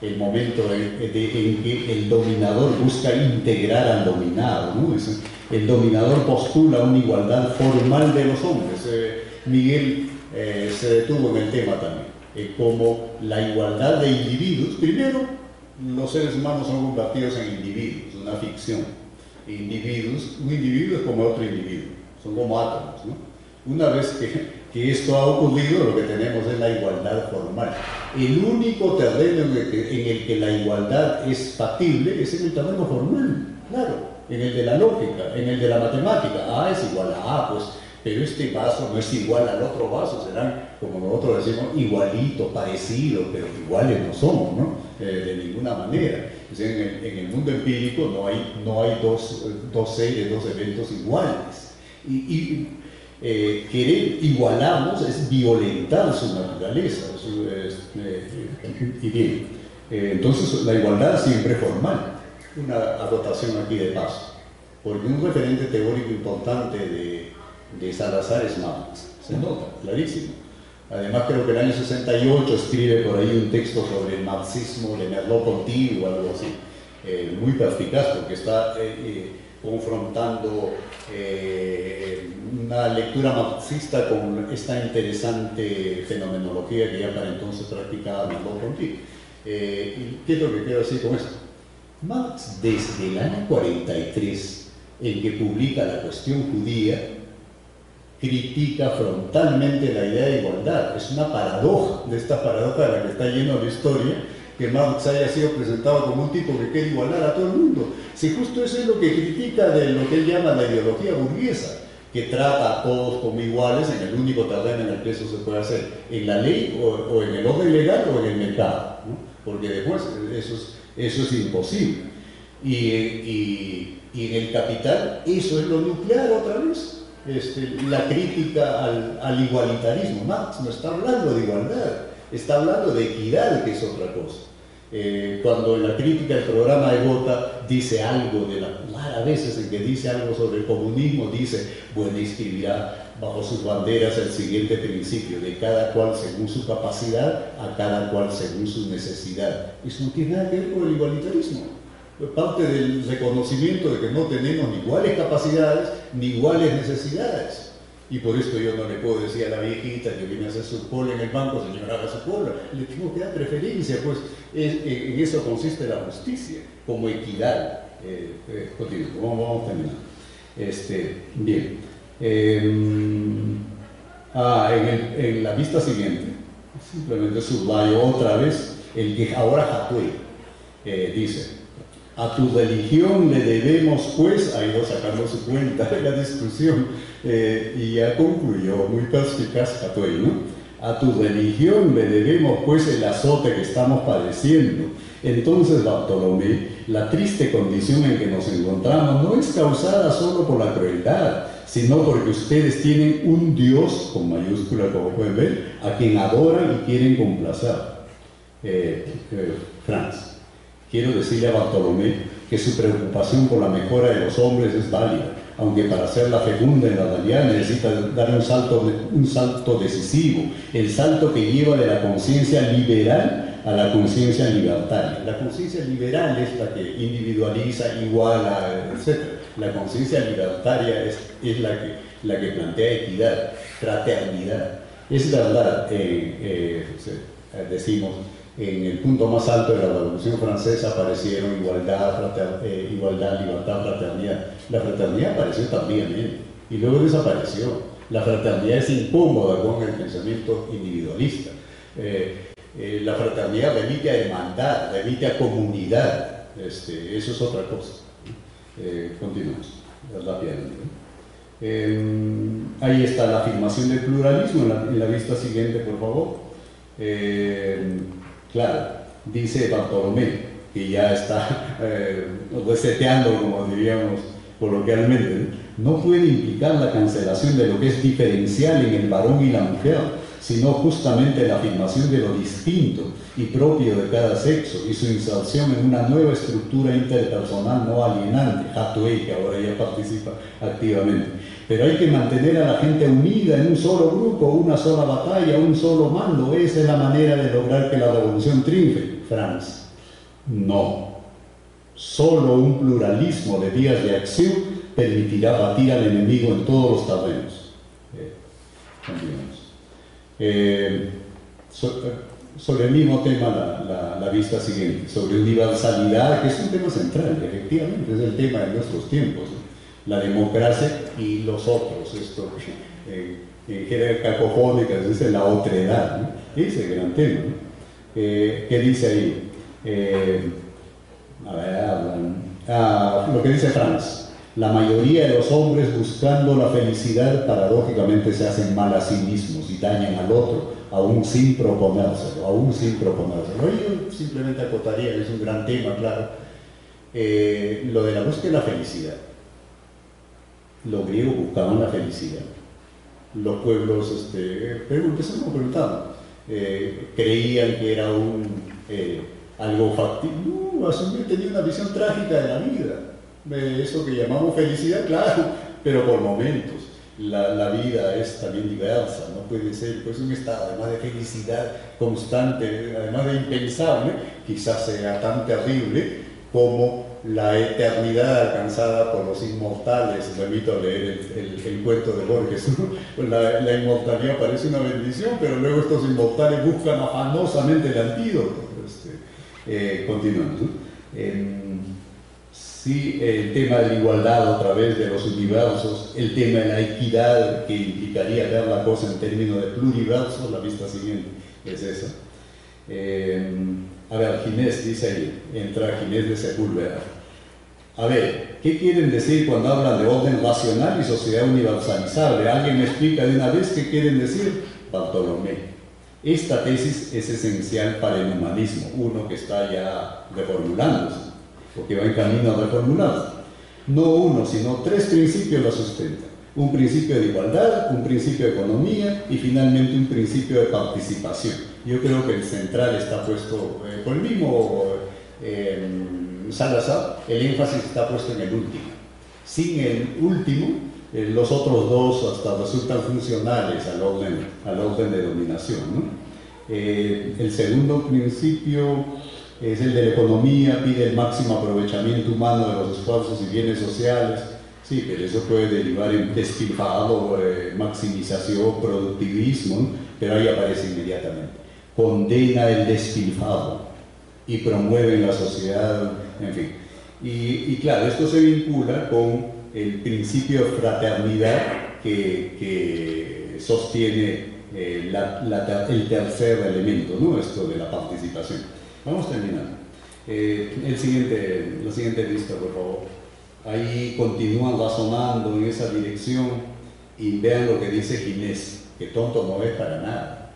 el momento en, que el dominador busca integrar al dominado, el dominador postula una igualdad formal de los hombres. Eh, Miguel eh, se detuvo en el tema también. Eh, como la igualdad de individuos. Primero, los seres humanos son convertidos en individuos, una ficción. Individuos, un individuo es como otro individuo, son como átomos. Una vez que, que, esto ha ocurrido, lo que tenemos es la igualdad formal. El único terreno en el, que, la igualdad es factible es en el terreno formal, claro, en el de la lógica, en el de la matemática. A es igual a A, pues pero este vaso no es igual al otro vaso, serán, como nosotros decimos, igualitos, parecidos, pero iguales no somos, ¿no? Eh, de ninguna manera. en, el, mundo empírico no hay, no hay dos, dos seres, dos eventos iguales. Y, eh, querer igualarnos es violentar su naturaleza. Eh, y bien, entonces la igualdad siempre formal. Una anotación aquí de paso. Porque un referente teórico importante de de Salazar es Marx, se nota, clarísimo. Además creo que en el año 68 escribe por ahí un texto sobre el marxismo, le Merleau-Ponty o algo así, eh, muy perspicaz porque está eh, eh, confrontando una lectura marxista con esta interesante fenomenología que ya para entonces practicaba Merleau-Ponty. ¿Qué es lo que quiero decir con esto? Marx desde el año 43 en que publica la cuestión judía, critica frontalmente la idea de igualdad. Es una paradoja de esta paradoja de la que está lleno la historia, que Marx haya sido presentado como un tipo que quiere igualar a todo el mundo. Si justo eso es lo que critica de lo que él llama la ideología burguesa, que trata a todos como iguales en el único terreno en el que eso se puede hacer, en la ley o, en el orden legal o en el mercado, porque después eso es, imposible. Y, en el capital eso es lo nuclear otra vez este, la crítica al, igualitarismo. Marx no está hablando de igualdad, está hablando de equidad, que es otra cosa. Eh, cuando en la crítica del programa de Gota dice algo, de las raras veces en que dice algo sobre el comunismo, dice, bueno, escribirá bajo sus banderas el siguiente principio, de cada cual según su capacidad, a cada cual según su necesidad. Eso no tiene nada que ver con el igualitarismo parte del reconocimiento de que no tenemos ni iguales capacidades ni iguales necesidades. Y por esto yo no le puedo decir a la viejita que viene a hacer su cola en el banco, señora, haga su cola. Le tengo que dar preferencia, pues en eso consiste la justicia, como equidad. Eh, eh, vamos, vamos a terminar. Este, bien. Em, ah, en, la vista siguiente, simplemente subrayo otra vez el que ahora Jatué eh, dice, a tu religión le debemos pues, ha ido sacando su cuenta de la discusión eh, y ya concluyó muy perspicaz Jatué, ¿no? A tu religión le debemos pues el azote que estamos padeciendo. Entonces, Bartolomé, la triste condición en que nos encontramos no es causada solo por la crueldad, sino porque ustedes tienen un Dios, con mayúscula como pueden ver, a quien adoran y quieren complacer. Eh, eh, Franz, quiero decirle a Bartolomé que su preocupación por la mejora de los hombres es válida, aunque para ser la fecunda en la realidad necesita dar un salto, un salto decisivo, el salto que lleva de la conciencia liberal a la conciencia libertaria. La conciencia liberal es la que individualiza, iguala, etc la conciencia libertaria es, la, que, la plantea equidad, fraternidad. Es verdad, eh, eh, decimos, en el punto más alto de la Revolución Francesa aparecieron igualdad, eh, igualdad, libertad, fraternidad. La fraternidad apareció también y luego desapareció. La fraternidad es incómoda con el pensamiento individualista. la fraternidad remite a hermandad, remite a comunidad. Este, eso es otra cosa. Eh, continuamos rápidamente. Em, ahí está la afirmación del pluralismo en la, vista siguiente, por favor. Em, claro, dice Bartolomé, que ya está (laughs) eh, reseteando, como diríamos coloquialmente, ¿no? puede implicar la cancelación de lo que es diferencial en el varón y la mujer, sino justamente la afirmación de lo distinto y propio de cada sexo y su inserción en una nueva estructura interpersonal no alienante, Hatue, que ahora ya participa activamente. Pero hay que mantener a la gente unida en un solo grupo, una sola batalla, un solo mando. Esa es la manera de lograr que la revolución triunfe. Franz, no. Solo un pluralismo de vías de acción permitirá batir al enemigo en todos los terrenos. Eh, eh, sobre el mismo tema la, vista siguiente, sobre universalidad, que es un tema central, efectivamente, es el tema de nuestros tiempos, la democracia y los otros, esto eh, en jerga cacofónica es la otredad, ¿no? ese gran tema. Eh, ¿Qué dice ahí? a ver, ah, lo que dice Franz. La mayoría de los hombres buscando la felicidad paradójicamente se hacen mal a sí mismos y dañan al otro, aún sin proponérselo, aún sin proponérselo. Yo simplemente acotaría, es un gran tema, claro, eh, lo de la búsqueda de la felicidad. Los griegos buscaban la felicidad. Los pueblos, este, pero empezamos preguntando, eh, creían que era un, eh, algo factible. No, tenía una visión trágica de la vida eso que llamamos felicidad, claro, pero por momentos. La, vida es también diversa, no puede ser pues un estado además de felicidad constante, además de impensable, quizás sea tan terrible como la eternidad alcanzada por los inmortales. Repito a leer el, cuento de Borges. (laughs) La, inmortalidad parece una bendición, pero luego estos inmortales buscan afanosamente el antídoto. Este, eh, continuamos. ¿sí? el tema de la igualdad a través de los universos, el tema de la equidad que implicaría ver la cosa en términos de pluriverso, la vista siguiente es esa. Eh, a ver, Ginés dice ahí, entra Ginés de Sepúlveda. A ver, ¿qué quieren decir cuando hablan de orden racional y sociedad universalizable? ¿Alguien me explica de una vez qué quieren decir? Bartolomé. Esta tesis es esencial para el humanismo, uno que está ya reformulándose porque va en camino a reformular. No uno, sino tres principios la sustentan. Un principio de igualdad, un principio de economía y finalmente un principio de participación. Yo creo que el central está puesto eh, por el mismo eh, Salazar, el énfasis está puesto en el último. Sin el último, eh, los otros dos hasta resultan funcionales al orden, de dominación. el segundo principio es el de la economía, pide el máximo aprovechamiento humano de los esfuerzos y bienes sociales, Sí, pero eso puede derivar en despilfarro, eh, maximización, productivismo, pero ahí aparece inmediatamente. Condena el despilfarro y promueve la sociedad, en fin. Y, claro, esto se vincula con el principio de fraternidad que, sostiene eh, el tercer elemento, ¿no? esto de la participación. Vamos terminando. Eh, el siguiente, la siguiente lista, por favor. Ahí continúan razonando en esa dirección y vean lo que dice Ginés, que tonto no es para nada.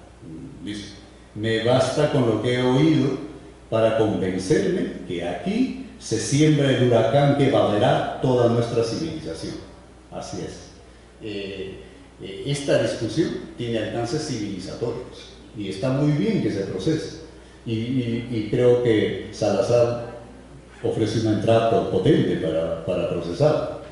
Dice, me basta con lo que he oído para convencerme que aquí se siembra el huracán que valerá toda nuestra civilización. Así es. Eh, eh, esta discusión tiene alcances civilizatorios y está muy bien que se procese. Y, creo que Salazar ofrece una entrada potente para, para procesar.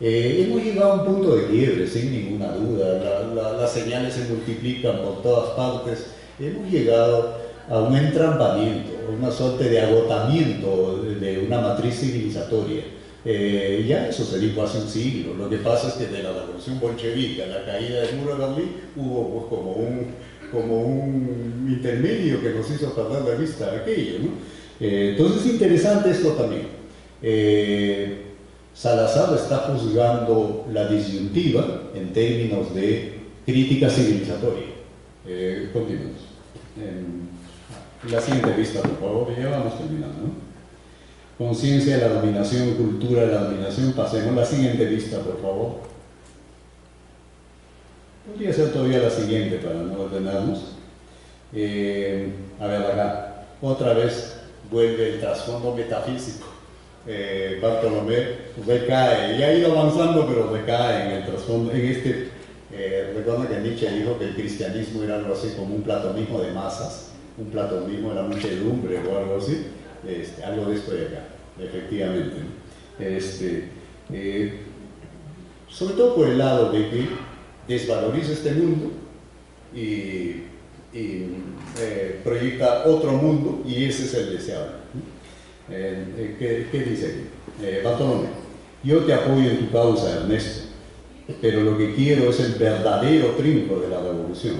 Eh, hemos llegado a un punto de quiebre, sin ninguna duda. las señales se multiplican por todas partes. Hemos llegado a un entrampamiento, una suerte de agotamiento de una matriz civilizatoria. Eh, ya eso se dijo hace un siglo. Lo que pasa es que de la revolución bolchevique a la caída del muro de Berlín hubo pues, como un como un intermedio que nos hizo perder la vista aquello. Eh, entonces es interesante esto también. Eh, Salazar está juzgando la disyuntiva en términos de crítica civilizatoria. Eh, continuamos. la siguiente vista, por favor, ya vamos terminando. Conciencia de la dominación, cultura de la dominación. Pasemos la siguiente vista, por favor. Podría ser todavía la siguiente para no ordenarnos. Eh, a ver, acá, otra vez vuelve el trasfondo metafísico. Eh, Bartolomé recae, y ha ido avanzando, pero recae en el trasfondo, en este, eh, recuerda que Nietzsche dijo que el cristianismo era algo así como un platonismo de masas, un platonismo de la muchedumbre o algo así, este, algo de esto de acá, efectivamente. Este, eh, sobre todo por el lado de que desvaloriza este mundo y, eh, proyecta otro mundo y ese es el deseable. Eh, ¿qué, dice aquí? Bartolomé, yo te apoyo en tu causa, Ernesto, pero lo que quiero es el verdadero triunfo de la revolución.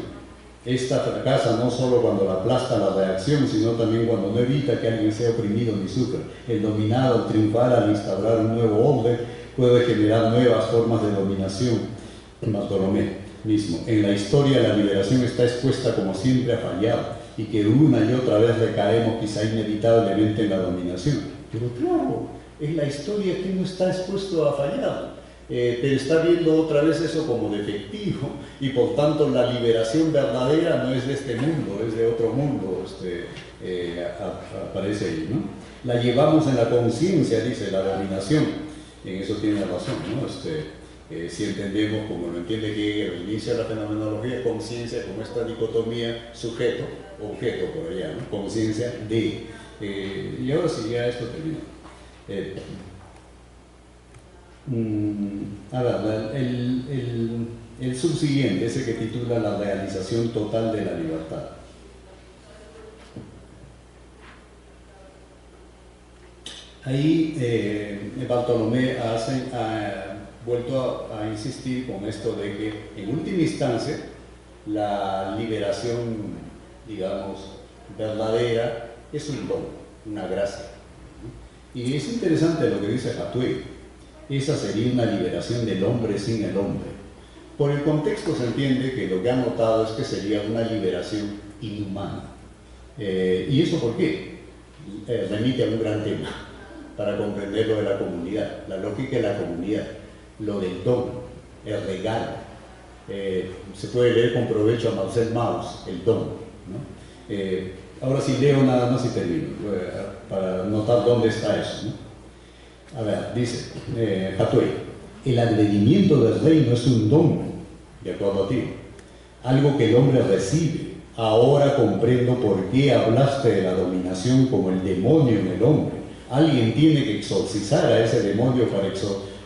Esta fracasa no solo cuando la aplasta la reacción, sino también cuando no evita que alguien sea oprimido ni sufra. El dominado, al triunfar, al instaurar un nuevo orden, puede generar nuevas formas de dominación Bartolomé mismo. En la historia la liberación está expuesta como siempre a fallar y que una y otra vez recaemos quizá inevitablemente en la dominación. Pero claro, en la historia que no está expuesto a fallar. Eh, pero está viendo otra vez eso como defectivo y por tanto la liberación verdadera no es de este mundo, es de otro mundo, este, eh, aparece ahí. ¿no? La llevamos en la conciencia, dice la dominación, en eso tiene razón. ¿no? Este, eh, si entendemos, como lo entiende que inicia la fenomenología, conciencia como esta dicotomía sujeto-objeto por allá, ¿no? conciencia de. Eh, y ahora sí, ya esto termina. Eh, mm, el, el, el subsiguiente, ese que titula La realización total de la libertad. Ahí eh, Bartolomé hace, vuelto a, insistir con esto de que en última instancia la liberación, digamos, verdadera es un don, una gracia. Y es interesante lo que dice Hatui. Esa sería una liberación del hombre sin el hombre. Por el contexto se entiende que lo que ha notado es que sería una liberación inhumana. Eh, ¿Y eso por qué? Eh, remite a un gran tema para comprender lo de la comunidad, la lógica de la comunidad lo del don, el regalo. Eh, se puede leer con provecho a Marcel Mauss, el don. Ahora sí leo nada más y termino, para notar dónde está eso. A ver, dice eh, el agredimiento del reino es un don, de acuerdo a ti, algo que el hombre recibe. Ahora comprendo por qué hablaste de la dominación como el demonio en el hombre. Alguien tiene que exorcizar a ese demonio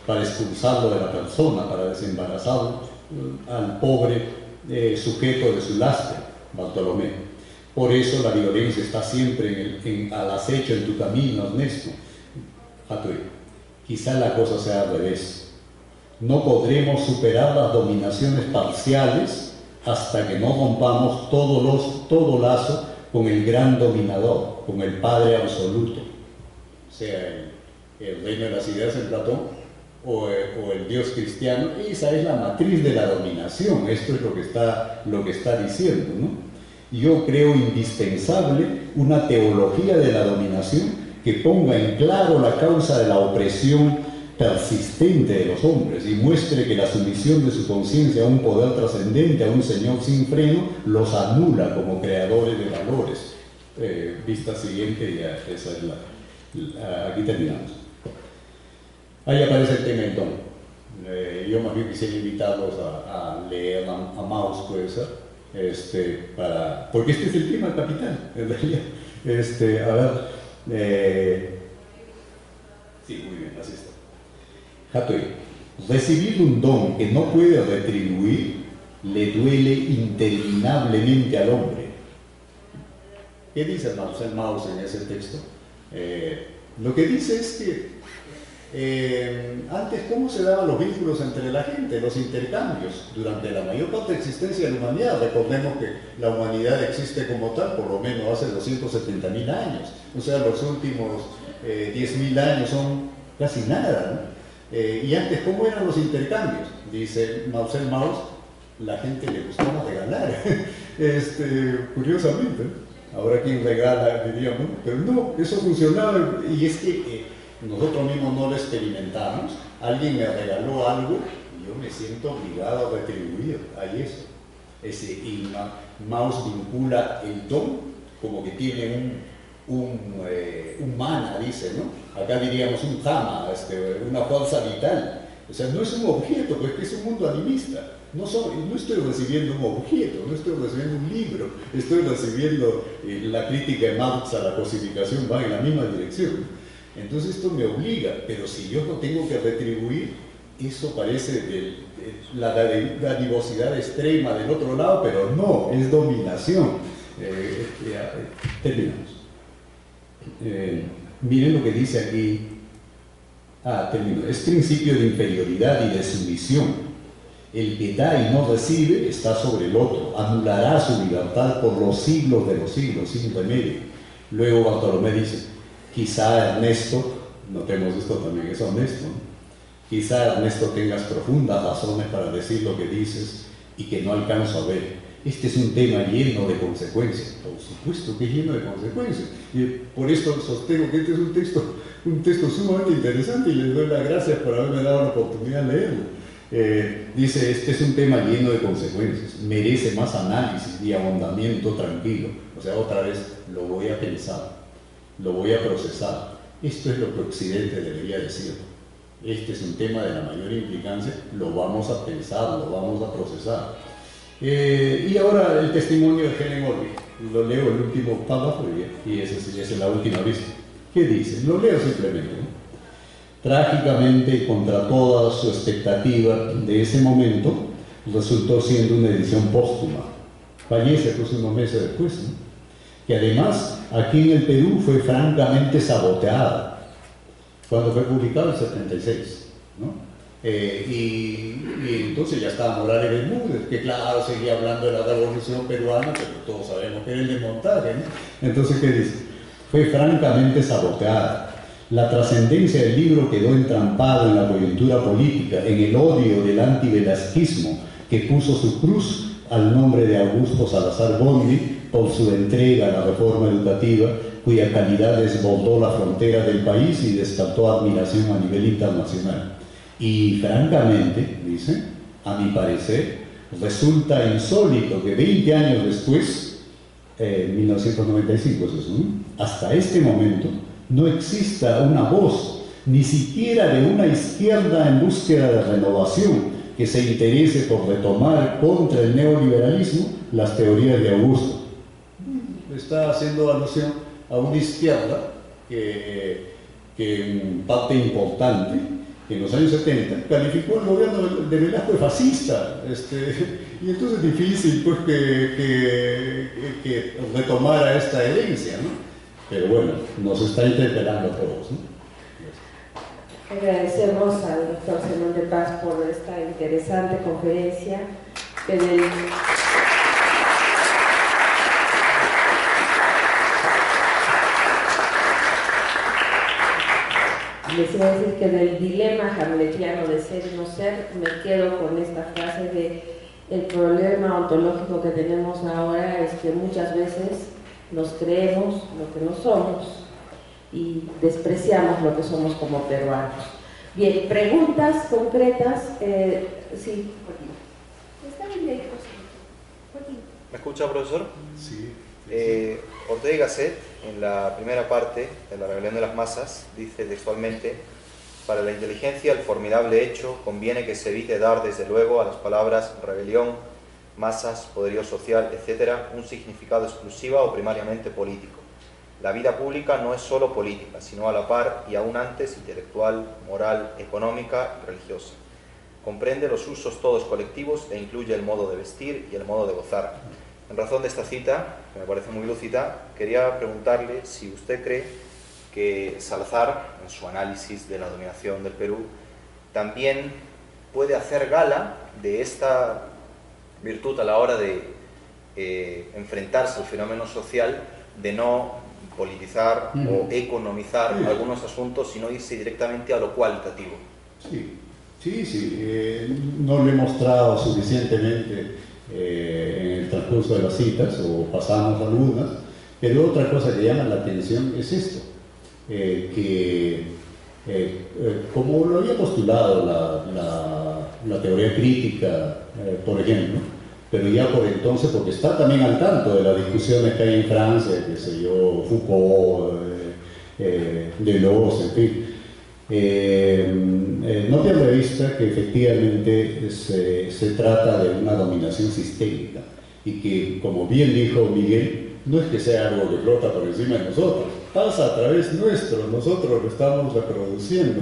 para expulsarlo de la persona, para desembarazarlo eh, al pobre eh, sujeto de su lastre, Bartolomé. Por eso la violencia está siempre al acecho en tu camino, Ernesto. Quizá la cosa sea al revés. No podremos superar las dominaciones parciales hasta que no rompamos todo, los, todo lazo con el gran dominador, con el Padre absoluto, sea el, reino de las ideas en Platón o, o, el Dios cristiano. Esa es la matriz de la dominación, esto es lo que está, lo que está diciendo. Yo creo indispensable una teología de la dominación que ponga en claro la causa de la opresión persistente de los hombres y muestre que la sumisión de su conciencia a un poder trascendente, a un Señor sin freno, los anula como creadores de valores. Eh, vista siguiente, ya esa es la, aquí terminamos. Ahí aparece el tema entonces. Eh, yo más bien quisiera invitarlos a, leer a, a Maus, puede ser, este, para, porque este es el tema capital, en realidad. Este, a ver, eh, sí, muy bien, así está. recibir un don que no puede retribuir le duele interminablemente al hombre. ¿Qué dice Marcel Mauss en ese texto? Eh, lo que dice es que eh, antes, ¿cómo se daban los vínculos entre la gente, los intercambios? Durante la mayor parte de existencia de la humanidad, recordemos que la humanidad existe como tal por lo menos hace 270 mil años, o sea, los últimos eh, 10.000 años son casi nada. Eh, y antes, ¿cómo eran los intercambios? Dice Marcel Mauss, la gente le gustaba regalar, (laughs) este, curiosamente. Ahora quien regala, diríamos, pero no, eso funcionaba y es que eh, nosotros mismos no lo experimentamos, alguien me regaló algo y yo me siento obligado a retribuir, hay eso. Ese, y Maus vincula el don como que tiene un, un, eh, mana, dice, ¿no? Acá diríamos un tama, este, una fuerza vital. O sea, no es un objeto, porque es un mundo animista. No, soy, no estoy recibiendo un objeto, no estoy recibiendo un libro, estoy recibiendo eh, la crítica de Marx a la cosificación, va en la misma dirección. Entonces esto me obliga, pero si yo no tengo que retribuir, eso parece la dadivosidad extrema del otro lado, pero no, es dominación. Eh, eh, terminamos. Eh, miren lo que dice aquí. Ah, termino. Es principio de inferioridad y de sumisión. El que da y no recibe está sobre el otro, anulará su libertad por los siglos de los siglos, sin remedio. Luego Bartolomé dice, Quizá Ernesto, notemos esto también es honesto, quizá Ernesto tengas profundas razones para decir lo que dices y que no alcanzo a ver. Este es un tema lleno de consecuencias, por supuesto que es lleno de consecuencias. Y por esto sostengo que este es un texto, un texto sumamente interesante y les doy las gracias por haberme dado la oportunidad de leerlo. Eh, dice, este es un tema lleno de consecuencias, merece más análisis y abondamiento tranquilo. O sea, otra vez lo voy a pensar lo voy a procesar. Esto es lo que Occidente debería decir. Este es un tema de la mayor implicancia, lo vamos a pensar, lo vamos a procesar. Eh, y ahora el testimonio de Helen Orby. Lo leo el último párrafo y esa es la última vista. ¿Qué dice? Lo leo simplemente. Trágicamente, contra toda su expectativa de ese momento, resultó siendo una edición póstuma. Fallece pues unos meses después. ¿no? Que además aquí en el Perú fue francamente saboteada cuando fue publicado en 76. ¿no? Eh, y, entonces ya estaba Morales Bermúdez, que claro, seguía hablando de la revolución peruana, pero todos sabemos que era el desmontaje. ¿no? Entonces, ¿qué dice? Fue francamente saboteada. La trascendencia del libro quedó entrampado en la coyuntura política, en el odio del antivelasquismo que puso su cruz al nombre de Augusto Salazar Bondi por su entrega a la reforma educativa, cuya calidad desbordó la frontera del país y despertó admiración a nivel internacional. Y francamente, dice, a mi parecer, resulta insólito que 20 años después, eh, 1995 hasta este momento, no exista una voz, ni siquiera de una izquierda en búsqueda de renovación, que se interese por retomar contra el neoliberalismo las teorías de Augusto está haciendo alusión a una izquierda que, que parte importante en los años 70 calificó al gobierno de Velasco de fascista. Este, (laughs) y entonces es difícil pues, que, que, retomara esta herencia. Pero bueno, nos está interpelando a todos. ¿no? Agradecemos al doctor Simón de Paz por interesante conferencia que del les iba a decir que del dilema hamletiano de ser y no ser, me quedo con esta frase de el problema ontológico que tenemos ahora es que muchas veces nos creemos lo que no somos y despreciamos lo que somos como peruanos. Bien, preguntas concretas. Eh, sí, Está bien, ¿Me escucha, profesor? Sí. Eh, Ortega y en la primera parte de La rebelión de las masas, dice textualmente, para la inteligencia el formidable hecho conviene que se evite dar desde luego a las palabras rebelión, masas, poderío social, etc., un significado exclusiva o primariamente político. La vida pública no es solo política, sino a la par y aún antes intelectual, moral, económica religiosa. Comprende los usos todos colectivos e incluye el modo de vestir y el modo de gozar en razón de esta cita, que me parece muy lúcida, quería preguntarle si usted cree que Salazar, en su análisis de la dominación del Perú, también puede hacer gala de esta virtud a la hora de eh, enfrentarse al fenómeno social, de no politizar o economizar algunos asuntos, sino irse directamente a lo cualitativo. Sí, sí, sí. Eh, no lo he mostrado suficientemente eh, en el transcurso de las citas o pasamos algunas, pero otra cosa que llama la atención es esto, eh, que eh, como lo había postulado la, la, teoría crítica, por ejemplo, pero ya por entonces, porque está también al tanto de las discusiones que hay en Francia, que sé yo, Foucault, Deleuze, en fin, eh, eh, no pierda de vista que efectivamente se, se, trata de una dominación sistémica y que, como bien dijo Miguel, no es que sea algo que flota por encima de nosotros, pasa a través nuestro, nosotros lo estamos reproduciendo.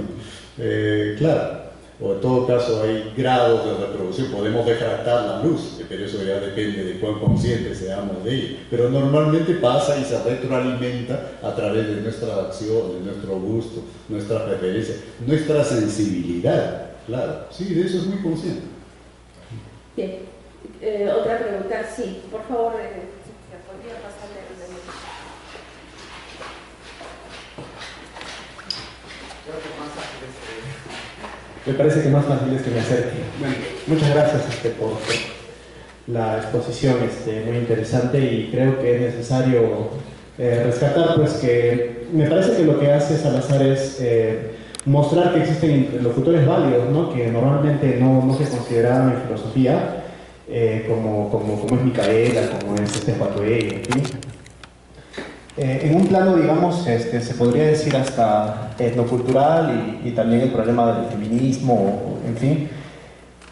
Eh, claro, o en todo caso hay grados de reproducción, podemos defractar la luz, pero eso ya depende de cuán conscientes seamos de ello. Pero normalmente pasa y se retroalimenta a través de nuestra acción, de nuestro gusto, nuestra preferencia, nuestra sensibilidad, claro. Sí, de eso es muy consciente. Bien, eh, otra pregunta, sí, por favor, eh, podría pasarle me parece que más fácil es que me acerque. Bueno, muchas gracias este, por la exposición este, muy interesante y creo que es necesario eh, rescatar pues que me parece que lo que hace Salazar es eh, mostrar que existen interlocutores válidos, ¿no? que normalmente no, no se consideraban en filosofía, eh, como, como, como, es Micaela, como es este en fin. Eh, en un plano, digamos, este, se podría decir hasta etnocultural y, y, también el problema del feminismo, en fin.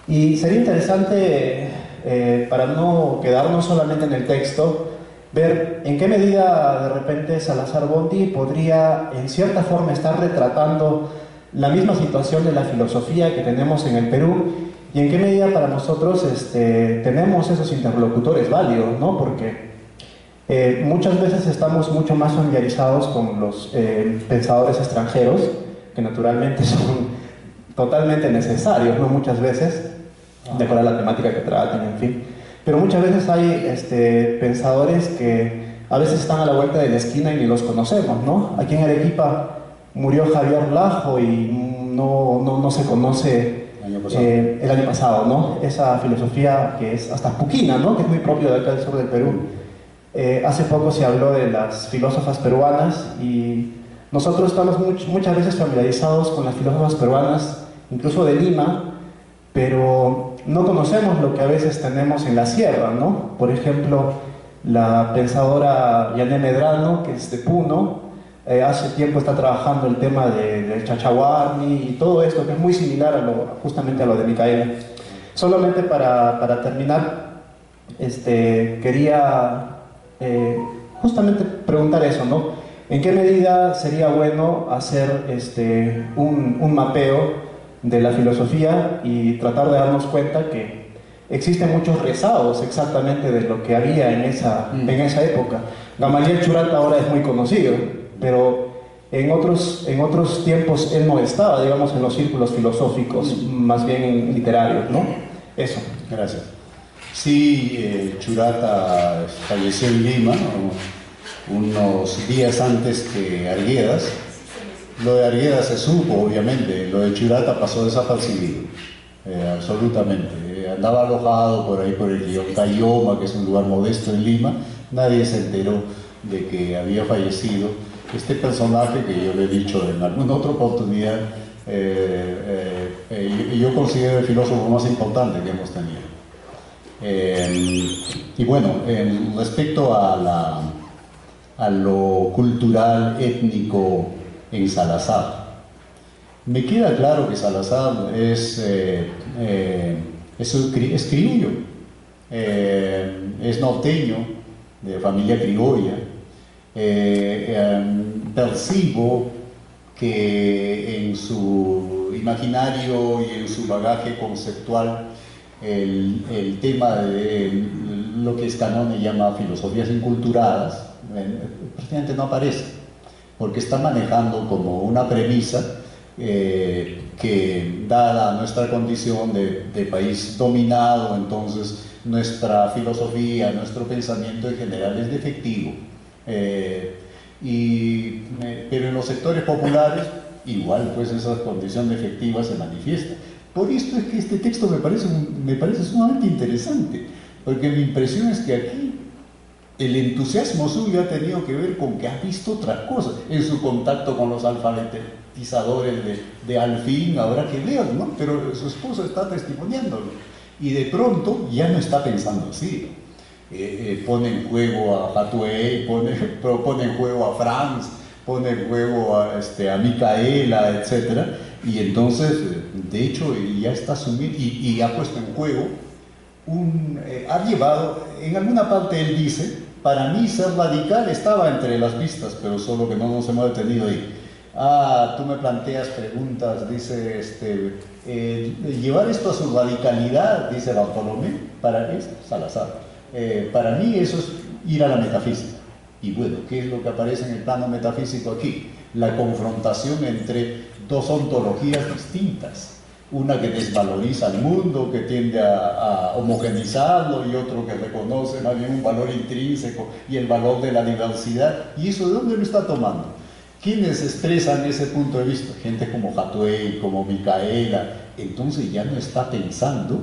Y sería interesante, eh, para no quedarnos solamente en el texto, ver en qué medida de repente Salazar Bondi podría, en cierta forma, estar retratando la misma situación de la filosofía que tenemos en el Perú y en qué medida para nosotros este, tenemos esos interlocutores válidos, ¿no? Porque eh, muchas veces estamos mucho más familiarizados con los eh, pensadores extranjeros, que naturalmente (laughs) son totalmente necesarios, ¿no? Muchas veces, de acuerdo a la temática que traten, en fin. Pero muchas veces hay este, pensadores que a veces están a la vuelta de la esquina y ni los conocemos, ¿no? Aquí en Arequipa murió Javier Lajo y no, no, no se conoce eh, el año pasado, ¿no? Esa filosofía que es hasta puquina, ¿no? Que es muy propio de acá del sur del Perú. Eh, hace poco se habló de las filósofas peruanas y nosotros estamos muchas veces familiarizados con las filósofas peruanas, incluso de Lima, pero no conocemos lo que a veces tenemos en la sierra, ¿no? Por ejemplo, la pensadora Yané Medrano, que es de Puno, eh, hace tiempo está trabajando el tema del de chachahuarni y todo esto, que es muy similar a lo, justamente a lo de Micaela. Solamente para, para terminar, este, quería eh, justamente preguntar eso, ¿no? ¿En qué medida sería bueno hacer este, un, un, mapeo de la filosofía y tratar de darnos cuenta que existen muchos rezagos exactamente de lo que había en esa, mm. en esa época? Gamaliel Churat ahora es muy conocido, pero En otros, en otros tiempos él no estaba, digamos, en los círculos filosóficos, más bien literarios, ¿no? Eso. Gracias. Sí, eh, Churata falleció en Lima unos días antes que Arguedas. Lo de Arguedas se supo, obviamente, lo de Churata pasó desapercibido, eh, absolutamente. Eh, andaba alojado por ahí por el río Cayoma, que es un lugar modesto en Lima, nadie se enteró de que había fallecido este personaje que yo le he dicho en alguna otra oportunidad, eh, eh, yo considero el filósofo más importante que hemos tenido. Eh, y bueno, respecto a, la, lo cultural, étnico en Salazar, me queda claro que Salazar es, es, es criollo, es norteño, de familia criolla, eh, em, percibo que en su imaginario y en su bagaje conceptual el, tema de lo que Scannone llama filosofías inculturadas prácticamente no aparece, porque está manejando como una premisa eh, que dada nuestra condición de, país dominado, entonces nuestra filosofía, nuestro pensamiento en general es defectivo. Eh, y, pero en los sectores populares, igual, pues esa condición efectiva se manifiesta. Por esto es que este texto me parece, me parece sumamente interesante, porque mi impresión es que aquí el entusiasmo suyo ha tenido que ver con que ha visto otras cosas en su contacto con los alfabetizadores de, de Alfín, ahora que vean, ¿no? Pero su esposo está testimoniándolo. Y de pronto ya no está pensando así. Eh, eh, pone en juego a Hatuey, pone, (laughs) pone en juego a Franz, pone en juego a, este, a Micaela, etc. Y entonces, de hecho, ya está asumido y, ha puesto en juego, eh, ha llevado, en alguna parte él dice, para mí ser radical estaba entre las pistas, pero solo que no nos hemos detenido ahí. Ah, tú me planteas preguntas, dice, este, llevar esto a su radicalidad, dice Bartolomé, para es Salazar. Eh, para mí eso es ir a la metafísica. Y bueno, ¿qué es lo que aparece en el plano metafísico aquí? La confrontación entre dos ontologías distintas. Una que desvaloriza al mundo, que tiende a, homogenizarlo, y otro que reconoce más bien un valor intrínseco y el valor de la diversidad. ¿Y eso de dónde lo está tomando? ¿Quiénes expresan ese punto de vista? Gente como Hatuey, como Micaela. Entonces ya no está pensando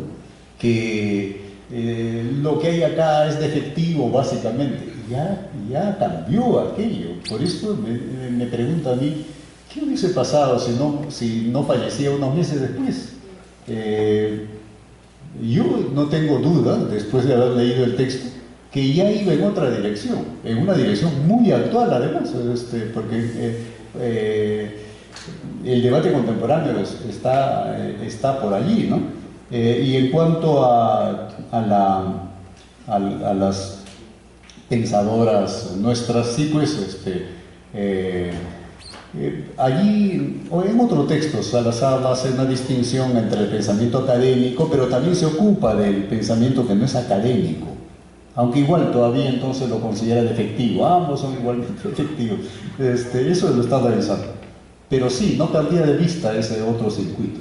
que eh, lo que hay acá es defectivo básicamente. Ya, ya cambió aquello. Por eso me, me a mí, ¿qué hubiese pasado si no, si no fallecía unos meses después? Eh, yo no tengo duda, después de haber leído el texto, que ya iba en otra dirección, en una dirección muy actual además, este, porque eh, el debate contemporáneo está, está por allí, ¿no? Eh, y en cuanto a, a, las pensadoras nuestras, sí, pues, este, eh, allí, o en otro texto, Salazar hace una distinción entre el pensamiento académico, pero también se ocupa del pensamiento que no es académico, aunque igual todavía entonces lo considera defectivo, ambos son igualmente (laughs) efectivos, este, eso lo está realizando. Pero sí, no perdía de vista ese otro circuito.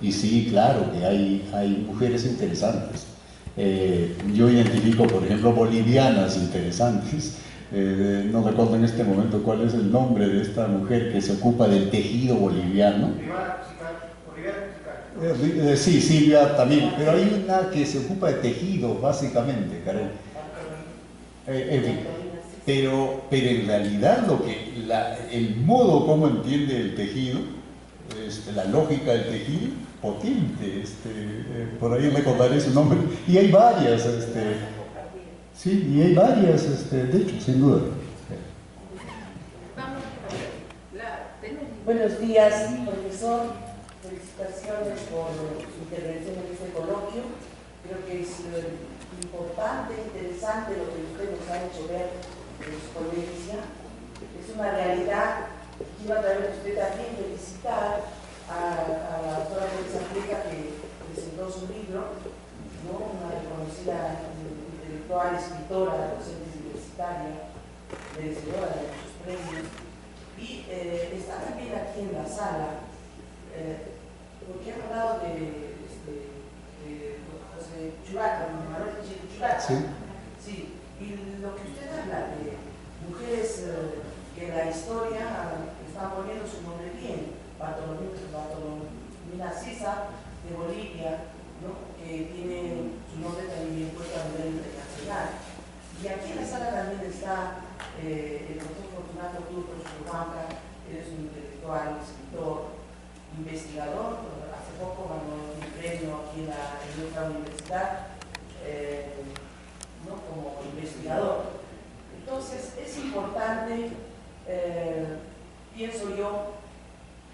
Y sí, claro que hay, hay mujeres interesantes. Eh, yo identifico, por ejemplo, bolivianas interesantes. Eh, no recuerdo en este momento cuál es el nombre de esta mujer que se ocupa del tejido boliviano. Eh, sí, Silvia también, pero hay una que se ocupa de tejido, básicamente, Karen. pero, pero en realidad lo que, el modo como entiende el tejido, este, la lógica del tejido, potente, este, eh, por ahí recordaré su nombre, y hay varias, este, sí, y hay varias, este, de hecho, sin duda. Buenos días, profesor. Felicitaciones por su intervención en este coloquio. Creo que es eh, importante, interesante lo que usted nos ha hecho ver en su ponencia. Es una realidad. Quiero a usted también felicitar a, la doctora Teresa Fleca que presentó su libro, ¿no? una reconocida intelectual, escritora, docente universitaria, merecedora de muchos premios. Y eh, está también aquí en la sala, eh, porque ha hablado de, este, de José Churaca, Manuel Churaca. Sí. Sí, y lo que usted habla de mujeres eh, que la historia están poniendo su nombre bien, Bartolomina Sisa de Bolivia, ¿no? que tiene su nombre también puesto a nivel internacional. Y aquí en la sala también está eh, el doctor Fortunato Cruz Juanca, él es un intelectual, escritor, investigador, hace poco ganó un premio aquí en, la, nuestra universidad eh, ¿no? como investigador. Entonces es importante, eh, pienso yo,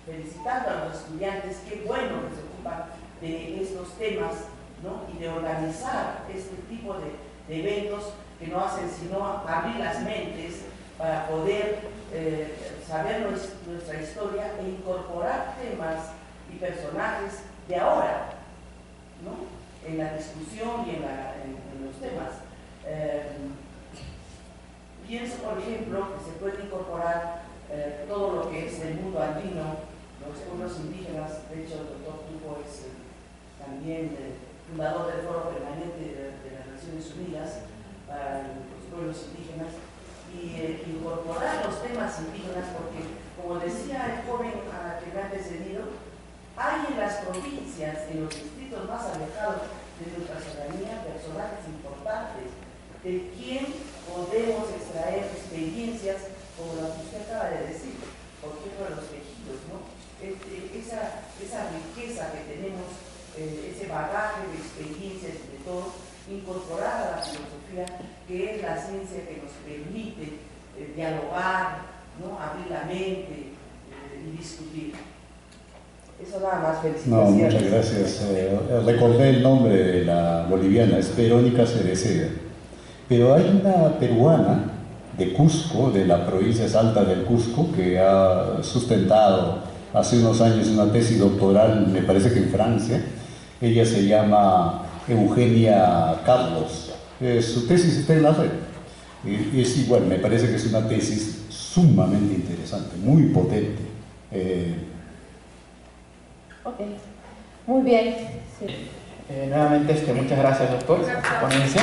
felicitando a los estudiantes, qué bueno que se ocupan de estos temas ¿no? y de organizar este tipo de, de eventos que no hacen sino abrir las mentes para poder eh, saber nuestra historia e incorporar temas y personajes de ahora ¿no? en la discusión y en, los temas. Eh, pienso, por ejemplo, que se puede incorporar eh, todo lo que es el mundo andino, los pueblos indígenas, de hecho el doctor Tupo es también fundador del Foro Permanente Unidas, para los pueblos indígenas y eh, incorporar los temas indígenas porque, como decía el joven a que me ha antecedido, hay en las provincias, en los distritos más alejados de nuestra ciudadanía, personajes importantes de quien podemos extraer experiencias como las que usted acaba de decir, por ejemplo, los tejidos, ¿no? Este, esa, esa riqueza que tenemos, eh, ese bagaje de experiencias de todo, incorporar a la filosofía, que es la ciencia que nos permite eh, dialogar, ¿no? abrir la mente eh, y discutir. Eso nada más, felicitaciones. No, muchas gracias. Eh, recordé el nombre de la boliviana, es Verónica Cereceda. Pero hay una peruana de Cusco, de la provincia Salta del Cusco, que ha sustentado hace unos años una tesis doctoral, me parece que en Francia. Ella se llama Eugenia Carlos. Eh, su tesis está en la red. Y es igual, me parece que es una tesis sumamente interesante, muy potente. Eh, ok, muy bien. Sí. Eh, nuevamente, este, muchas gracias, doctor, por la ponencia.